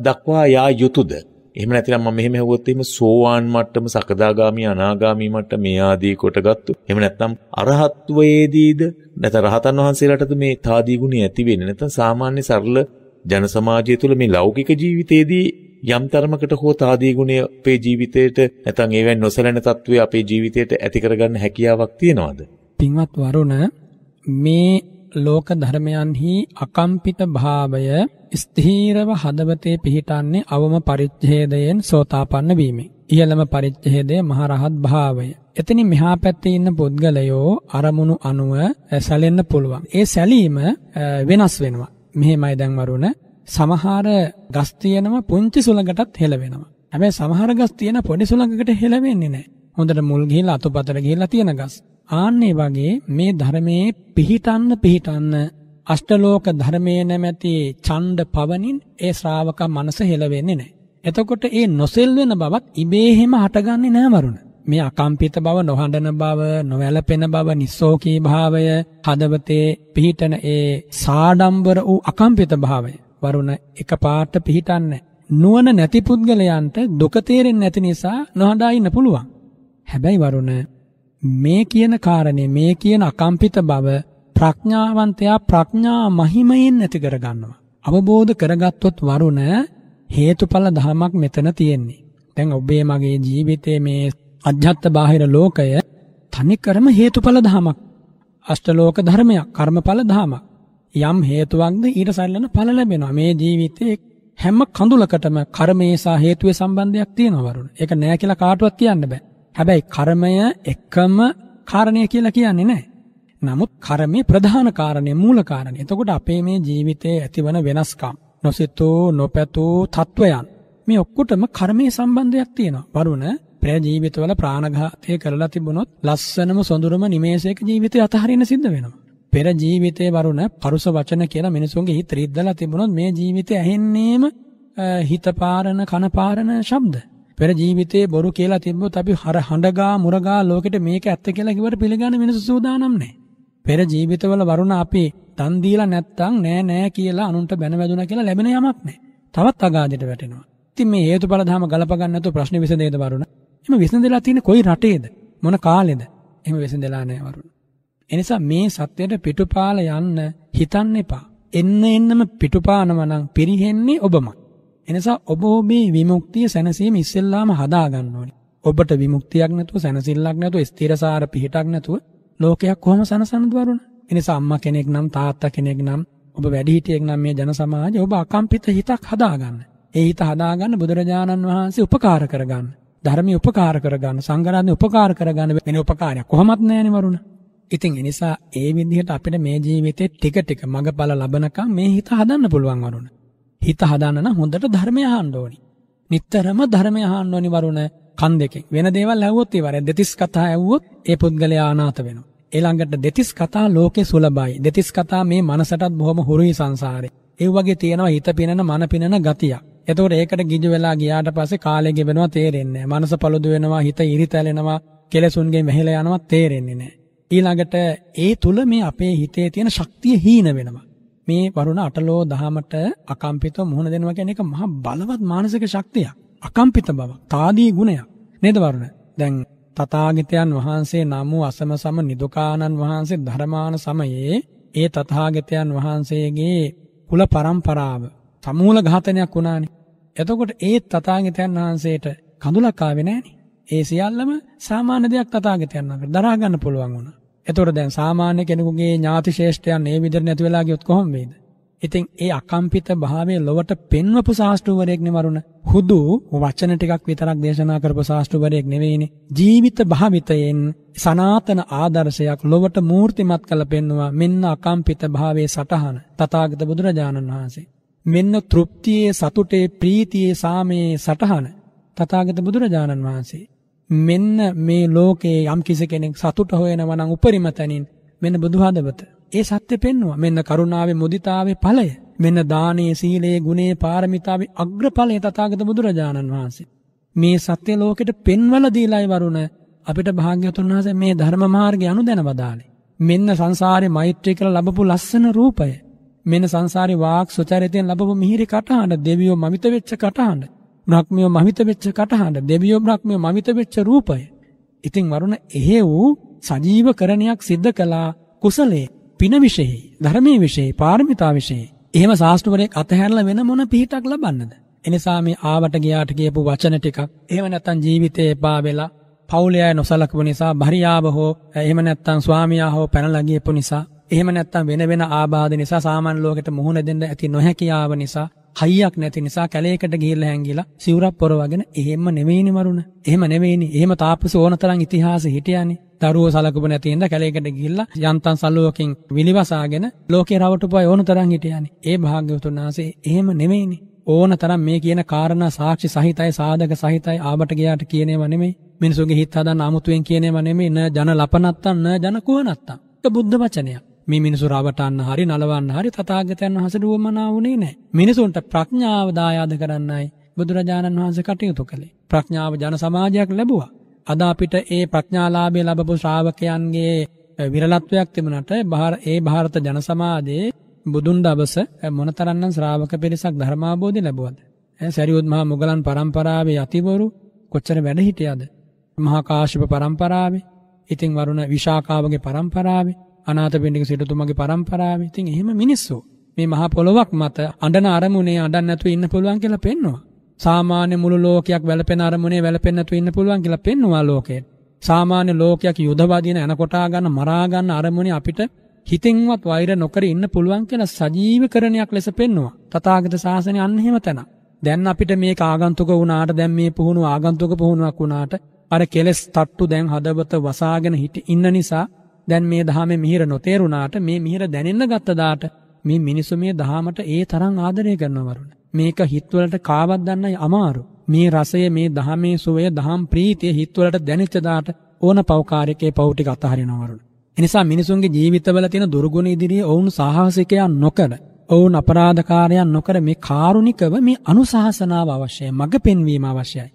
දක්වා යා යුතුයද? එහෙම නැතිනම් මම මෙහෙම හෙව්වොත් එහෙම සෝවාන් මට්ටම සකදාගාමි අනාගාමි මට්ටම මේ ආදී කොටගත්තු එහෙම නැත්නම් අරහත්වයේදීද නැත්නම් රහතන් වහන්සේලාටද මේ තාදී ගුණය ඇති වෙන්නේ? නැත්නම් සාමාන්‍ය සරල ජන සමාජය තුළ මේ ලෞකික ජීවිතයේදී යම් තරමකට හෝ තාදී ගුණය අපේ ජීවිතයට නැත්නම් ඒවෙන් නොසැලෙන තත්ත්වය අපේ ජීවිතයට ඇති කරගන්න හැකියාවක් තියනවද? පින්වත් වරුණ මේ ලෝක ධර්මයන්හි අකම්පිත භාවය ස්ථීරව හදවතේ පිහිටන්නේ අවම පරිච්ඡේදයෙන් සෝතාපන්න වීමෙන්. ඉහළම පරිච්ඡේදයේ මහරහත් භාවය. එතනින් මෙහා පැත්තේ ඉන්න පුද්ගලයෝ අරමුණු අනුව සැලෙන්න පුළුවන්. ඒ සැලීම වෙනස් වෙනවා. මෙහෙමයි දැන් වරුණ සමහර ගස් තියෙනවා පුංචි සුළඟටත් හෙලවෙනවා. හැබැයි සමහර ගස් තියෙන පොඩි සුළඟකට හෙලවෙන්නේ නැහැ. හොඳට මුල් ගිහිල්ලා අතුපතර ගිහිල්ලා තියෙන ගස්. ආන්නේ වගේ මේ ධර්මයේ පිහිටන්න පිහිටන්න අෂ්ටලෝක ධර්මයේ නැමැති ඡණ්ඩ පවනින් ඒ ශ්‍රාවක මනස හෙලවෙන්නේ නැහැ. එතකොට ඒ නොසෙල් වෙන බවත් ඉබේහෙම හටගන්නේ නැහැ මරුණ. මේ අකම්පිත බව, නොහඬන බව, නොවැළපෙන බව, නිස්සෝකී භාවය, හදවතේ පිහිටන ඒ සාඩම්බර වූ අකම්පිත භාවය වරුණ එකපාරට පිහිටන්නේ නුවණ නැති පුද්ගලයන්ට දුක තේරෙන්නේ නැති නිසා නොහඬා ඉන්න පුළුවන්. හැබැයි වරුණ මේ කියන කාරණේ මේ කියන අකම්පිත බව ප්‍රඥාවන්තයා ප්‍රඥා මහිමයෙන් නැති කරගන්නවා. අවබෝධ කරගත්තොත් වරුණ හේතුඵල ධමයක් මෙතන තියෙන්නේ. දැන් ඔබේ මගේ ජීවිතයේ මේ අධ්‍යාත්ම බාහිර ලෝකය තනිකරම හේතුඵල ධමයක්. අෂ්ටලෝක ධර්මයක්, කර්මඵල ධමයක්. යම් හේතුවක්ද ඊට සැලෙන ඵල ලැබෙනවා. මේ ජීවිතේ හැම කඳුලකටම කර්මයේ සහ හේතුවේ සම්බන්ධයක් තියෙනවා වරුණ. ඒක නෑ කියලා කාටවත් කියන්න බෑ. හැබැයි කර්මය එකම කාරණය කියලා කියන්නේ නැහැ. නමුත් කර්මයේ ප්‍රධාන කාරණය මූල කාරණය. එතකොට අපේ මේ ජීවිතයේ ඇතිවන වෙනස්කම්, නොසිතූ, නොපැතූ තත්වයන් මේ ඔක්කොටම කර්මයේ සම්බන්ධයක් තියෙනවා. වරුණ පෙර ජීවිතවල ප්‍රාණඝාතය කරලා තිබුණොත් ලස්සනම සොඳුරම නිමේෂයක ජීවිතය අතහරින්න සිද්ධ වෙනවා. පෙර ජීවිතේ වරුණ පරුස වචන කියලා මිනිසුන්ගේ හිත රිද්දලා තිබුණොත් මේ ජීවිතය ඇහෙන්නේම හිත පාරන කන පාරන ශබ්ද. පෙර ජීවිතේ බොරු කියලා තිබ්බොත් අපි හර හඬගා මුරගා ලෝකෙට මේක ඇත්ත කියලා කිව්වට පිළිගන්න මිනිස්සු සූදානම් නැහැ. පෙර ජීවිතවල වරුණ අපි දන් දීලා නැත්තම් නෑ නෑ කියලා අනුන්ට බැන වැදුනා කියලා ලැබෙන යමක් නැහැ. තවත් අගාධයට වැටෙනවා. ඉතින් මේ හේතුඵල ධම ගලප ගන්න නැතුව ප්‍රශ්නේ විසඳේද වරුණ? එimhe විසඳලා තියෙන්නේ කොයි රටේද? මොන කාලෙද? එහෙම විසඳලා නැහැ වරුණ. එනිසා මේ සත්‍යයට පිටුපාල යන්න හිතන්න එපා. එන්න එන්නම පිටුපානම නම් පිරිහෙන්නේ ඔබමයි. එනිසා ඔබ ඔබේ විමුක්තිය සැනසීම ඉස්සෙල්ලාම හදා ගන්න ඕනේ. ඔබට විමුක්තියක් නැතුව සැනසෙල්ලක් නැතුව ස්ථිරසාර පිහිටක් නැතුව ලෝකයක් කොහොම සනසන්නද වරුණ? එනිසා අම්මා කෙනෙක් නම් තාත්තා කෙනෙක් නම් ඔබ වැඩිහිටියෙක් නම් මේ ජන සමාජයේ ඔබ අකම්පිත හිතක් හදාගන්න. ඒ හිත හදාගන්න බුදුරජාණන් වහන්සේ උපකාර කරගන්න. ධර්මයේ උපකාර කරගන්න, සංඝරත්නයේ උපකාර කරගන්න වෙන උපකාරයක් කොහොමත් නැහැනේ වරුණ. ඉතින් ඒ නිසා ඒ විදිහට අපිට මේ ජීවිතේ ටික ටික මගපල ලබනකම් මේ හිත හදන්න පුළුවන් වරුණ. හිත හදාන්න නම් හොඳට ධර්මය අහන්න ඕනි. නිටතරම ධර්මය අහන්න ඕනි වරුණ කන් දෙකෙන්. වෙන දේවල් ඇහුවොත් ඉවරයි. දෙතිස් කතා ඇහුවොත් ඒ පුද්ගලයා අනාථ වෙනවා. ඊළඟට දෙතිස් කතා ලෝකේ සුලභයි. දෙතිස් කතා මේ මනසටත් බොහොම හුරුයි සංසාරේ. ඒ වගේ තියෙනවා හිත පිනන මන පිනන ගතියක්. එතකොට ඒකට ගිජු වෙලා ගියාට පස්සේ කාලය ගෙවෙනවා තේරෙන්නේ නැහැ. මනස පළුදු වෙනවා, හිත ඉරිතැලෙනවා, කෙලසුන්ගේ මෙහෙලා යනවා තේරෙන්නේ නැහැ. ඊළඟට ඒ තුල මේ අපේ හිතේ තියෙන ශක්තිය හීන වෙනවා. මේ වරුණ අටලෝ දහමට අකම්පිතව මුහුණ දෙනවා කියන එක මහා බලවත් මානසික ශක්තියක්. අකම්පිත බවක්, තාදී ගුණයක්. නේද වරුණ? දැන් තථාගතයන් වහන්සේ නම් වූ අසම සම නිදුකානන් වහන්සේ ධර්මාන සමයේ ඒ තථාගතයන් වහන්සේගේ කුල පරම්පරාව සමූල ඝාතනයක් වුණානේ. එතකොට ඒ තථාගතයන් වහන්සේට කඳුලක් ආවේ නැහනේ. ඒ සියල්ලම සාමාන්‍ය දෙයක් තථාගතයන් වහන්සේ දරා ගන්න පුළුවන් වුණා. එතකොට දැන් සාමාන්‍ය කෙනෙකුගේ ඥාති ශේෂ්ඨයන් මේ විදිහට නැති වෙලා ගියොත් කොහොම වේද? ඉතින් ඒ අකම්පිත භාවය ලොවට පෙන්වපු ශාස්ත්‍රවරයෙක් නෙවරුණ. හුදු වචන ටිකක් විතරක් දේශනා කරපු ශාස්ත්‍රවරයෙක් නෙවෙයිනේ. ජීවිත භාවිතයෙන් සනාතන ආදර්ශයක් ලොවට මූර්තිමත් කළ පෙන්නවා මෙන්න අකම්පිත භාවයේ සටහන. තථාගත බුදුරජාණන් වහන්සේ. මෙන්න තෘප්තියේ සතුටේ ප්‍රීතියේ සාමයේ සටහන. තථාගත බුදුරජාණන් වහන්සේ. මෙන්න මේ ලෝකේ යම් කිසි කෙනෙක් සතුට හොයනවා නම් උපරිම තැනින් මෙන්න බුදුහදවත. ඒ සත්‍ය පෙන්නවා. මෙන්න කරුණාවේ මුදිතාවේ ඵලය. මෙන්න දානයේ සීලයේ ගුණේ පාරමිතාවේ අග්‍රඵලය තථාගත බුදුරජාණන් වහන්සේ. මේ සත්‍ය ලෝකෙට පෙන්වලා දීලායි වරුණ අපිට භාග්‍යවතුන් වහන්සේ මේ ධර්ම මාර්ගය අනුදැන වදාළේ. මෙන්න සංසාරේ මෛත්‍රී කියලා ලැබපු ලස්සන රූපය. මෙන්න සංසාරේ වාක් සුචරිතයෙන් ලැබපු මිහිරි කටහඬ දෙවියෝ මමිත වෙච්ච කටහඬ. බ්‍රහ්මියෝ මමිත වෙච්ච කටහඬ දෙවියෝ බ්‍රහ්මියෝ මමිත වෙච්ච රූපය. ඉතින් වරුණ එහෙ වූ සජීවකරණයක් සිද්ධ කළා කුසලේ පින විශේෂයි ධර්මයේ විශේෂයි පාරමිතා විශේෂයි. එහෙම ශාස්ත්‍රවරයෙක් අතහැරලා වෙන මොන පිහිටක් ලබන්නද? එනිසා මේ ආවට ගියාට කියපු වචන ටිකක් එහෙම නැත්නම් ජීවිතේ එපා වෙලා පවුලේ අය නොසලකපු නිසා භරියාව හෝ එහෙම නැත්නම් ස්වාමියා හෝ පැනලා ගියපු නිසා එහෙම නැත්නම් වෙන වෙන ආබාධ නිසා සාමාන්‍ය ලෝකෙට මුහුණ දෙන්න ඇති නොහැකියාව නිසා හයියක් නැති නිසා කැලේකට ගිහිල්ලා හැංගිලා සිවුරක් පොරවගෙන එහෙම නෙවෙයිනි මරුණ. එහෙම නෙවෙයිනි. එහෙම තාපස ඕනතරම් ඉතිහාසෙ හිටියානේ. දරුවෝ සලකපු නැති ඉඳ කැලේකට ගිහිල්ලා යන්තම් සල්ලුවකින් විලිවසාගෙන ලෝකේ රවටපු අය ඕනතරම් හිටියානේ. ඒ භාග්‍යවතුන් වහන්සේ එහෙම නෙවෙයිනි. ඕනතරම් මේ කියන කාරණා සාක්ෂි සහිතයි සාධක සහිතයි ආබට ගියාට කියනේව නෙමෙයි. මිනිසුන්ගේ හිත හදන්න 아무තුවෙන් කියනේව නෙමෙයි. න ජන ලපනත්තම් න ජන කුවනත්තම්. ඒක බුද්ධ වචනයක්. මේ මිනිසු රවටන්න හරි නලවන්න හරි තථාගතයන් වහන්සේට උවමනා වුණේ නැහැ. මිනිසුන්ට ප්‍රඥාව දායාද කරන්නයි බුදුරජාණන් වහන්සේ කටයුතු කළේ. ප්‍රඥාව ජන සමාජයක් ලැබුවා. අද අපිට ඒ ප්‍රඥාලාභය ලැබපු ශ්‍රාවකයන්ගේ විරලත්වයක් තිබුණට ඒ ಭಾರತ ජන සමාජයේ බුදුන් දවස මොනතරම්නම් ශ්‍රාවක පිරිසක් ධර්මාබෝධය ලැබුවද? සරියුත් මහා මුගලන් පරම්පරාවේ යතිවරු කොච්චර වැඩ හිටියද? මහා කාශ්‍යප පරම්පරාවේ, ඉතින් වරුණ විශාකාවගේ පරම්පරාවේ අනාථපිණ්ඩික සිටුතුමගේ පරම්පරාව. ඉතින් එහෙම මිනිස්සු මේ මහ පොළොවක් මත අඬන අරමුණේ අඬන්න නැතුව ඉන්න පුළුවන් කියලා පෙන්නවා. සාමාන්‍ය මුළු ලෝකයක් වැළපෙන අරමුණේ වැළපෙන්න නැතුව ඉන්න පුළුවන් කියලා පෙන්නවා ලෝකයට. සාමාන්‍ය ලෝකයක් යුද වදින එනකොටා ගන්න මරා ගන්න අරමුණේ අපිට හිතින්වත් වෛර නොකර ඉන්න පුළුවන් කියලා සජීවකරණයක් ලෙස පෙන්නවා. තථාගත ශාසනය අන්න එහෙම තැන. දැන් අපිට මේක ආගන්තුක වුණාට දැන් මේ පුහුණුව ආගන්තුක පුහුණුවක් වුණාට අර කෙලස් තට්ටු දැන් හදවත වසාගෙන හිට ඉන්න නිසා දැන් මේ දහමේ මිහිර නොතේරුණාට මේ මිහිර දැනෙන්න ගත්ත දාට මේ මිනිස්සු මේ දහමට ඒ තරම් ආදරය කරනවා වරුණ. මේක හිත්වලට කාවත් දන්නයි අමාරු. මේ රසය මේ දහමේ සුවය දහම් ප්‍රීතිය හිත්වලට දැනෙච්ච දාට ඕන පෞකාරකේ පව් ටික අතහරිනවා වරුණ. එනිසා මිනිසුන්ගේ ජීවිතවල තියෙන දුර්ගුණ ඉදිරියේ ඔවුන් සාහසිකයන් නොකර ඔවුන් අපරාධකාරයන් නොකර මේ කාරුණිකව මේ අනුශාසනාව අවශ්‍යයි. මඟ පෙන්වීම අවශ්‍යයි.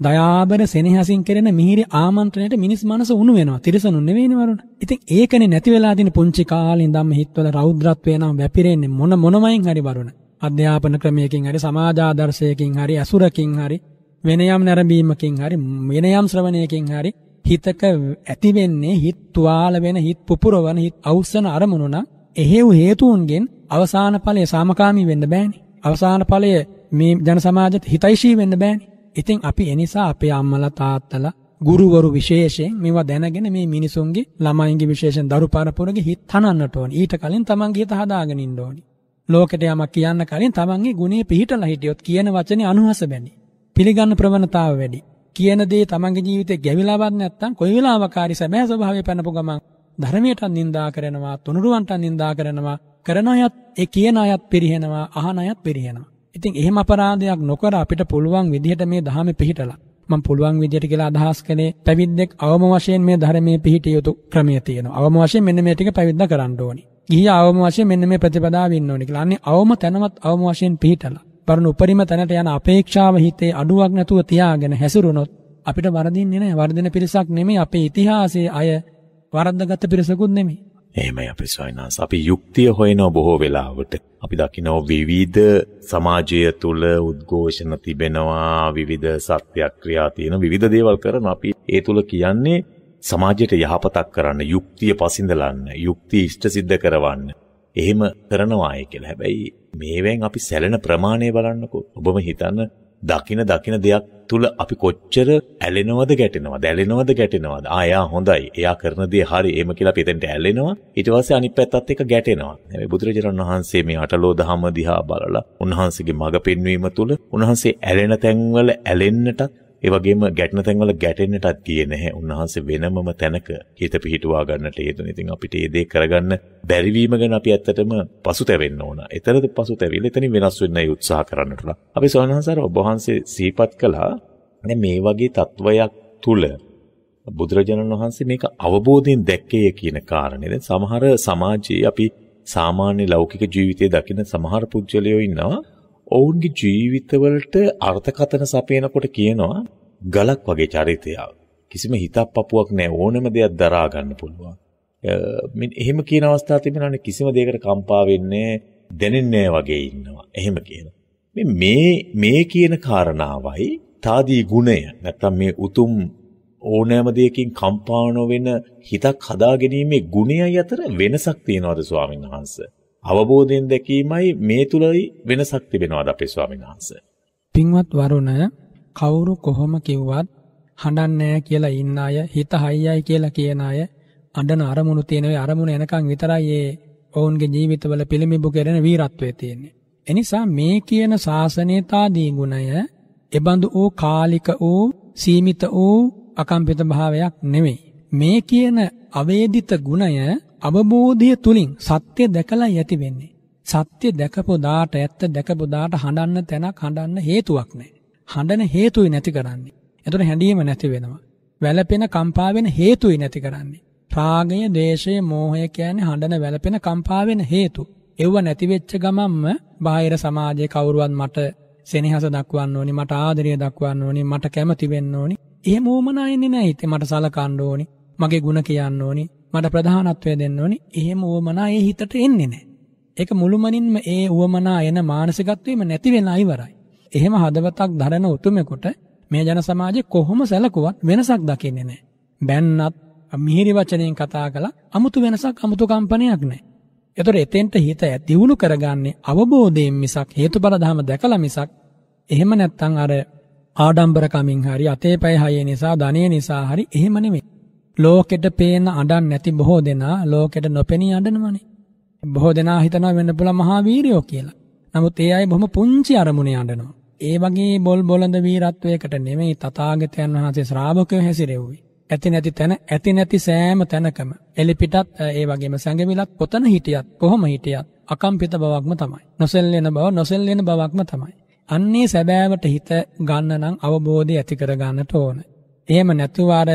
දයාබර සෙනෙහසින් කෙරෙන මිහිරි ආමන්ත්‍රණයට මිනිස් මනස උණු වෙනවා. තිරසනු නෙවෙයිනේ වරුණ. ඉතින් ඒකනේ නැති වෙලා දින පුංචි කාලේ ඉඳන්ම හිතවල රෞද්‍රත්වය නම් වැපිරෙන්නේ මොන මොනමයින් හරි වරුණ. අධ්‍යාපන ක්‍රමයකින් හරි සමාජ ආදර්ශයකින් හරි අසුරකින් හරි වෙන යම් නැරඹීමකින් හරි වෙන යම් ශ්‍රවණයකින් හරි හිතක ඇති වෙන්නේ හිත තුවාල වෙන හිත පුපුරවන හිත අවසන අරමුණු නම් එහෙව් හේතුන්ගෙන් අවසාන ඵලය සාමකාමී වෙන්න බෑනේ. අවසාන ඵලය මේ ජන සමාජයට හිතයිශී වෙන්න බෑනේ. ඉතින් අපි එනිසා අපේ අම්මලා තාත්තලා ගුරුවරු විශේෂයෙන් මේවා දැනගෙන මේ මිනිසුන්ගේ ළමයින්ගේ විශේෂයෙන් දරු පරපුරගේ හිත තනන්නට ඕනි. ඊට කලින් තමන්ගේ හිත හදාගෙන ඉන්න ඕනි. ලෝකෙට යමක් කියන්න කලින් තමන්ගේ ගුණේ පිහිටලා හිටියොත් කියන වචනේ අනුහස බැනි. පිළිගන්න ප්‍රවණතාව වැඩි. කියන දේ තමන්ගේ ජීවිතේ ගැවිලාවත් නැත්තම් කොයි වෙලාවකාරි සැබෑ ස්වභාවය පැනපු ගමන් ධර්මයටත් නිඳා කරනවා, තුනුරුවන්ටත් නිඳා කරනවා, කරන අයත් ඒ කියන අයත් පිරිහෙනවා, අහන අයත් පිරිහෙනවා. ඉතින් එහෙම අපරාධයක් නොකර අපිට පුළුවන් විදිහට මේ ධහමේ පිහිටලා මම පුළුවන් විදිහට කියලා අදහස් කළේ පැවිද්දෙක් අවම වශයෙන් මේ ධර්මයේ පිහිටිය යුතු ක්‍රමය තියෙනවා. අවම වශයෙන් මෙන්න මේ ටික පැවිද්ද කරන්න ඕනි. ගිහියා අවම වශයෙන් මෙන්න මේ ප්‍රතිපදාව ඉන්න ඕනි කියලා. අන්නේ අවම තැනවත් අවම වශයෙන් පිහිටලා. පරණ උපරිම තැනට යන අපේක්ෂාව හිතේ අඩුවක් නැතුව තියාගෙන හැසිරුණොත් අපිට වරදින්නේ නැහැ. වර්ධන පිරිසක් නෙමෙයි අපේ ඉතිහාසයේ අය වරද්දගත් පිරිසකුත් නෙමෙයි. එහෙමයි අපේ ස්වාමීනාස්. අපි යුක්තිය හොයනවා බොහෝ වෙලාවට. අපි දකිනවා විවිධ සමාජය තුළ උද්ඝෝෂණ තිබෙනවා, විවිධ සත්‍යක්‍රියා තියෙන විවිධ දේවල් කරන අපි ඒ තුළ කියන්නේ සමාජයට යහපතක් කරන්න, යුක්තිය පසින්දලන්න, යුක්තිය ඉෂ්ට සිද්ධ කරවන්න. එහෙම කරනවායි කියලා. හැබැයි මේවෙන් අපි සැලෙන ප්‍රමාණය බලන්නකෝ. ඔබම හිතන්න දකින දකින දෙයක් තුල අපි කොච්චර ඇලෙනවද ගැටෙනවද ඇලෙනවද ගැටෙනවද? ආයා හොඳයි. එයා කරන දේ හරි එහෙම කියලා අපි එතෙන්ට ඇලෙනවා. ඊට පස්සේ අනිත් පැත්තත් එක්ක ගැටෙනවා. හැබැයි බුදුරජාණන් වහන්සේ මේ අටලෝ දහම දිහා බලලා උන්වහන්සේගේ මඟ පෙන්වීම තුල උන්වහන්සේ ඇලෙන තැන්වල ඇලෙන්නටත් ඒ වගේම ගැටෙන තැන්වල ගැටෙන්නටත් ගියේ නැහැ. උන්වහන්සේ වෙනමම තැනක හිත පිහිටුවා ගන්නට හේතුන. ඉතින් අපිට මේ දේ කරගන්න බැරිවීම ගැන අපි ඇත්තටම පසුතැවෙන්න ඕන. එතරම් පසුතැවිලා එතනින් වෙනස් වෙන්නයි උත්සාහ කරන්නට අපි සෝනහසාර ඔබ වහන්සේ සිහිපත් කළා මේ වගේ තත්වයක් තුල බුදුරජාණන් වහන්සේ මේක අවබෝධයෙන් දැක්කේ කියන කාරණේ. දැන් සමහර සමාජයේ අපි සාමාන්‍ය ලෞකික ජීවිතයේ දකින සමහර පුජ්‍යලයෝ ඉන්නවා ඔවුන්ගේ ජීවිතවලට අර්ථකථන සපයනකොට කියනවා ගලක් වගේ චරිතයක්. කිසිම හිතක් පපුවක් නැහැ ඕනම දෙයක් දරා ගන්න පුළුවන්. මින් එහෙම කියන අවස්ථා තිබෙනවානේ කිසිම දෙයකට කම්පා වෙන්නේ දැනෙන්නේ වගේ ඉන්නවා. එහෙම කියන. මේ මේ කියන කාරණාවයි තාදී ගුණය නැත්තම් මේ උතුම් ඕනෑම දෙයකින් කම්පා නොවෙන හිතක් හදාගැනීමේ ගුණයයි අතර වෙනසක් තියෙනවද ස්වාමීන් වහන්සේ? අවබෝධයෙන් දැකීමයි මේ තුලයි වෙනසක් තිබෙනවාද අපේ ස්වාමීන් වහන්සේ. පින්වත් වරුණ කවුරු කොහොම කිව්වත් හඬන්නේ කියලා ඉන්න අය හිත හයියයි කියලා කියන අය අඬන අරමුණු තියෙන ඔය අරමුණ එනකන් විතරයි ඒ ඔවුන්ගේ ජීවිතවල පිළිඹු කෙරෙන වීරත්වය තියෙන්නේ. එනිසා මේ කියන ශාසනීයතාදී ගුණය එබඳු වූ කාලික වූ සීමිත වූ අකම්පිත භාවයක් නෙවෙයි. මේ කියන අවේදිත ගුණය අවබෝධය තුලින් සත්‍ය දැකලා යති වෙන්නේ. සත්‍ය දැකපු දාට ඇත්ත දැකපු දාට හඬන්න තැනක් හඬන්න හේතුවක් නැහැ. හඬන හේතුයි නැති කරන්නේ. එතකොට හැඬීම නැති වෙනවා. වැළපෙන කම්පා වෙන හේතුයි නැති කරන්නේ. රාගය, දේශය, මෝහය කියන්නේ හඬන වැළපෙන කම්පා වෙන හේතු. ඒව නැති වෙච්ච ගමන්ම බාහිර සමාජයේ කවුරුවත් මට සෙනෙහස දක්වන්න ඕනි, මට ආදරය දක්වන්න ඕනි, මට කැමති වෙන්න ඕනි. එහෙම ඕමනා එන්නේ නැහැ. ඉතින් මට සලකන්න ඕනි, මගේ ಗುಣ කියන්න ඕනි, මට ප්‍රධානත්වය දෙන්න ඕනි. එහෙම උවමනා ඒ හිතට එන්නේ නැහැ. ඒක මුළුමනින්ම ඒ උවමනා එන මානසිකත්වෙම නැති වෙලා ඉවරයි. එහෙම හදවතක් දරන උතුමෙකුට මේ ජන සමාජය කොහොම සැලකුවත් වෙනසක් දකින්නේ නැහැ. බැන්නත් මිහිරි වචනයෙන් කතා කළා අමුතු වෙනසක් අමුතු කම්පනයක් නැහැ. ඒතර එතෙන්ට හිත ඇතිවුණු කරගන්නේ අවබෝධයෙන් මිසක් හේතුඵල ධම දැකලා මිසක් එහෙම නැත්තම් අර ආඩම්බරකමින් හරි අතේ පය හය නිසා ධනෙ නිසා හරි එහෙම නෙමෙයි. ලෝකෙට පේන අඩන් නැති බොහෝ දෙනා ලෝකෙට නොපෙනී අඩනවනේ. බොහෝ දෙනා හිතනවා වෙන්න පුළුවන් මහා වීරයෝ කියලා. නමුත් ඒ අය බොහොම පුංචි අරමුණේ අඬනවා. ඒ වගේ බොල් බොළඳ වීරත්වයකට නෙමෙයි තථාගතයන් වහන්සේ ශ්‍රාවකයෝ හැසිරෙව්වේ. ඇති නැති තැන ඇති නැති සෑම තැනකම එලිපිටත් ඒ වගේම සැඟවිලත් කොතන හිටියත් කොහොම හිටියත් අකම්පිත බවක්ම තමයි. නොසෙල්ලෙන බව නොසෙල්ලෙන බවක්ම තමයි. අන්නේ සැබෑවට හිත ගන්න නම් අවබෝධය ඇති කර ගන්නට ඕන. එහෙම නැතුව අර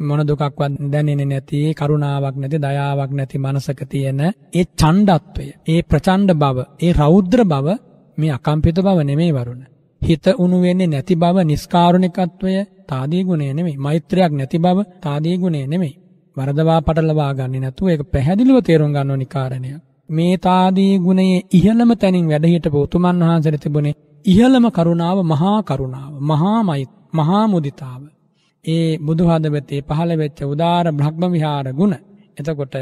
මොන දුකක්වත් දැනෙන්නේ නැති කරුණාවක් නැති දයාවක් නැති මනසක තියෙන ඒ ඡණ්ඩත්වය ඒ ප්‍රචණ්ඩ බව ඒ රෞද්‍ර බව මේ අකම්පිත බව නෙමෙයි වරුණ. හිත උණු වෙන්නේ නැති බව නිස්කාරුණිකත්වය තාදී ගුණය නෙමෙයි. මෛත්‍රයක් නැති බව තාදී ගුණය නෙමෙයි. වරදවා පටලවා ගන්නේ නැතුව ඒක පැහැදිලිව තේරුම් ගන්න ඕනි කාරණයක්. මේ තාදී ගුණයේ ඉහළම තැනින් වැඩ හිටපු උතුමන් වහන්සේට තිබුණේ ඉහළම කරුණාව මහා කරුණාව මහා මහා මුදිතාව. ඒ බුදුහදවතේ පහළ වෙච්ච උදාර බ්‍රහ්ම විහාර ගුණ. එතකොට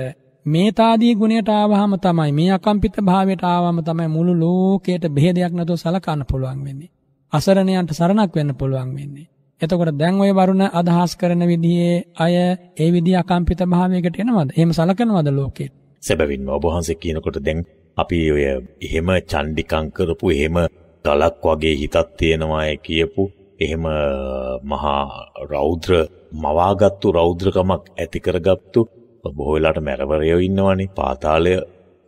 මේ තාදී ගුණයට ආවහම තමයි මේ අකම්පිත භාවයට ආවම තමයි මුළු ලෝකයට බෙහෙදයක් නැතුව සලකන්න පුළුවන් වෙන්නේ. අසරණයන්ට සරණක් වෙන්න පුළුවන් වෙන්නේ. එතකොට දැන් ওই වරුණ අදහස් කරන විදිහේ අය ඒ විදිහ අකම්පිත භාවයකට එනවද? එහෙම සලකනවද ලෝකෙට? සැබවින්ම ඔබ වහන්සේ කියනකොට දැන් අපි ඔය එහෙම චණ්ඩිකම් කරපු එහෙම ගලක් වගේ හිතක් තියෙනවා කියපු එහෙම මහා රෞද්‍ර මවාගත්තු රෞද්‍රකමක් ඇති කරගත්තු බොහෝ වෙලාට මැරවරයෝ ඉන්නවනේ පාතාලය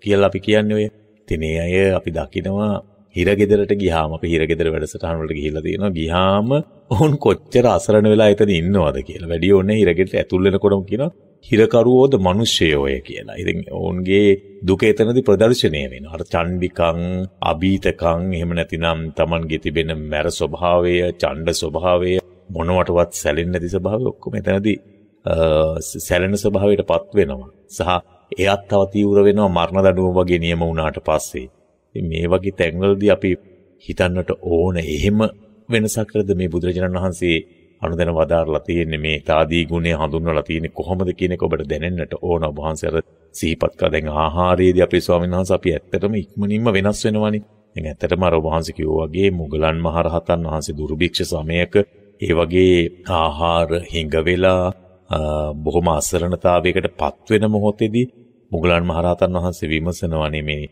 කියලා අපි කියන්නේ ඔය. ඉතින් ඒ අය අපි දකිනවා හිරගෙදරට ගියාම අපි හිරගෙදර වැඩසටහන් වලට ගිහිල්ලා තියෙනවා. ගියාම ඔවුන් කොච්චර අසරණ වෙලා එතන ඉන්නවද කියලා. වැඩි ඕනේ හිරගෙදරට ඇතුල් වෙනකොටම කියනවා හිරකරුවෝද මිනිස්සයෝය කියලා. ඉතින් ඔවුන්ගේ දුක එතනදී ප්‍රදර්ශනය වෙනවා. අර චණ්ඩිකං, අභීතකං, එහෙම නැතිනම් Tamanගේ තිබෙන මැර ස්වභාවය, ඡණ්ඩ ස්වභාවය, මොනවටවත් සැලෙන්නේ නැති ස්වභාවය ඔක්කොම එතනදී සැලෙන ස්වභාවයටපත් වෙනවා. සහ එයත් තව තීව්‍ර වෙනවා මරණ දඬුවම වගේ නියම වුණාට පස්සේ. ඉතින් මේ වගේ තැන්වලදී අපි හිතන්නට ඕන එහෙම වෙනසක් කරද මේ බුදුරජාණන් වහන්සේ අනුදැන වදාරලා තියෙන්නේ මේ තාදී ගුණය හඳුන්වලා තියෙන්නේ කොහොමද කියන එක ඔබට දැනෙන්නට ඕන. ඔබ වහන්සේ අර සිහිපත් කර දැන් ආහාරයේදී අපේ ස්වාමීන් වහන්සේ අපි ඇත්තටම ඉක්මනින්ම වෙනස් වෙනවනේ. දැන් ඇත්තටම අර වහන්සේ කිව්වා වගේ මුගලන් මහරහතන් වහන්සේ දුර්භික්ෂ සමයක ඒ වගේ ආහාර හිඟ වෙලා බොහොම අසරණතාවයකට පත් වෙන මොහොතේදී මුගලන් මහරහතන් වහන්සේ විමසනවානේ මේ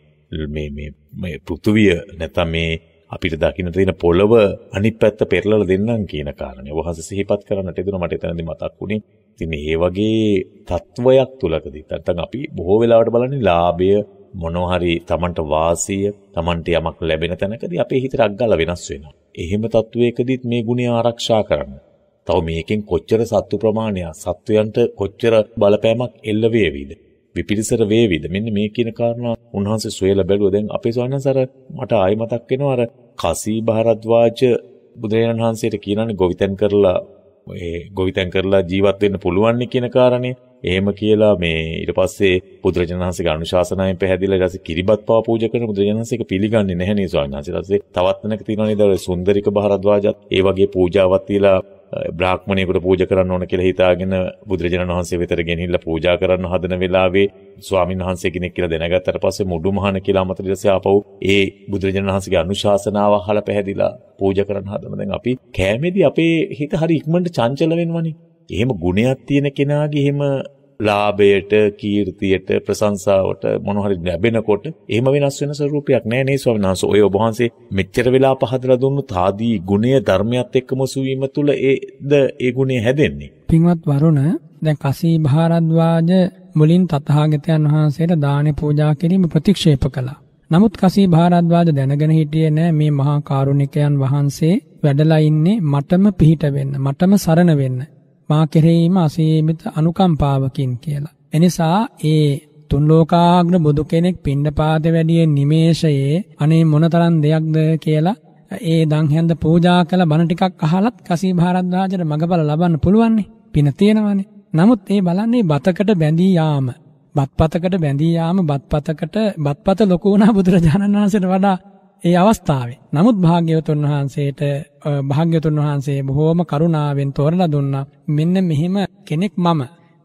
මේ මේ මේ පෘථුවිය නැත්නම් මේ අපිට දකින්න තියෙන පොළව අනිත් පැත්ත පෙරලලා දෙන්නම් කියන කාරණේ. වහන්සේ සිහිපත් කරන්නට එදුණා මට එතනදී මතක් වුණේ. ඉතින් මේ වගේ තත්වයක් තුලකදී නැත්නම් අපි බොහෝ වෙලාවට බලන්නේ ලාභය මොනවා හරි Tamanට වාසිය, Tamanට යමක් ලැබෙන තැනකදී අපේ හිත රග්ගල වෙනස් වෙනවා. එහෙම තත්වයකදීත් මේ ගුණය ආරක්ෂා කරන්න. තව මේකෙන් කොච්චර සත්තු ප්‍රමාණයක් සත්වයන්ට කොච්චර බලපෑමක් එල්ල වේවිද? විපිරිසර වේවිද? මෙන්න මේ කියන කාරණා උන්වහන්සේ සොයලා බැලුවා. දැන් අපේ ස්වාමීන් අර මට ආයි මතක් වෙනවා අර කසී භාරද්වාජ බුදුරජාණන් වහන්සේට කියනනේ ගොවිතැන් කරලා ඒ ගොවිතැන් කරලා ජීවත් වෙන්න පුළුවන් කියන කාරණේ. එහෙම කියලා මේ ඊට පස්සේ බුදුරජාණන් වහන්සේගේ අනුශාසනාවෙන් පැහැදිලා ඊට පස්සේ කිරිබත් පවා පූජා කරන බුදුරජාණන් වහන්සේක පිළිගන්නේ නැහැ නේ ස්වාමීන් වහන්සේ. ඊට පස්සේ තවත් වෙනක තියෙනවා නේද සුන්දරික භාරද්වාජත් ඒ වගේ පූජාවක් තියලා බ්‍රාහ්මණයෙකුට පූජා කරන්න ඕන කියලා හිතාගෙන බුදුරජාණන් වහන්සේ වෙතට ගෙනහිල්ලා පූජා කරන්න හදන වෙලාවේ ස්වාමීන් වහන්සේ කෙනෙක් කියලා දැනගත්තට පස්සේ මුඩුමහන කියලා අමතර ඊටසේ ආපහු ඒ බුදුරජාණන් වහන්සේගේ අනුශාසනාව අහලා පැහැදිලා පූජා කරන්න හදන දැන් අපි කෑමේදී අපේ හිත හරි ඉක්මනට චංචල වෙනවනේ. එහෙම ගුණයක් තියෙන කෙනාගේ එහෙම ලාභයට, කීර්තියට, ප්‍රශංසාවට මොන හරි ලැබෙනකොට එහෙම වෙනස් වෙන ස්වරූපයක් නෑ නේ ස්වාමීන් වහන්සේ. ඔය ඔබ වහන්සේ මෙච්චර වෙලා පහදලා දුන්නු තාදී ගුණය ධර්මයත් එක්කම සුවීම තුල ඒද ඒ ගුණය හැදෙන්නේ. පින්වත් වරුණ දැන් කසී භාරද්වාජ මුලින් තථාගතයන් වහන්සේට දානේ පූජා කිරීම ප්‍රතික්ෂේප කළා. නමුත් කසී භාරද්වාජ දැනගෙන හිටියේ නෑ මේ මහා කාරුණිකයන් වහන්සේ වැඩලා ඉන්නේ මටම පිහිට වෙන්න, මටම සරණ වෙන්න. මා කෙරෙහිම අසීමිත අනුකම්පාවකින් කියලා. එනිසා ඒ තුන් ලෝකාග්‍ර බුදු කෙනෙක් පිණ්ඩපාත වැඩියේ නිමේෂයේ අනේ මොනතරම් දෙයක්ද කියලා ඒ දන් හැන්ද පූජා කළ බණ ටිකක් අහලත් කසී භාරද්වාජට මගපල ලබන්න පුළුවන්නේ. පින තියෙනවනේ. නමුත් ඒ බලන්නේ බතකට බැඳී යාම. බත්පතකට බැඳී යාම බත්පතකට බත්පත ලොකු වුණා බුදුරජාණන් වහන්සේට වඩා ඒ අවස්ථාවේ. නමුත් භාග්‍යවතුන් වහන්සේට භාග්‍යවතුන් වහන්සේ බොහෝම කරුණාවෙන් තෝරලා දුන්නා. මෙන්න මෙහෙම කෙනෙක් මම.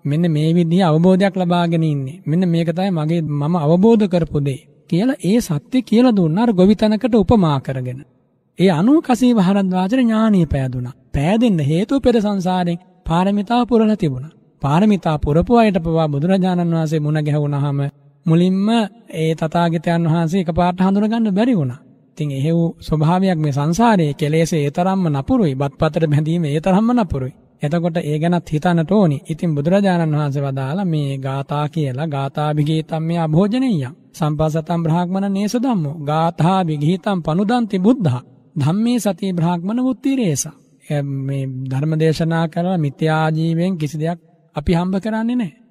මෙන්න මේ විදිහේ අවබෝධයක් ලබාගෙන ඉන්නේ. මෙන්න මේක තමයි මගේ මම අවබෝධ කරපු දේ. කියලා ඒ සත්‍ය කියලා දුන්නා අර ගොවිතැනකට උපමා කරගෙන. ඒ අනුව කසී වහරද්වාජර ඥානීය පෑදුනා. පෑදෙන්න හේතුව පෙර සංසාරයෙන් පාරමිතා පුරලා තිබුණා. පාරමිතා පුරපු අයට පවා බුදුරජාණන් වහන්සේ මුණ ගැහුණාම මුලින්ම ඒ තථාගතයන් වහන්සේ එකපාරට හඳුනගන්න බැරි වුණා. ඉතින් එහෙව් ස්වභාවයක් මේ සංසාරයේ කෙලෙස් ඒ තරම්ම නපුරුයි. බත්පතට බැඳීම ඒ තරම්ම නපුරුයි. එතකොට ඒ ගැනත් හිතන්නට ඕනි. ඉතින් බුදුරජාණන් වහන්සේ වදාලා මේ ගාථා කියලා ගාථාභිගීතම් මේ අභෝජනීයම්. සම්පසතම් බ්‍රාහ්මණ නේස ධම්මෝ. ගාථාභිගීතම් පනුදන්ති බුද්ධා. ධම්මේ සති බ්‍රාහ්මණ මුත්තිරේස. මේ ධර්ම දේශනා කරලා මිත්‍යා ජීවෙන් කිසි දෙයක් අපි හම්බ කරන්නේ නැහැ.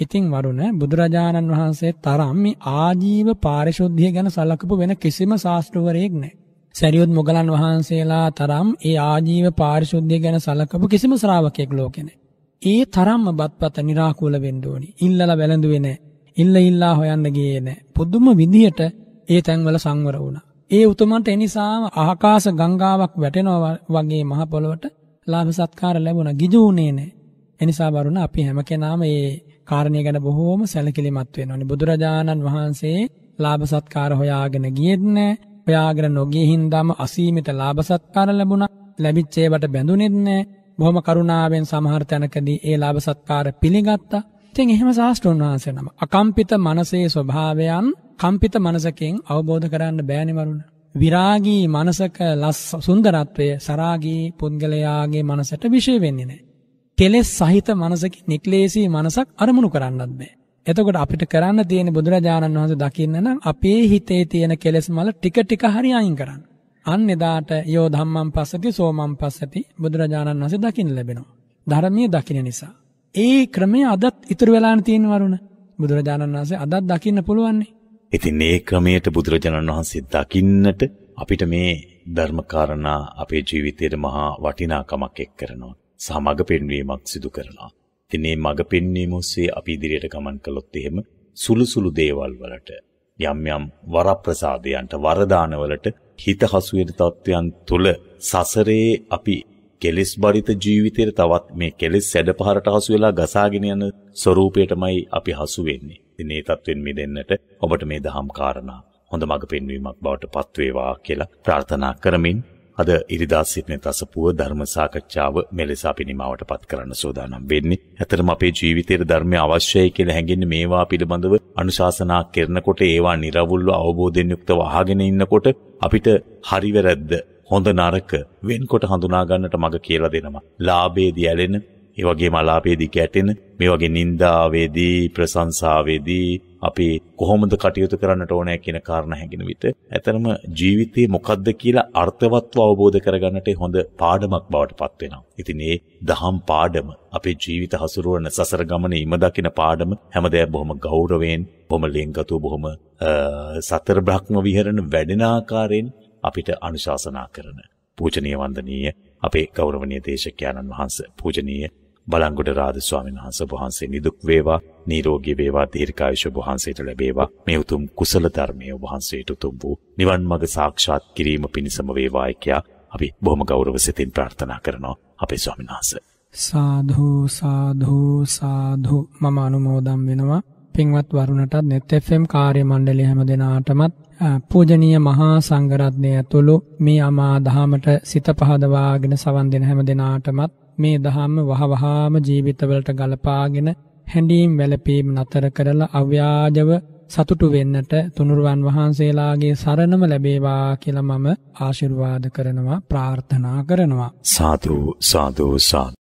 ඉතින් වරුණ බුදුරජාණන් වහන්සේ තරම් මේ ආජීව පාරිශුද්ධිය ගැන සලකපු වෙන කිසිම ශාස්ත්‍රවරයෙක් නැහැ. සරියුත් මොගලන් වහන්සේලා තරම් ඒ ආජීව පාරිශුද්ධිය ගැන සලකපු කිසිම ශ්‍රාවකයෙක් ලෝකේ නැහැ. ඒ තරම්ම බත්පත निराකුල වෙන්න ඕනි. ඉල්ලලා වැළඳුවේ නැහැ. ඉල්ල ඉල්ලා හොයන්න ගියේ නැහැ. පුදුම විදිහට ඒ තැන්වල සංවර වුණා. ඒ උතුමන්ට එනිසාම ආකාශ ගංගාවක් වැටෙනවා වගේ මහ පොළොවට ලාභ සත්කාර ලැබුණා. ගිජු උනේ නැහැ. එනිසා වරුණ අපි හැම කෙනාම මේ කාරණය ගැන බොහෝම සැලකිලිමත් වෙන්න ඕනේ. බුදුරජාණන් වහන්සේ ලාභ සත්කාර හොයාගෙන ගියෙත් නැහැ. හොයාගෙන නොගිය හින්දාම අසීමිත ලාභ සත්කාර ලැබුණා. ලැබිච්ච ඒවට බැඳුනේත් නැහැ. බොහොම කරුණාවෙන් සමහර තැනකදී ඒ ලාභ සත්කාර පිළිගත්තා. ඉතින් එහෙම ශාස්ත්‍රෝන් වහන්සේ නම අකම්පිත මනසේ ස්වභාවයන් කම්පිත මනසකින් අවබෝධ කරන්න බෑනේ වරුණ. විරාගී මනසක ලස් සුන්දරත්වය සරාගී පුද්ගලයාගේ මනසට විශේෂ වෙන්නේ නැහැ. කෙලෙස් සහිත මනසකින් නික්ලේශී මනසක් අරමුණු කරන්නත් බෑ. එතකොට අපිට කරන්න තියෙන බුදුරජාණන් වහන්සේ දකින්න නම් අපේ හිතේ තියෙන කෙලෙස් මල ටික ටික හරි අයින් කරන්න. අන්න එදාට යෝ ධම්මං පස්සති සෝමං පස්සති බුදුරජාණන් වහන්සේ දකින්න ලැබෙනවා. ධර්මයේ දකින්න නිසා. ඒ ක්‍රමය අදත් ඉතුරු වෙලාන තියෙන වරුණ. බුදුරජාණන් වහන්සේ අදත් දකින්න පුළුවන්නේ. ඉතින් මේ ක්‍රමයට බුදුරජාණන් වහන්සේ දකින්නට අපිට මේ ධර්මකාරණා අපේ ජීවිතයට මහා වටිනාකමක් එක් කරනවා. සහ මඟ පෙන්වීමක් සිදු කරනවා. ඉතින් මේ මඟ පෙන්වීම ඔස්සේ අපි ඉදිරියට ගමන් කළොත් එහෙම සුළු සුළු දේවල් වලට යම් යම් වරප්‍රසාදයන්ට වරදානවලට හිත හසු වෙන තත්වයන් තුල සසරේ අපි කෙලෙස් බරිත ජීවිතයට තවත් මේ කෙලෙස් සැඩපහරට හසු වෙලා ගසාගෙන යන ස්වરૂපයටමයි අපි හසු වෙන්නේ. ඉතින් මේ තත්වෙන් මිදෙන්නට ඔබට මේ දහම් කාරණා හොඳ මඟ පෙන්වීමක් බවට පත්වේවා කියලා ප්‍රාර්ථනා කරමින් අද ඉරිදා සිටින තසපුව ධර්ම සාකච්ඡාව මෙලෙස අපි නිමාවට පත් කරන්න සූදානම් වෙන්නේ. ඇතරම අපේ ජීවිතයේ ධර්මය අවශ්‍යයි කියලා හැඟෙන්නේ මේවා පිළිබඳව අනුශාසනා කරනකොට ඒවා නිර්වුල්ව අවබෝධයෙන් යුක්තව අහගෙන ඉන්නකොට අපිට හරි වැරද්ද හොඳ නරක වෙන්කොට හඳුනා ගන්නට මඟ කියලා දෙනවා. ලාභයේදී ඇලෙන ඒ වගේම අලාපයේදී ගැටෙන මේ වගේ නින්දාවේදී ප්‍රශංසාවේදී අපි කොහොමද කටයුතු කරන්නට ඕනෑ කියන කාරණා හැඟෙන විට ඇතරම ජීවිතේ මොකද්ද කියලා අර්ථවත්ව අවබෝධ කරගන්නට හොඳ පාඩමක් බවට පත් වෙනවා. ඉතින් ඒ දහම් පාඩම අපේ ජීවිත හසුරුවන සසර ගමනේ ඉම දකින පාඩම හැමදේම බොහොම ගෞරවයෙන්, බොහොම ලෙන්ගතුව බොහොම සතර බ්‍රහ්ම විහරණ වැඩෙන ආකාරයෙන් අපිට අනුශාසනා කරන පූජනීය වන්දනීය අපේ ගෞරවනීය දේශකයන්න් වහන්සේ පූජනීය බලංගොඩ රාද ස්වාමීන් වහන්සේ වහන්සේ නිදුක් වේවා නිරෝගී වේවා දීර්ඝායුෂ වහන්සේට ලැබේවා. මේ උතුම් කුසල ධර්මයේ වහන්සේට උතුම් වූ නිවන් මඟ සාක්ෂාත් කිරීම පිණිසම වේවායි කියා අපි බොහොම ගෞරව සිතින් ප්‍රාර්ථනා කරනවා. අපේ ස්වාමීන් වහන්සේ. සාධු සාධු සාධු. මම අනුමෝදම් වෙනවා. පින්වත් වරුණටත් net fm කාර්ය මණ්ඩලය හැම දෙනාටමත් පූජනීය මහා සංඝරත්නය ඇතුළු මේ අමා දහමට සිත පහදවාගෙන සවන් දෙන හැම දෙනාටමත් මේ දහම වහවහාම ජීවිතවලට ගලපාගෙන හැඬීම් වැළපීම් නතර කරලා අව්‍යාජව සතුටු වෙන්නට තුනුරුවන් වහන්සේලාගේ සරණම ලැබේවා කියලා මම ආශිර්වාද කරනවා ප්‍රාර්ථනා කරනවා. සාදු සාදු සාදු.